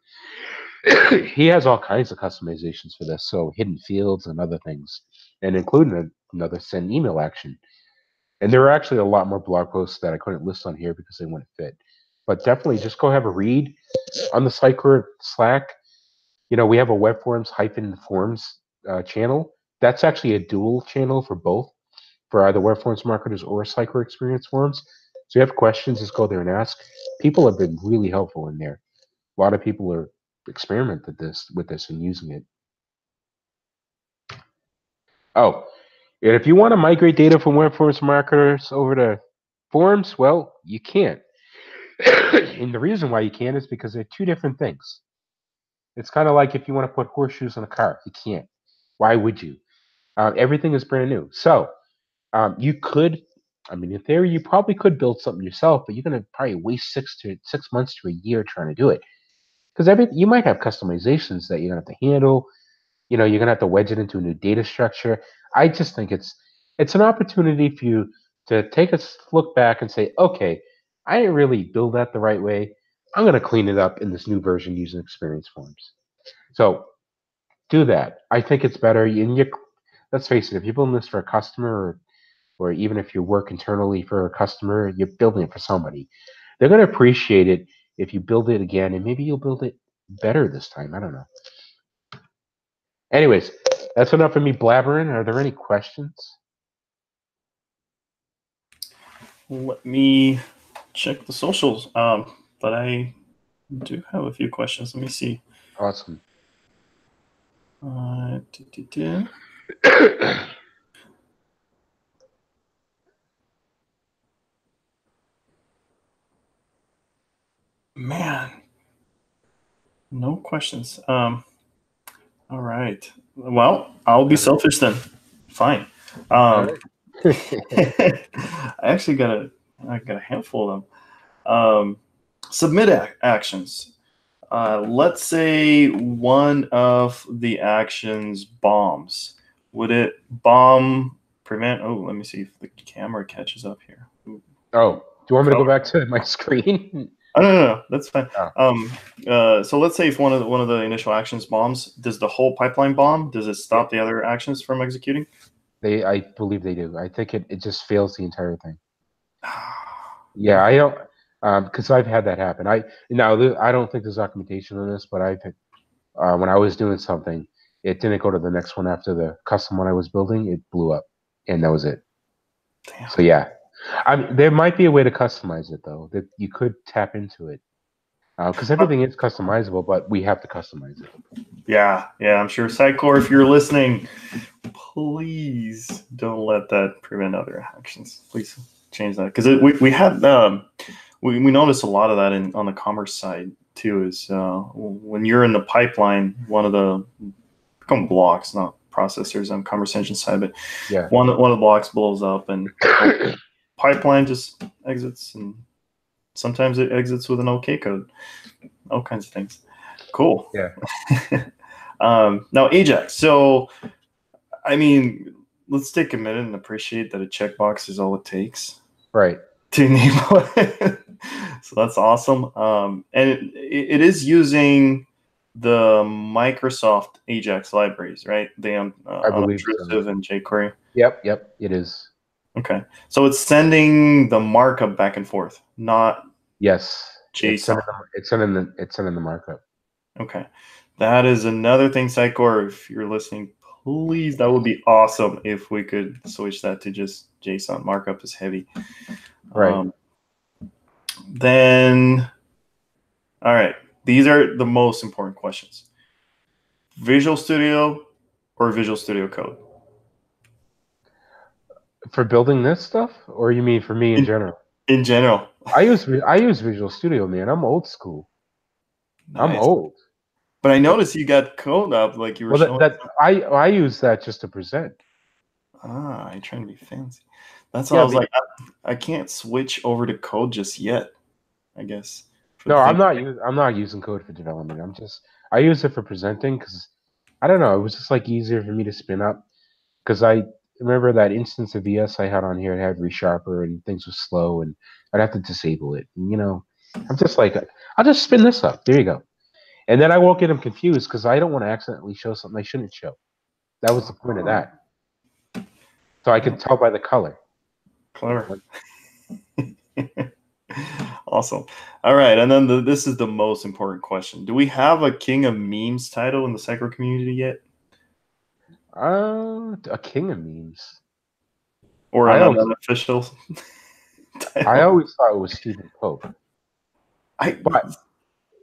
he has all kinds of customizations for this, so hidden fields and other things, and including another send email action. And there are actually a lot more blog posts that I couldn't list on here because they wouldn't fit. But definitely just go have a read on the Sitecore Slack. You know, we have a web forms hyphen forms uh, channel. That's actually a dual channel for both, for either web forms marketers or Sitecore experience forms. So if you have questions, just go there and ask. People have been really helpful in there. A lot of people are experiment with this with this and using it. Oh, and if you want to migrate data from web forms marketers over to forms, well, you can't. and the reason why you can't is because they're two different things. It's kind of like if you want to put horseshoes on a car, you can't. Why would you? Uh, everything is brand new. So um, you could, I mean, in theory, you probably could build something yourself, but you're going to probably waste six to six months to a year trying to do it because every you might have customizations that you're gonna have to handle. You know, you're gonna have to wedge it into a new data structure. I just think it's it's an opportunity for you to take a look back and say, okay, I didn't really build that the right way. I'm gonna clean it up in this new version using experience forms. So do that. I think it's better. And you, let's face it, if you're building this for a customer, or, or even if you work internally for a customer, you're building it for somebody. They're gonna appreciate it if you build it again, and maybe you'll build it better this time. I don't know. Anyways, that's enough of me blabbering. Are there any questions? Let me check the socials. Um, but I do have a few questions. Let me see. Awesome. Uh, Man, no questions. Um, all right. Well, I'll be selfish then. Fine. Um, I actually got a I got a handful of them. Um, submit ac- actions. Uh, let's say one of the actions bombs. Would it bomb prevent? Oh, let me see if the camera catches up here. Ooh. Oh, do you want me to go back to my screen? Oh, no, no, no, that's fine. Oh. Um, uh, so let's say if one of the, one of the initial actions bombs, does the whole pipeline bomb? Does it stop the other actions from executing? They, I believe they do. I think it, it just fails the entire thing. yeah, I don't, because um, I've had that happen. I now I don't think there's documentation on this, but I've uh, when I was doing something, it didn't go to the next one after the custom one I was building. It blew up, and that was it. Damn. So yeah, I mean, there might be a way to customize it though. That you could tap into it because uh, everything is customizable, but we have to customize it. Yeah, yeah, I'm sure. Sitecore, if you're listening, please don't let that prevent other actions. Please change that because we we had um, we we noticed a lot of that in on the commerce side too is uh, when you're in the pipeline, one of the become blocks, not processors on conversation side, but Yeah. one one of the blocks blows up and pipeline just exits and sometimes it exits with an OK code. All kinds of things. Cool. Yeah. um, now Ajax. So I mean, let's take a minute and appreciate that a checkbox is all it takes Right. to enable it. so that's awesome. Um, and it, it is using the Microsoft Ajax libraries, right? The um, uh, I believe so. and jQuery. Yep. Yep. It is. Okay, so it's sending the markup back and forth, not Yes. It's JSON. sending, the, it's sending the it's sending the markup. Okay, that is another thing, Sitecore. If you're listening, please, that would be awesome if we could switch that to just JSON. Markup is heavy. Right. Um, then, all right, these are the most important questions: Visual Studio or Visual Studio Code. For building this stuff, or you mean for me in In- general? In general, I use I use Visual Studio, man. I'm old school. I'm old. But I noticed you got code up, like you were Well, showing. that, that I I use that just to present. Ah, I'm trying to be fancy. That's Yeah, I was like, I, I can't switch over to code just yet. I guess. No, I'm not. us- I'm not using code for development. I'm just. I use it for presenting because I don't know. It was just like easier for me to spin up because I remember that instance of VS I had on here. It had resharper and things were slow, and I'd have to disable it. And, you know, I'm just like, I'll just spin this up. There you go. And then I won't get them confused because I don't want to accidentally show something I shouldn't show. That was the point of that. So I can tell by the color. Clever. awesome. All right, and then the, this is the most important question: Do we have a King of Memes title in the Sitecore community yet, Uh, a king of memes. or I an always- unofficial? title? I always thought it was Stephen Pope. I, but-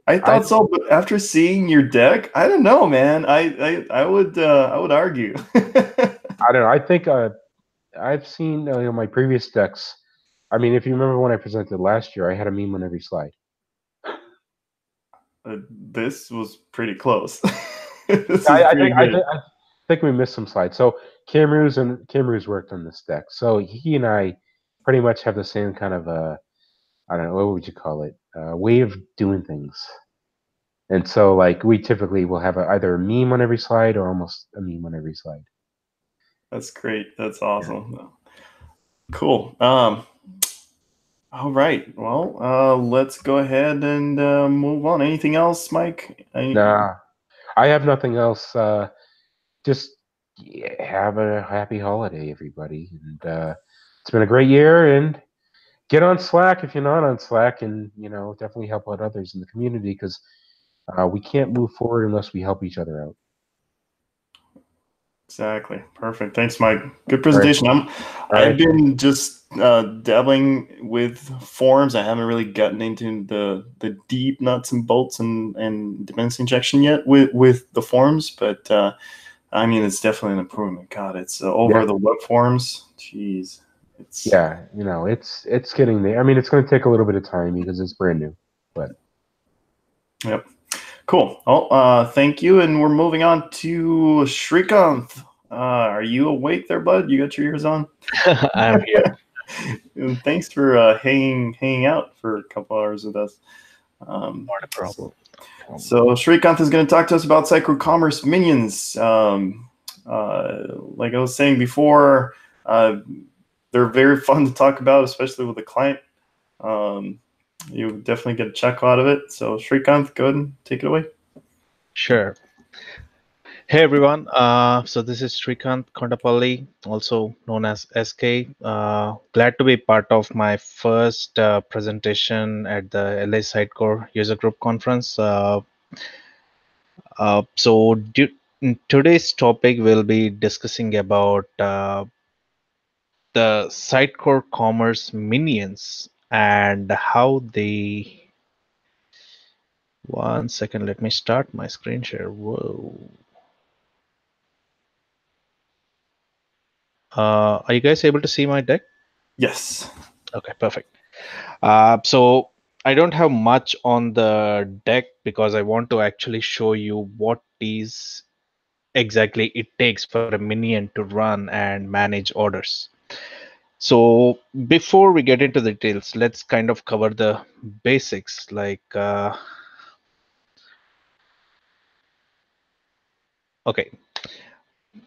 I thought I- so, but after seeing your deck, I don't know, man. I I, I would uh, I would argue. I don't know. I think uh, I've seen uh, you know, my previous decks. I mean, if you remember when I presented last year, I had a meme on every slide. Uh, this was pretty close. I, I, think, I, think, I think we missed some slides. So Kamruz and Kamruz worked on this deck. So he and I pretty much have the same kind of uh, I don't know what would you call it, uh, way of doing things. And so, like, we typically will have a, either a meme on every slide or almost a meme on every slide. That's great. That's awesome. Cool. Um, all right. Well, uh, let's go ahead and uh, move on. Anything else, Mike? Any- Nah, I have nothing else. Uh, just yeah, have a happy holiday, everybody, and uh, it's been a great year. And get on Slack if you're not on Slack, and you know definitely help out others in the community because uh, we can't move forward unless we help each other out. Exactly. Perfect. Thanks, Mike. Good presentation. I'm, right. I've been just uh, dabbling with forms. I haven't really gotten into the the deep nuts and bolts and and dependency injection yet with with the forms, but uh, I mean, it's definitely an improvement. God, it's uh, over Yeah. the web forms. Jeez, it's Yeah, you know it's it's getting there. I mean, it's going to take a little bit of time because it's brand new. But. Yep. Cool. Well, uh, thank you. And we're moving on to Srikanth. Uh, are you awake there, bud? You got your ears on? I'm here. And thanks for uh, hanging hanging out for a couple hours with us. Um, Not a problem. So Srikanth is going to talk to us about Sitecore Commerce minions. Um, uh, like I was saying before, uh, they're very fun to talk about, especially with a client. Um, you definitely get a chuckle out of it. So Srikanth, go ahead and take it away. Sure. Hey everyone. Uh, so this is Srikanth Kondapalli, also known as SK. Uh, glad to be part of my first uh, presentation at the LA Sitecore User Group Conference. Uh, uh, so in today's topic, we'll be discussing about uh, the Sitecore Commerce minions and how they. One second, let me start my screen share. Whoa. Uh, are you guys able to see my deck? Yes. Okay, perfect. Uh, so I don't have much on the deck because I want to actually show you what is exactly it takes for a minion to run and manage orders. So before we get into the details, let's kind of cover the basics like uh, okay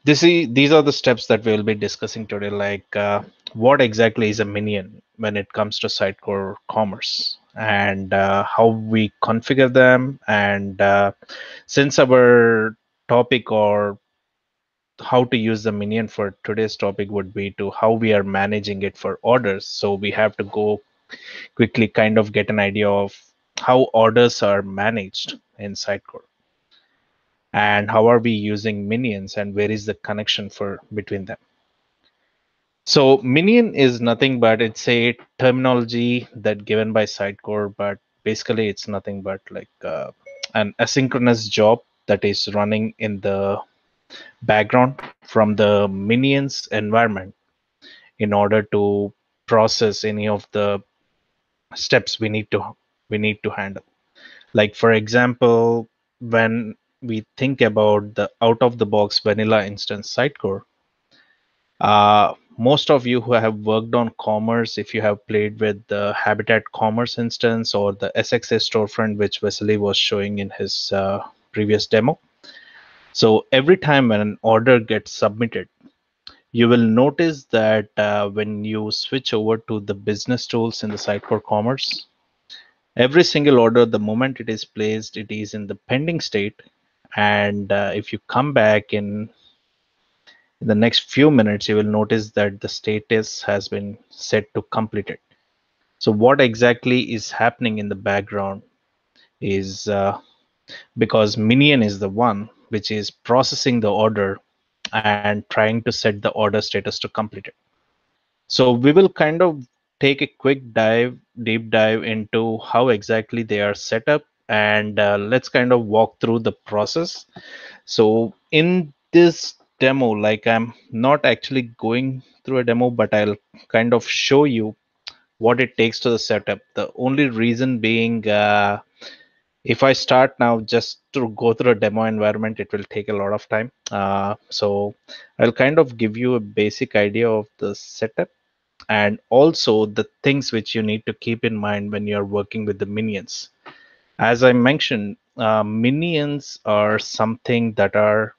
this is these are the steps that we'll be discussing today like uh, what exactly is a minion when it comes to sitecore commerce? And uh, how we configure them? And uh, since our topic or how to use the minion for today's topic would be to how we are managing it for orders so we have to go quickly kind of get an idea of how orders are managed in sitecore and how are we using minions and where is the connection for between them? So minion is nothing but it's a terminology that given by sitecore but basically it's nothing but like uh, an asynchronous job that is running in the background from the minions environment in order to process any of the steps we need to we need to handle. Like for example when we think about the out of the box vanilla instance sitecore uh, most of you who have worked on commerce if you have played with the habitat commerce instance or the sxa storefront which Wesley was showing in his uh, previous demo. So every time when an order gets submitted you will notice that uh, when you switch over to the business tools in the sitecore commerce every single order the moment it is placed it is in the pending state and uh, if you come back in, in the next few minutes you will notice that the status has been set to completed. So what exactly is happening in the background is uh, because minion is the one which is processing the order and trying to set the order status to completed. So we will kind of take a quick dive deep dive into how exactly they are set up and uh, let's kind of walk through the process. So in this demo like i'm not actually going through a demo but i'll kind of show you what it takes to the setup. The only reason being uh, if i start now just to go through a demo environment it will take a lot of time. Uh, so i'll kind of give you a basic idea of the setup and also the things which you need to keep in mind when you're working with the minions as I mentioned, uh, minions are something that are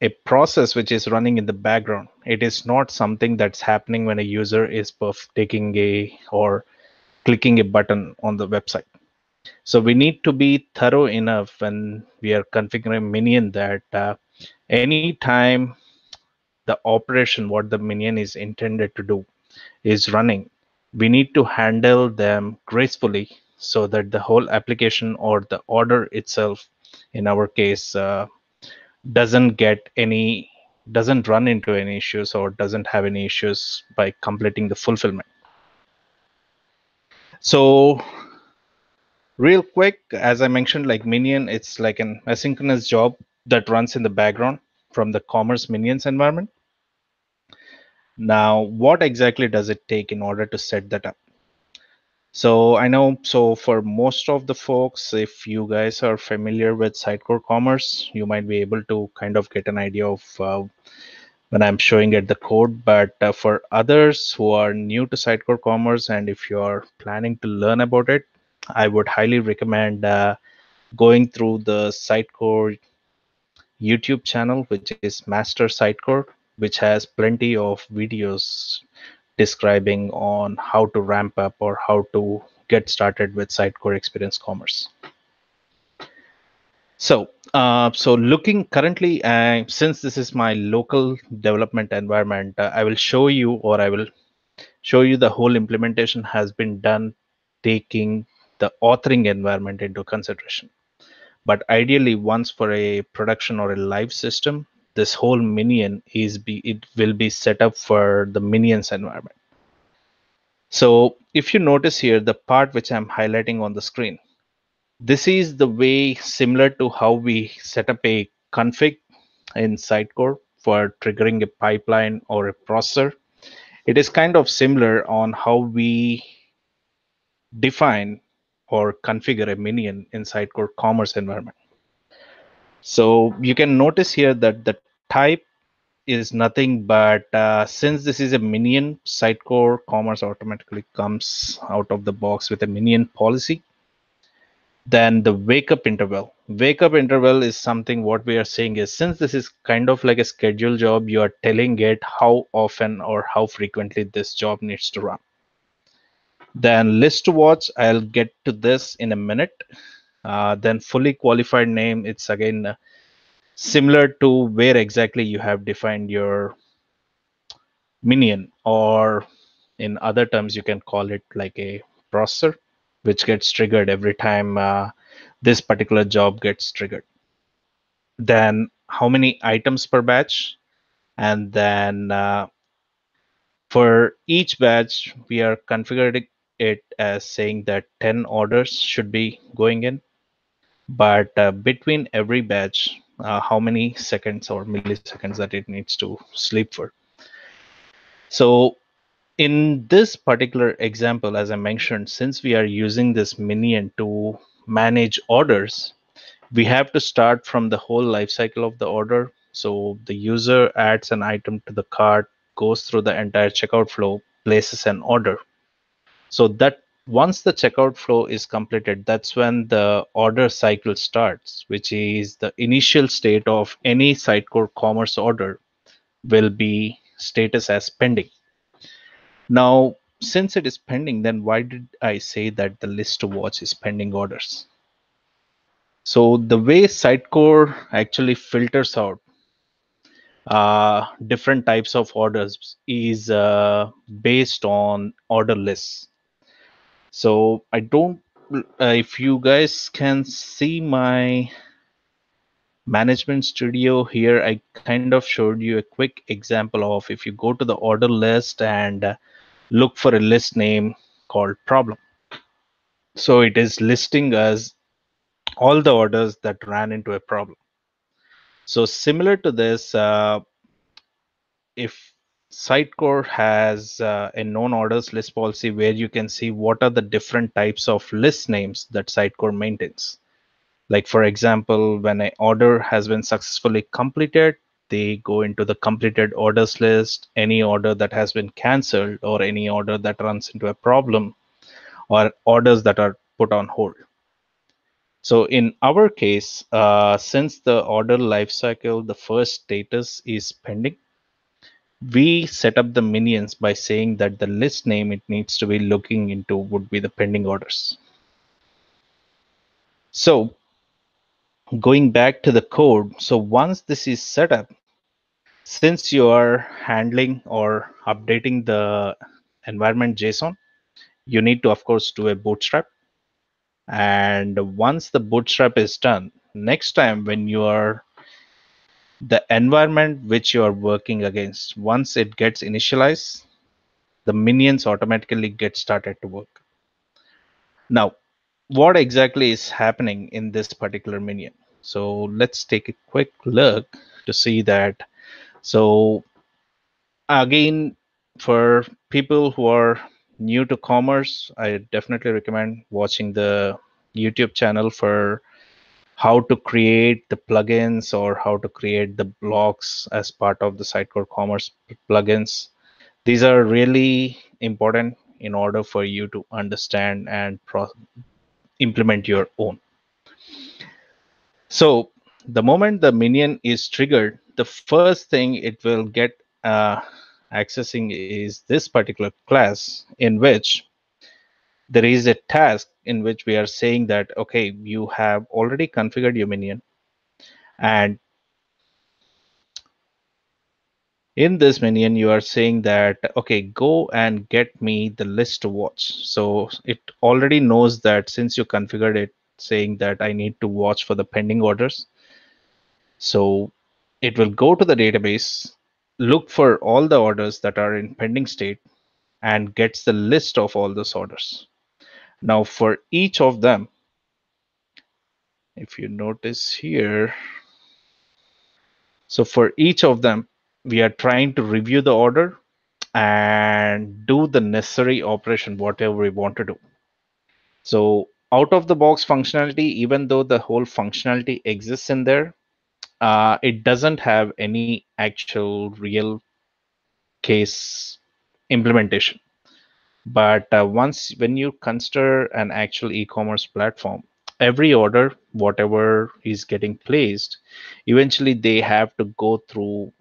a process which is running in the background. It is not something that's happening when a user is taking a or clicking a button on the website. So we need to be thorough enough when we are configuring minion that uh, anytime the operation, what the minion is intended to do, is running, we need to handle them gracefully so that the whole application or the order itself in our case uh, doesn't get any doesn't run into any issues or doesn't have any issues by completing the fulfillment. So real quick as i mentioned like minion it's like an asynchronous job that runs in the background from the commerce minions environment. Now what exactly does it take in order to set that up so I know, so for most of the folks, if you guys are familiar with Sitecore Commerce, you might be able to kind of get an idea of uh, when I'm showing it the code. But uh, for others who are new to Sitecore Commerce, and if you are planning to learn about it, I would highly recommend uh, going through the Sitecore YouTube channel, which is Master Sitecore, which has plenty of videos describing on how to ramp up or how to get started with Sitecore Experience Commerce. So, uh, so looking currently, uh, since this is my local development environment, uh, I will show you or I will show you the whole implementation has been done taking the authoring environment into consideration. But ideally, once for a production or a live system, this whole minion is be it will be set up for the minions environment so if you notice here the part which i'm highlighting on the screen this is the way similar to how we set up a config in sitecore for triggering a pipeline or a processor it is kind of similar on how we define or configure a minion in Sitecore Commerce environment. So you can notice here that the type is nothing but uh, since this is a minion, Sitecore Commerce automatically comes out of the box with a minion policy. Then the wake up interval. Wake up interval is something what we are saying is since this is kind of like a schedule job, you are telling it how often or how frequently this job needs to run. Then list to watch, I'll get to this in a minute. Uh, then fully qualified name, it's again uh, similar to where exactly you have defined your minion or in other terms you can call it like a processor which gets triggered every time uh, this particular job gets triggered. Then how many items per batch? And then uh, for each batch we are configuring it as saying that 10 orders should be going in. But uh, between every batch uh, how many seconds or milliseconds that it needs to sleep for. So in this particular example as i mentioned since we are using this minion to manage orders we have to start from the whole life cycle of the order. So the user adds an item to the cart goes through the entire checkout flow places an order. So that once the checkout flow is completed, that's when the order cycle starts, which is the initial state of any Sitecore commerce order will be status as pending. Now, since it is pending, then why did I say that the list to watch is pending orders? So the way Sitecore actually filters out uh, different types of orders is uh, based on order lists so i don't uh, if you guys can see my management studio here i kind of showed you a quick example of if you go to the order list and uh, look for a list name called problem. So it is listing as all the orders that ran into a problem. So similar to this uh, if Sitecore has uh, a known orders list policy where you can see what are the different types of list names that Sitecore maintains. Like for example, when an order has been successfully completed, they go into the completed orders list, any order that has been canceled or any order that runs into a problem or orders that are put on hold. So in our case, uh, since the order lifecycle, the first status is pending, we set up the minions by saying that the list name it needs to be looking into would be the pending orders. So going back to the code, so once this is set up, since you are handling or updating the environment JSON, you need to, of course, do a bootstrap. And once the bootstrap is done, next time when you are the environment which you are working against. Once it gets initialized the minions automatically get started to work. Now what exactly is happening in this particular minion? So let's take a quick look to see that. So again for people who are new to commerce i definitely recommend watching the youtube channel for how to create the plugins or how to create the blocks as part of the Sitecore Commerce plugins. These are really important in order for you to understand and implement your own. So the moment the minion is triggered, the first thing it will get uh, accessing is this particular class in which there is a task in which we are saying that okay you have already configured your minion. And in this minion you are saying that okay go and get me the list to watch. So it already knows that since you configured it saying that i need to watch for the pending orders. So it will go to the database look for all the orders that are in pending state and gets the list of all those orders now for each of them, if you notice here, so for each of them, we are trying to review the order and do the necessary operation, whatever we want to do. So out of the box functionality, even though the whole functionality exists in there, uh, it doesn't have any actual real case implementation. But uh, once when you consider an actual e-commerce platform, every order, whatever is getting placed, eventually they have to go through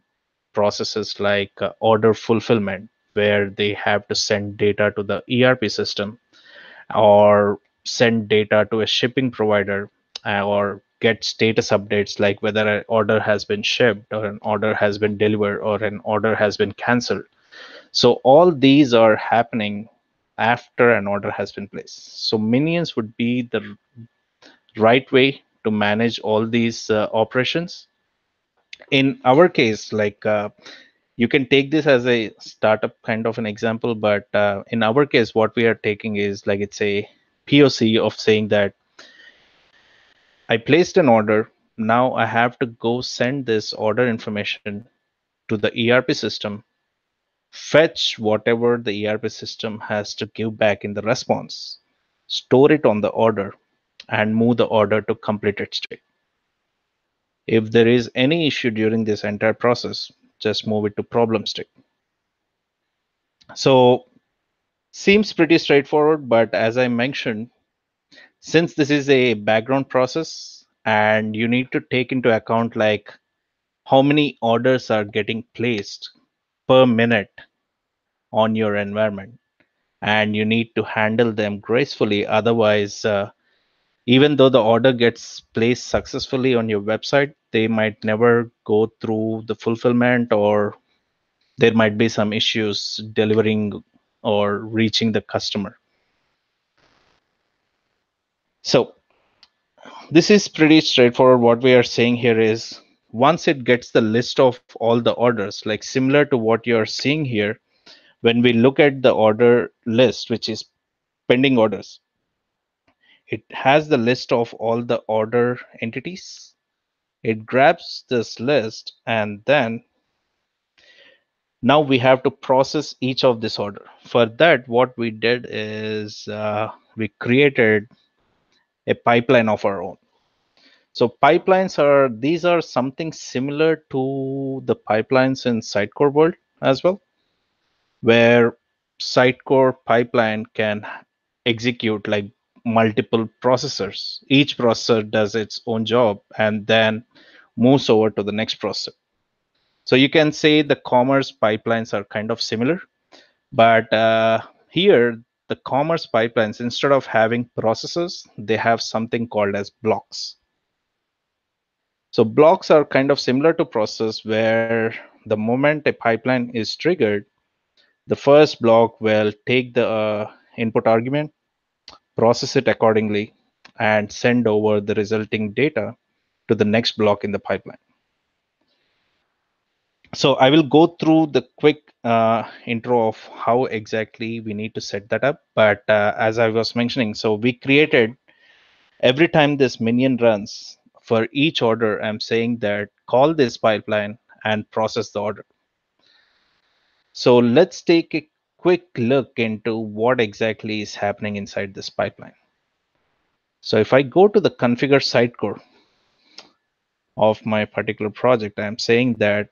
processes like uh, order fulfillment, where they have to send data to the ERP system or send data to a shipping provider uh, or get status updates like whether an order has been shipped or an order has been delivered or an order has been cancelled. So all these are happening after an order has been placed. So minions would be the right way to manage all these uh, operations. In our case, like uh, you can take this as a startup kind of an example, but uh, in our case, what we are taking is like it's a POC of saying that I placed an order. Now I have to go send this order information to the ERP system, fetch whatever the ERP system has to give back in the response, store it on the order, and move the order to completed state. If there is any issue during this entire process, just move it to problem state. So seems pretty straightforward, but as I mentioned, since this is a background process and you need to take into account like how many orders are getting placed per minute on your environment and you need to handle them gracefully. Otherwise uh, even though the order gets placed successfully on your website they might never go through the fulfillment or there might be some issues delivering or reaching the customer. So this is pretty straightforward. What we are saying here is once it gets the list of all the orders like similar to what you're seeing here when we look at the order list which is pending orders it has the list of all the order entities. It grabs this list and then now we have to process each of this order. For that what we did is uh, we created a pipeline of our own so pipelines are these are something similar to the pipelines in sitecore world as well where sitecore pipeline can execute like multiple processors. Each processor does its own job and then moves over to the next processor. So you can say the commerce pipelines are kind of similar, but uh, here the commerce pipelines, instead of having processes, they have something called as blocks. So blocks are kind of similar to process where the moment a pipeline is triggered, the first block will take the uh, input argument process it accordingly, and send over the resulting data to the next block in the pipeline. So I will go through the quick uh, intro of how exactly we need to set that up. But uh, as I was mentioning, so we created every time this minion runs for each order, I'm saying that call this pipeline and process the order. So let's take a quick look into what exactly is happening inside this pipeline. So if I go to the configure sitecore of my particular project, I'm saying that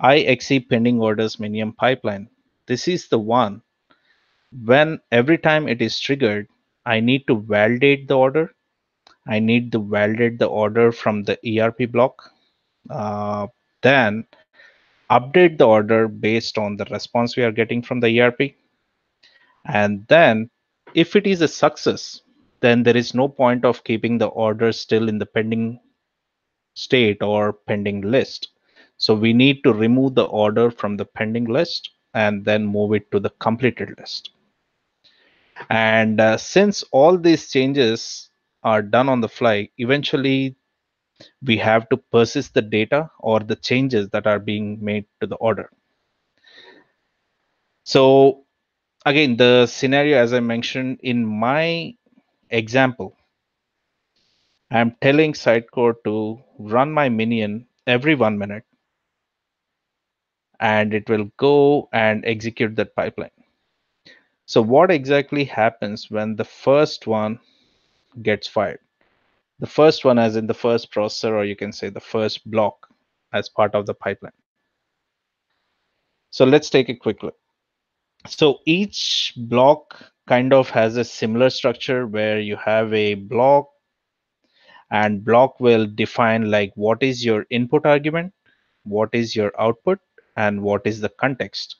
IXE pending orders minion pipeline. This is the one when every time it is triggered, I need to validate the order. I need to validate the order from the ERP block. Uh, then update the order based on the response we are getting from the ERP. And then if it is a success, then there is no point of keeping the order still in the pending state or pending list. So we need to remove the order from the pending list and then move it to the completed list. And uh, since all these changes are done on the fly, eventually we have to persist the data or the changes that are being made to the order. So again, the scenario, as I mentioned in my example, I'm telling Sitecore to run my minion every one minute and it will go and execute that pipeline. So what exactly happens when the first one gets fired? The first one as in the first processor, or you can say the first block as part of the pipeline. So let's take a quick look. So each block kind of has a similar structure where you have a block and block will define like what is your input argument, what is your output, and what is the context.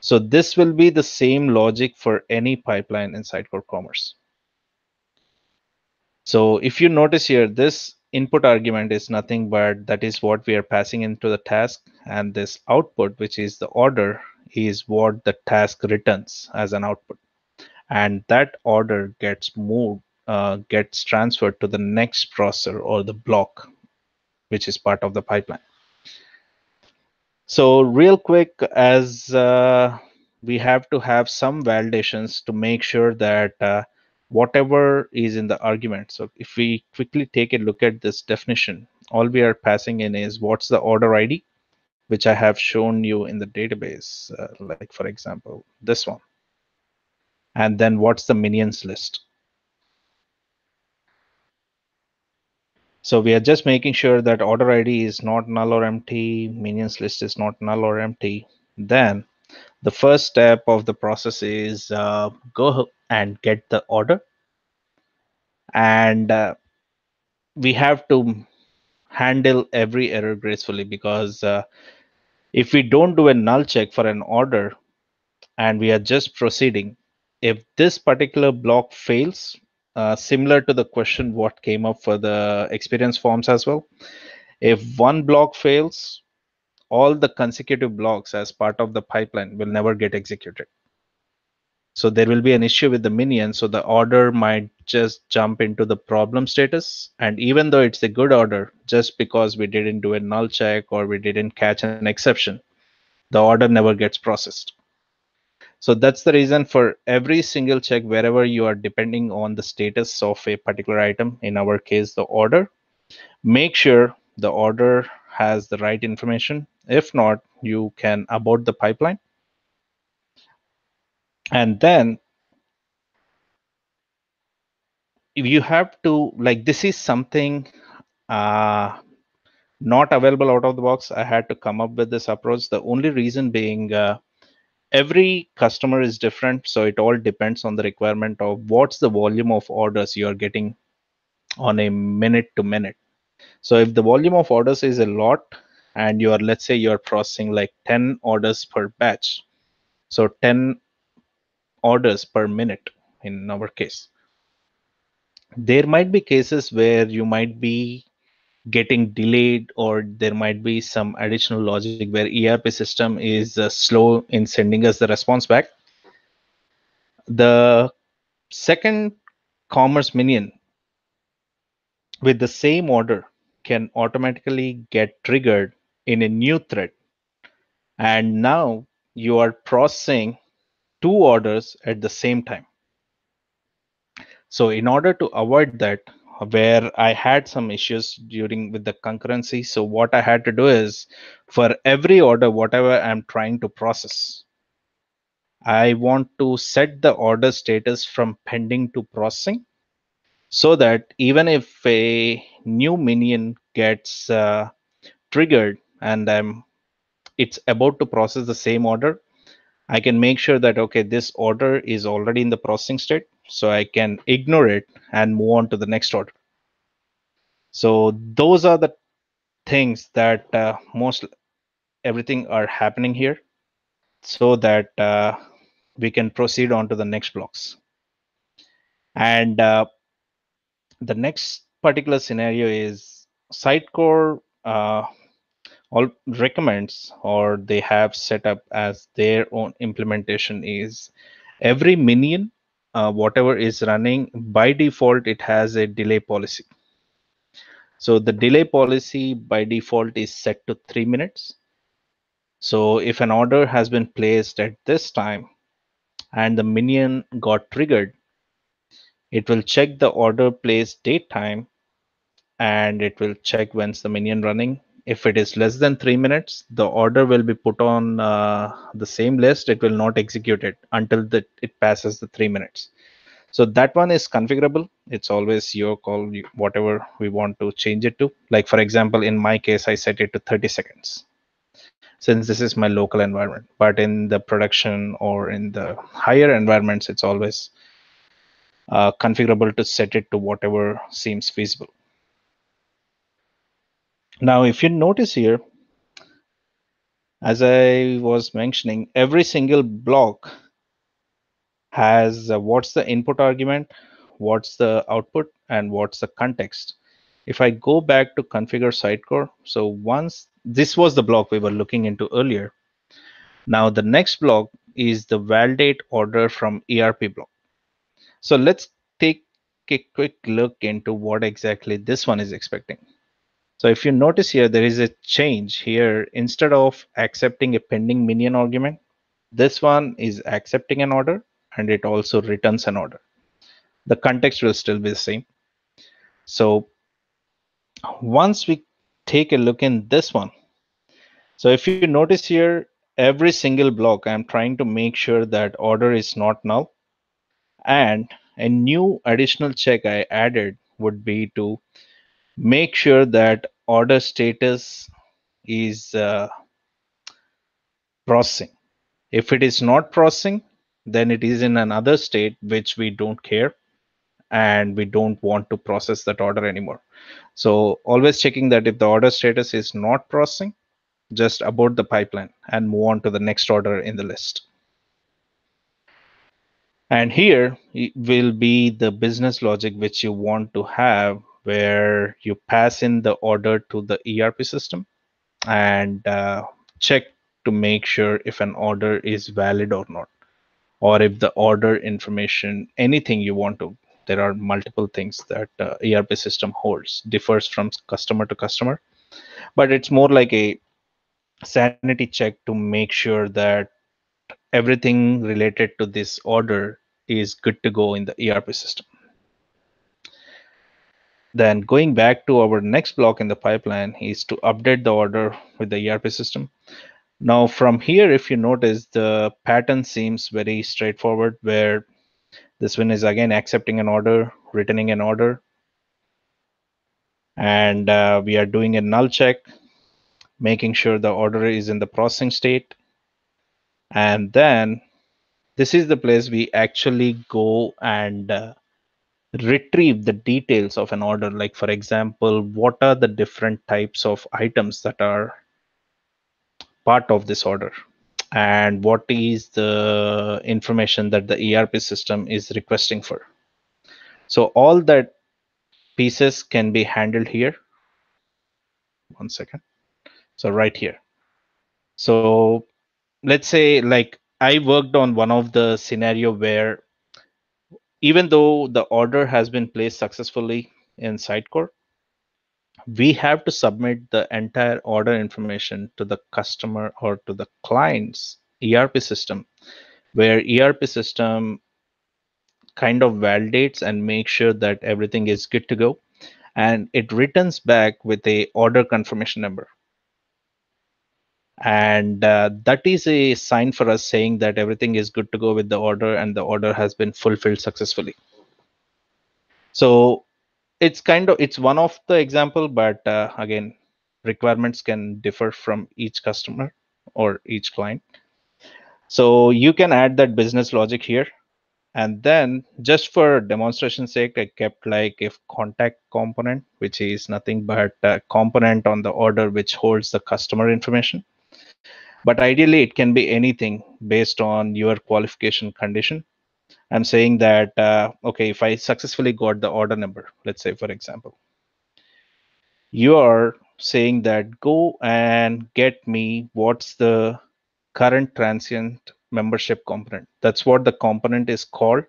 So this will be the same logic for any pipeline in Sitecore Commerce. So if you notice here, this input argument is nothing but that is what we are passing into the task and this output, which is the order, is what the task returns as an output. And that order gets moved, uh, gets transferred to the next processor or the block, which is part of the pipeline. So real quick, as uh, we have to have some validations to make sure that uh, whatever is in the argument. So if we quickly take a look at this definition, all we are passing in is what's the order ID, which I have shown you in the database, uh, like for example, this one. And then what's the minions list. So we are just making sure that order ID is not null or empty, minions list is not null or empty. Then the first step of the process is uh, go and get the order. And uh, we have to handle every error gracefully because uh, if we don't do a null check for an order and we are just proceeding, if this particular block fails, uh, similar to the question what came up for the experience forms as well. If one block fails, all the consecutive blocks as part of the pipeline will never get executed. So there will be an issue with the minion. So the order might just jump into the problem status. And even though it's a good order, just because we didn't do a null check or we didn't catch an exception, the order never gets processed. So that's the reason for every single check wherever you are depending on the status of a particular item, in our case, the order, make sure the order has the right information. If not, you can abort the pipeline. And then if you have to, like, this is something uh, not available out of the box. I had to come up with this approach. The only reason being, uh, every customer is different so it all depends on the requirement of what's the volume of orders you are getting on a minute to minute so if the volume of orders is a lot and you are let's say you're processing like 10 orders per batch so 10 orders per minute in our case there might be cases where you might be getting delayed or there might be some additional logic where ERP system is uh, slow in sending us the response back. The second commerce minion with the same order can automatically get triggered in a new thread. And now you are processing two orders at the same time. So in order to avoid that, where I had some issues during with the concurrency. So what I had to do is for every order, whatever I'm trying to process, I want to set the order status from pending to processing so that even if a new minion gets uh, triggered and I'm it's about to process the same order, I can make sure that okay, this order is already in the processing state so I can ignore it and move on to the next order. So those are the things that uh, most everything are happening here so that uh, we can proceed on to the next blocks. And uh, the next particular scenario is Sitecore uh, all recommends or they have set up as their own implementation is every minion uh, whatever is running by default it has a delay policy. So the delay policy by default is set to three minutes. So if an order has been placed at this time and the minion got triggered it will check the order place date time and it will check when's the minion running if it is less than three minutes, the order will be put on uh, the same list. It will not execute it until the, it passes the three minutes. So that one is configurable. It's always your call, whatever we want to change it to. Like for example, in my case, I set it to 30 seconds since this is my local environment. But in the production or in the higher environments, it's always uh, configurable to set it to whatever seems feasible. Now, if you notice here, as I was mentioning, every single block has uh, what's the input argument, what's the output, and what's the context. If I go back to configure Sitecore, so once this was the block we were looking into earlier. Now the next block is the validate order from ERP block. So let's take a quick look into what exactly this one is expecting. So if you notice here, there is a change here. Instead of accepting a pending minion argument, this one is accepting an order and it also returns an order. The context will still be the same. So once we take a look in this one, so if you notice here, every single block, I'm trying to make sure that order is not null. And a new additional check I added would be to make sure that order status is uh, processing. If it is not processing, then it is in another state which we don't care and we don't want to process that order anymore. So always checking that if the order status is not processing, just abort the pipeline and move on to the next order in the list. And here will be the business logic which you want to have where you pass in the order to the ERP system and uh, check to make sure if an order is valid or not, or if the order information, anything you want to. There are multiple things that uh, ERP system holds, differs from customer to customer, but it's more like a sanity check to make sure that everything related to this order is good to go in the ERP system. Then going back to our next block in the pipeline is to update the order with the ERP system. Now from here, if you notice, the pattern seems very straightforward where this one is again accepting an order, returning an order. And uh, we are doing a null check, making sure the order is in the processing state. And then this is the place we actually go and uh, retrieve the details of an order. Like for example what are the different types of items that are part of this order? And what is the information that the erp system is requesting for? So all that pieces can be handled here. One second. So right here. So let's say like i worked on one of the scenario where even though the order has been placed successfully in Sitecore, we have to submit the entire order information to the customer or to the client's ERP system, where ERP system kind of validates and makes sure that everything is good to go. And it returns back with a order confirmation number and uh, that is a sign for us saying that everything is good to go with the order and the order has been fulfilled successfully. So it's kind of it's one of the example but uh, again requirements can differ from each customer or each client. So you can add that business logic here. And then just for demonstration sake i kept like if contact component which is nothing but a component on the order which holds the customer information but ideally it can be anything based on your qualification condition. I'm saying that uh, okay if i successfully got the order number let's say for example you are saying that go and get me what's the current transient membership component. That's what the component is called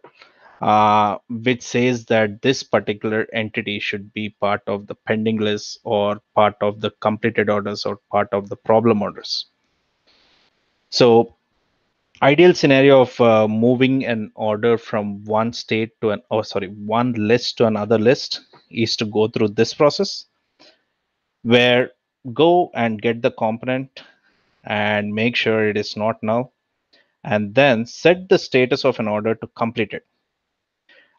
uh, which says that this particular entity should be part of the pending list or part of the completed orders or part of the problem orders so ideal scenario of uh, moving an order from one state to an oh sorry one list to another list is to go through this process where go and get the component and make sure it is not null and then set the status of an order to completed.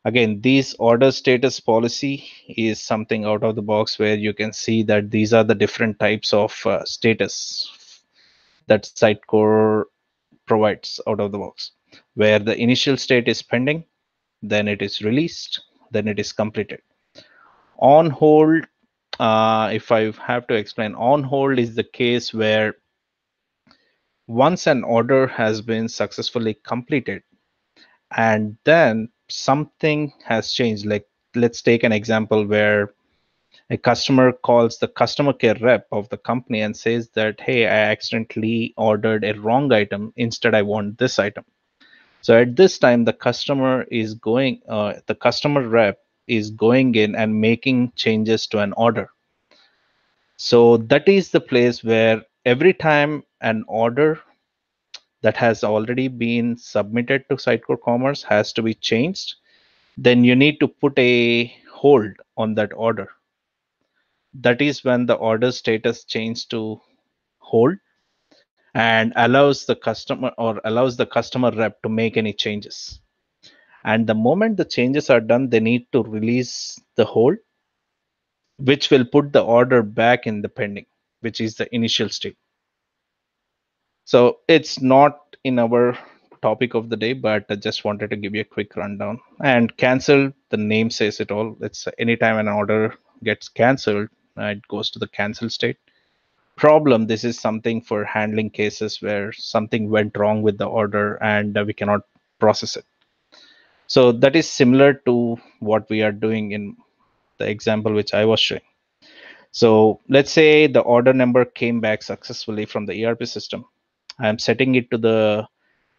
Again, these order status policy is something out of the box where you can see that these are the different types of uh, status that Sitecore provides out of the box, where the initial state is pending, then it is released, then it is completed. On hold, uh, if I have to explain, on hold is the case where once an order has been successfully completed and then something has changed like let's take an example where a customer calls the customer care rep of the company and says that hey i accidentally ordered a wrong item. Instead i want this item. So at this time the customer is going uh, the customer rep is going in and making changes to an order. So that is the place where every time an order that has already been submitted to Sitecore Commerce has to be changed, then you need to put a hold on that order. That is when the order status changes to hold and allows the customer or allows the customer rep to make any changes. And the moment the changes are done, they need to release the hold, which will put the order back in the pending, which is the initial state. So it's not in our topic of the day, but I just wanted to give you a quick rundown. And cancel, the name says it all. It's anytime an order gets canceled, uh, it goes to the cancel state. Problem, this is something for handling cases where something went wrong with the order and uh, we cannot process it. So that is similar to what we are doing in the example which I was showing. So let's say the order number came back successfully from the ERP system I'm setting it to the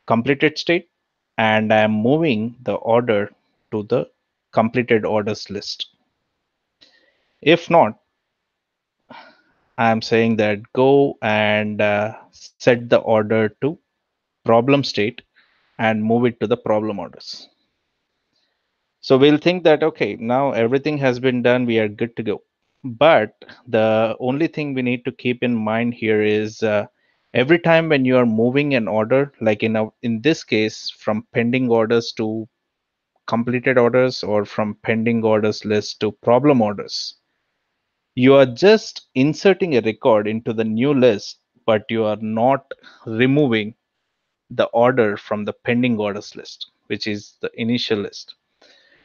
completed state and I'm moving the order to the completed orders list. If not, I'm saying that go and uh, set the order to problem state and move it to the problem orders. So we'll think that, okay, now everything has been done. We are good to go. But the only thing we need to keep in mind here is uh, every time when you are moving an order like in a, in this case from pending orders to completed orders or from pending orders list to problem orders you are just inserting a record into the new list but you are not removing the order from the pending orders list which is the initial list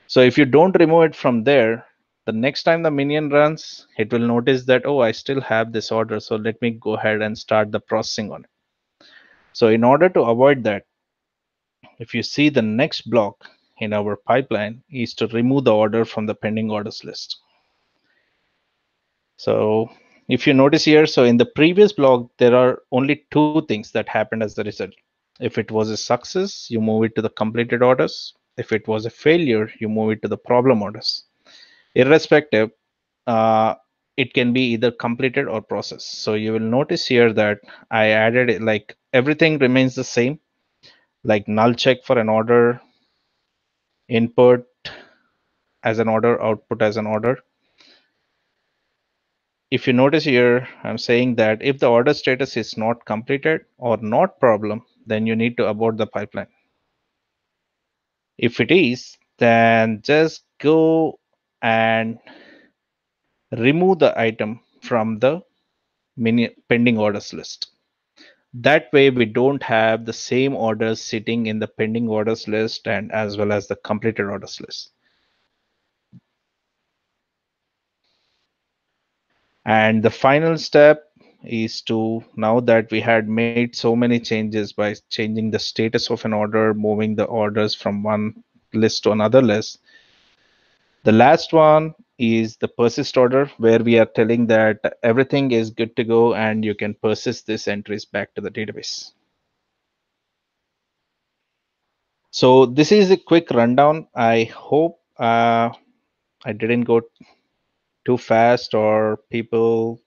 so if you don't remove it from there the next time the minion runs, it will notice that, oh, I still have this order. So let me go ahead and start the processing on it. So in order to avoid that, if you see the next block in our pipeline is to remove the order from the pending orders list. So if you notice here, so in the previous block, there are only two things that happened as the result. If it was a success, you move it to the completed orders. If it was a failure, you move it to the problem orders irrespective uh, it can be either completed or processed so you will notice here that i added it like everything remains the same like null check for an order input as an order output as an order if you notice here i'm saying that if the order status is not completed or not problem then you need to abort the pipeline if it is then just go and remove the item from the mini pending orders list. That way we don't have the same orders sitting in the pending orders list and as well as the completed orders list. And the final step is to now that we had made so many changes by changing the status of an order, moving the orders from one list to another list, the last one is the persist order where we are telling that everything is good to go and you can persist these entries back to the database. So this is a quick rundown. I hope uh, I didn't go too fast or people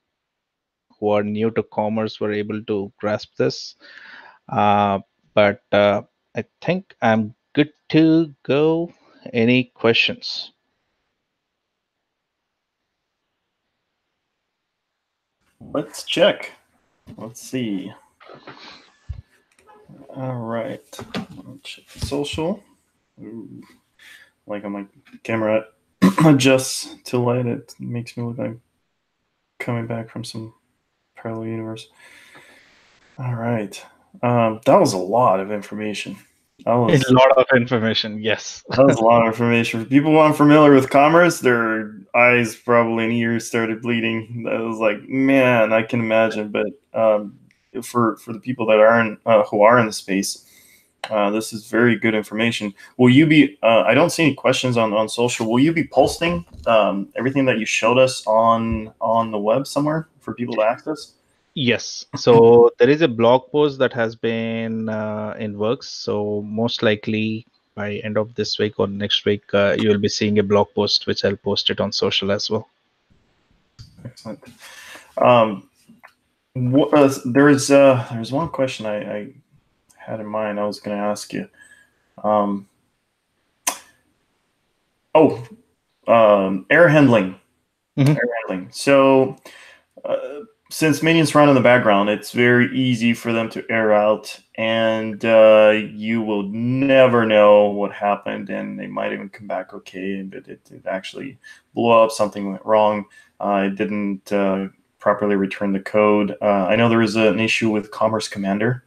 who are new to commerce were able to grasp this. Uh, but uh, I think I'm good to go. Any questions? let's check. Let's see. All right. Social. Ooh. Like on my camera adjusts to light, it makes me look like coming back from some parallel universe. All right. Um, that was a lot of information. That was a lot of information. Yes, that was a lot of information. For people who aren't familiar with commerce, their eyes probably and ears started bleeding. That was like, man, I can imagine. But um, for for the people that aren't uh, who are in the space, uh, this is very good information. Will you be? Uh, I don't see any questions on on social. Will you be posting um, everything that you showed us on on the web somewhere for people to access? Yes. So there is a blog post that has been uh, in works. So most likely by end of this week or next week, uh, you will be seeing a blog post, which I'll post it on social as well. Excellent. Um, what, uh, there's uh, there's one question I, I had in mind. I was going to ask you. Um, oh, um, error handling. Mm-hmm. Error handling. So. Uh, since minions run in the background, it's very easy for them to air out, and uh, you will never know what happened, and they might even come back okay, but it, it actually blew up, something went wrong, uh, it didn't uh, properly return the code. Uh, I know there was an issue with Commerce Commander,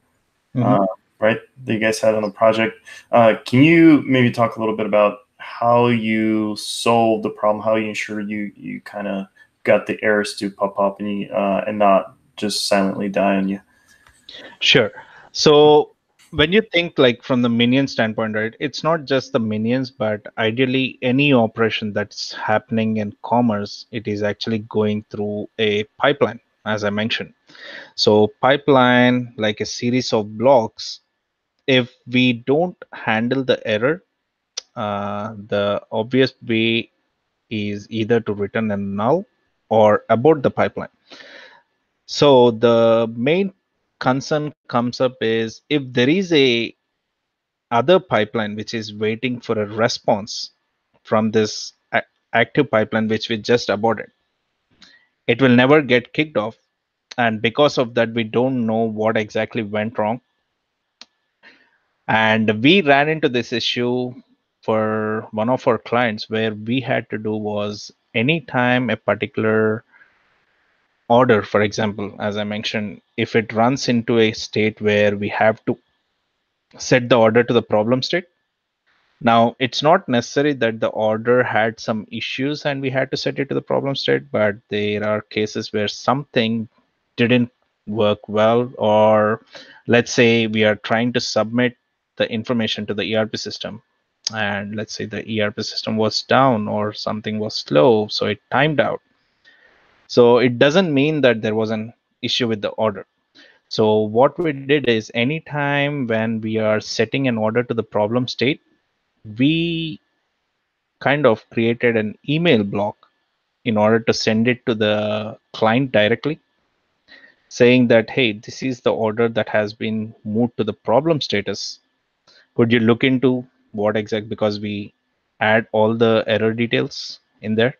mm-hmm. Right, that you guys had on the project. Uh, can you maybe talk a little bit about how you solved the problem, how you ensure you, you kind of got the errors to pop up and you, uh, and not just silently die on you. Sure. So when you think like from the minion standpoint, right, it's not just the minions, but ideally any operation that's happening in commerce, it is actually going through a pipeline, as I mentioned. So pipeline, like a series of blocks, if we don't handle the error, uh, the obvious way is either to return a null or abort the pipeline. So the main concern comes up is if there is a other pipeline which is waiting for a response from this active pipeline which we just aborted, it will never get kicked off. And because of that, we don't know what exactly went wrong. And we ran into this issue for one of our clients where we had to do was anytime a particular order, for example, as I mentioned, if it runs into a state where we have to set the order to the problem state, now it's not necessary that the order had some issues and we had to set it to the problem state, but there are cases where something didn't work well, or let's say we are trying to submit the information to the ERP system and let's say the ERP system was down or something was slow, so it timed out. So it doesn't mean that there was an issue with the order. So what we did is anytime when we are setting an order to the problem state, we kind of created an email block in order to send it to the client directly saying that hey this is the order that has been moved to the problem status could you look into what exact because we add all the error details in there.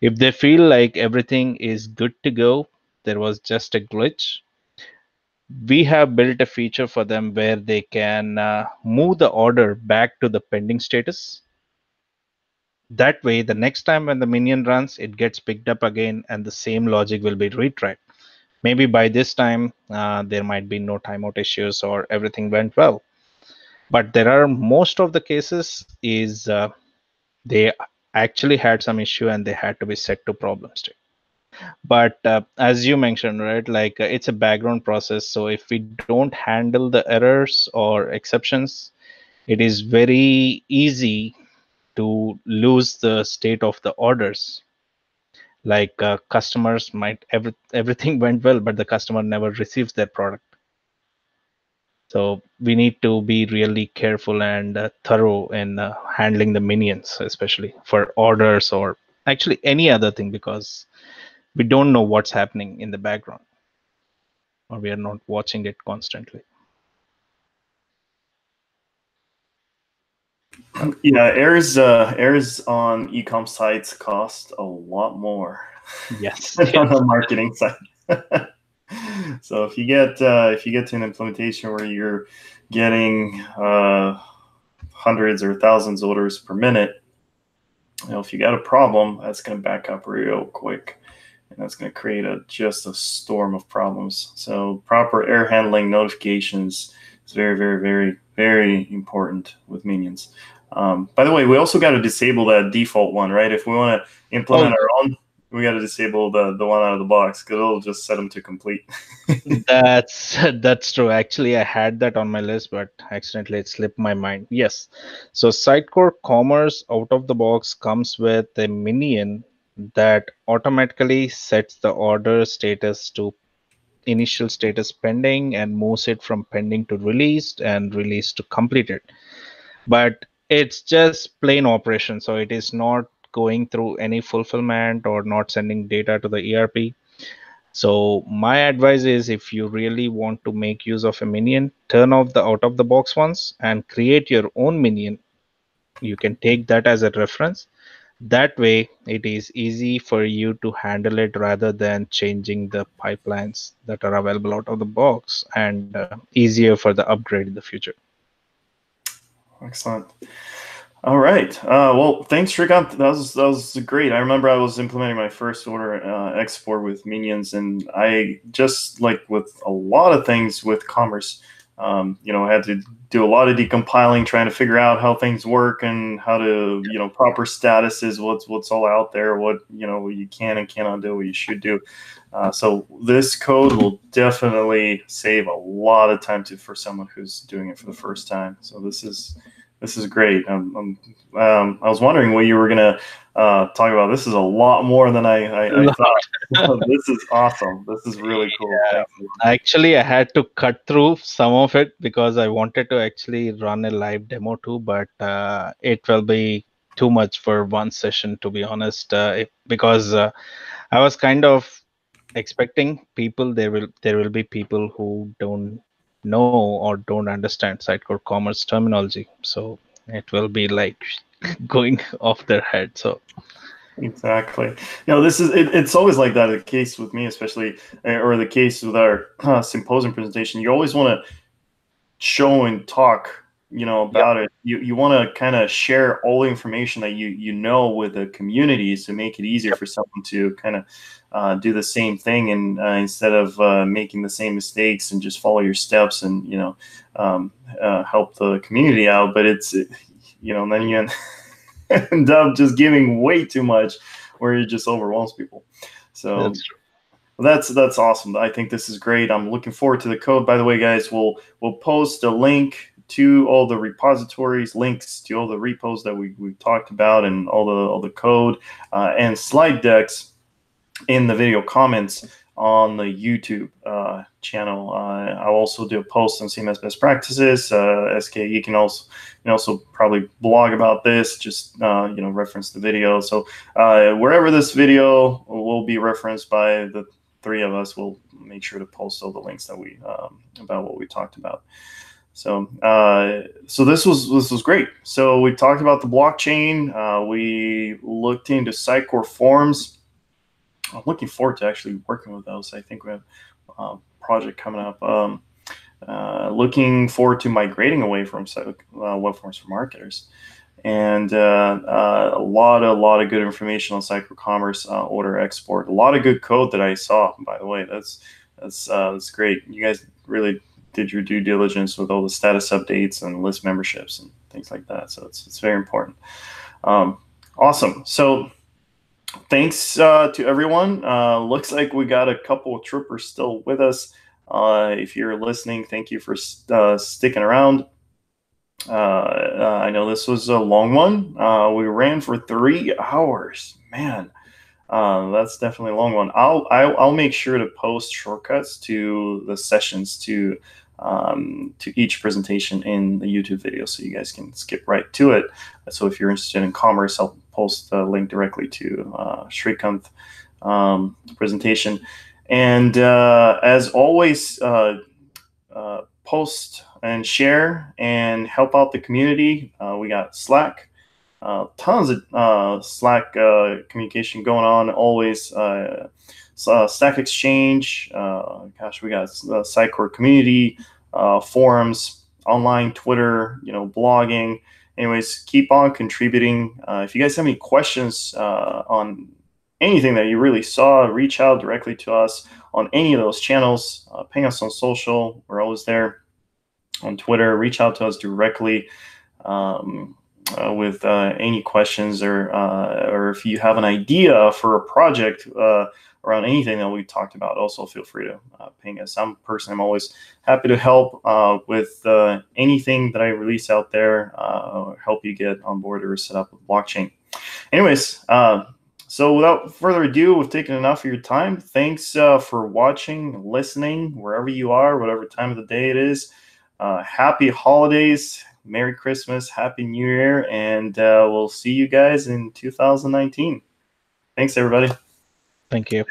If they feel like everything is good to go there was just a glitch we have built a feature for them where they can uh, move the order back to the pending status. That way the next time when the minion runs it gets picked up again and the same logic will be retried. Maybe by this time uh, there might be no timeout issues or everything went well but there are most of the cases is uh, they actually had some issue and they had to be set to problem state. But uh, as you mentioned right like uh, it's a background process. So if we don't handle the errors or exceptions it is very easy to lose the state of the orders. Like uh, customers might every, everything went well but the customer never receives their product so we need to be really careful and uh, thorough in uh, handling the minions, especially for orders or actually any other thing, because we don't know what's happening in the background or we are not watching it constantly. Yeah, errors uh, errors on ecom sites cost a lot more. Yes, on the marketing side. so if you get uh, if you get to an implementation where you're getting uh, hundreds or thousands of orders per minute, you know, if you got a problem, that's going to back up real quick, and that's going to create a just a storm of problems. So proper error handling notifications is very, very, very, very important with minions. Um, by the way, we also got to disable that default one, right? If we want to implement oh. our own, we got to disable the the one out of the box because it'll just set them to complete. that's that's true. Actually, I had that on my list, but accidentally it slipped my mind. Yes, so Sitecore Commerce out of the box comes with a minion that automatically sets the order status to initial status pending and moves it from pending to released and released to completed. But it's just plain operation, so it is not going through any fulfillment or not sending data to the ERP. So my advice is if you really want to make use of a minion, turn off the out of the box ones and create your own minion. You can take that as a reference. That way it is easy for you to handle it rather than changing the pipelines that are available out of the box and uh, easier for the upgrade in the future. Excellent. All right. Uh, well, thanks, Srikanth. That was that was great. I remember I was implementing my first order uh, export with minions, and I just like with a lot of things with commerce, um, you know, I had to do a lot of decompiling, trying to figure out how things work and how to, you know, proper statuses, what's what's all out there, what you know you can and cannot do, what you should do. Uh, so this code will definitely save a lot of time to for someone who's doing it for the first time. So this is this is great. Um, um, um, I was wondering what you were going to uh, talk about. This is a lot more than I, I, I thought. this is awesome. This is really cool. Yeah. Actually, I had to cut through some of it because I wanted to actually run a live demo too, but uh, it will be too much for one session, to be honest, uh, because uh, I was kind of expecting people there will there will be people who don't know or don't understand Sitecore commerce terminology. So it will be like going off their head. So exactly. You know, this is it, it's always like that. The case with me, especially, eh, or the case with our uh, symposium presentation. You always want to show and talk you know about yep. it you you want to kind of share all the information that you you know with the community to make it easier yep. for someone to kind of uh, do the same thing and uh, instead of uh, making the same mistakes and just follow your steps and you know um, uh, help the community out. But it's you know then you end up just giving way too much where it just overwhelms people. So that's that's that's awesome. I think this is great. I'm looking forward to the code. By the way guys we'll we'll post a link to all the repositories, links to all the repos that we, we talked about, and all the all the code uh, and slide decks in the video comments on the YouTube uh, channel. Uh, I'll also do a post on CMS best practices. Uh, SK, you can also you can also probably blog about this. Just uh, you know reference the video. So uh, wherever this video will be referenced by the three of us, we'll make sure to post all the links that we um, about what we talked about. So, uh, so this was this was great. So we talked about the blockchain. Uh, we looked into Sitecore forms. I'm looking forward to actually working with those. I think we have a project coming up. Um, uh, looking forward to migrating away from uh, web forms for marketers, and uh, uh, a lot, a lot of good information on Sitecore Commerce order export. A lot of good code that I saw. By the way, that's that's that's great. You guys really did your due diligence with all the status updates and list memberships and things like that. So it's, it's very important. Um, awesome. So thanks uh, to everyone. Uh, looks like we got a couple of troopers still with us. Uh, if you're listening, thank you for uh, sticking around. Uh, uh, I know this was a long one. we ran for three hours. Man, that's definitely a long one. I'll, I'll, I'll make sure to post shortcuts to the sessions to um, to each presentation in the YouTube video so you guys can skip right to it. So if you're interested in commerce, I'll post the link directly to uh, Srikanth um, presentation. And uh, as always, uh, uh, post and share and help out the community. Uh, we got Slack, uh, tons of uh, Slack uh, communication going on always. Uh, Stack Exchange. Uh, gosh, we got uh, Sitecore community uh, forums, online Twitter, you know, blogging. Anyways, keep on contributing. Uh, if you guys have any questions on anything that you really saw, reach out directly to us on any of those channels. Ping us on social. We're always there on Twitter. Reach out to us directly. Um, uh, with uh, any questions or uh, or if you have an idea for a project around anything that we talked about, also feel free to uh, ping us. I'm personally I'm always happy to help uh, with anything that I release out there, help you get on board or set up with blockchain. Anyways, so without further ado, we've taken enough of your time. Thanks for watching, listening, wherever you are, whatever time of the day it is. happy holidays Merry Christmas, Happy New Year, and uh, we'll see you guys in 2019. Thanks, everybody. Thank you.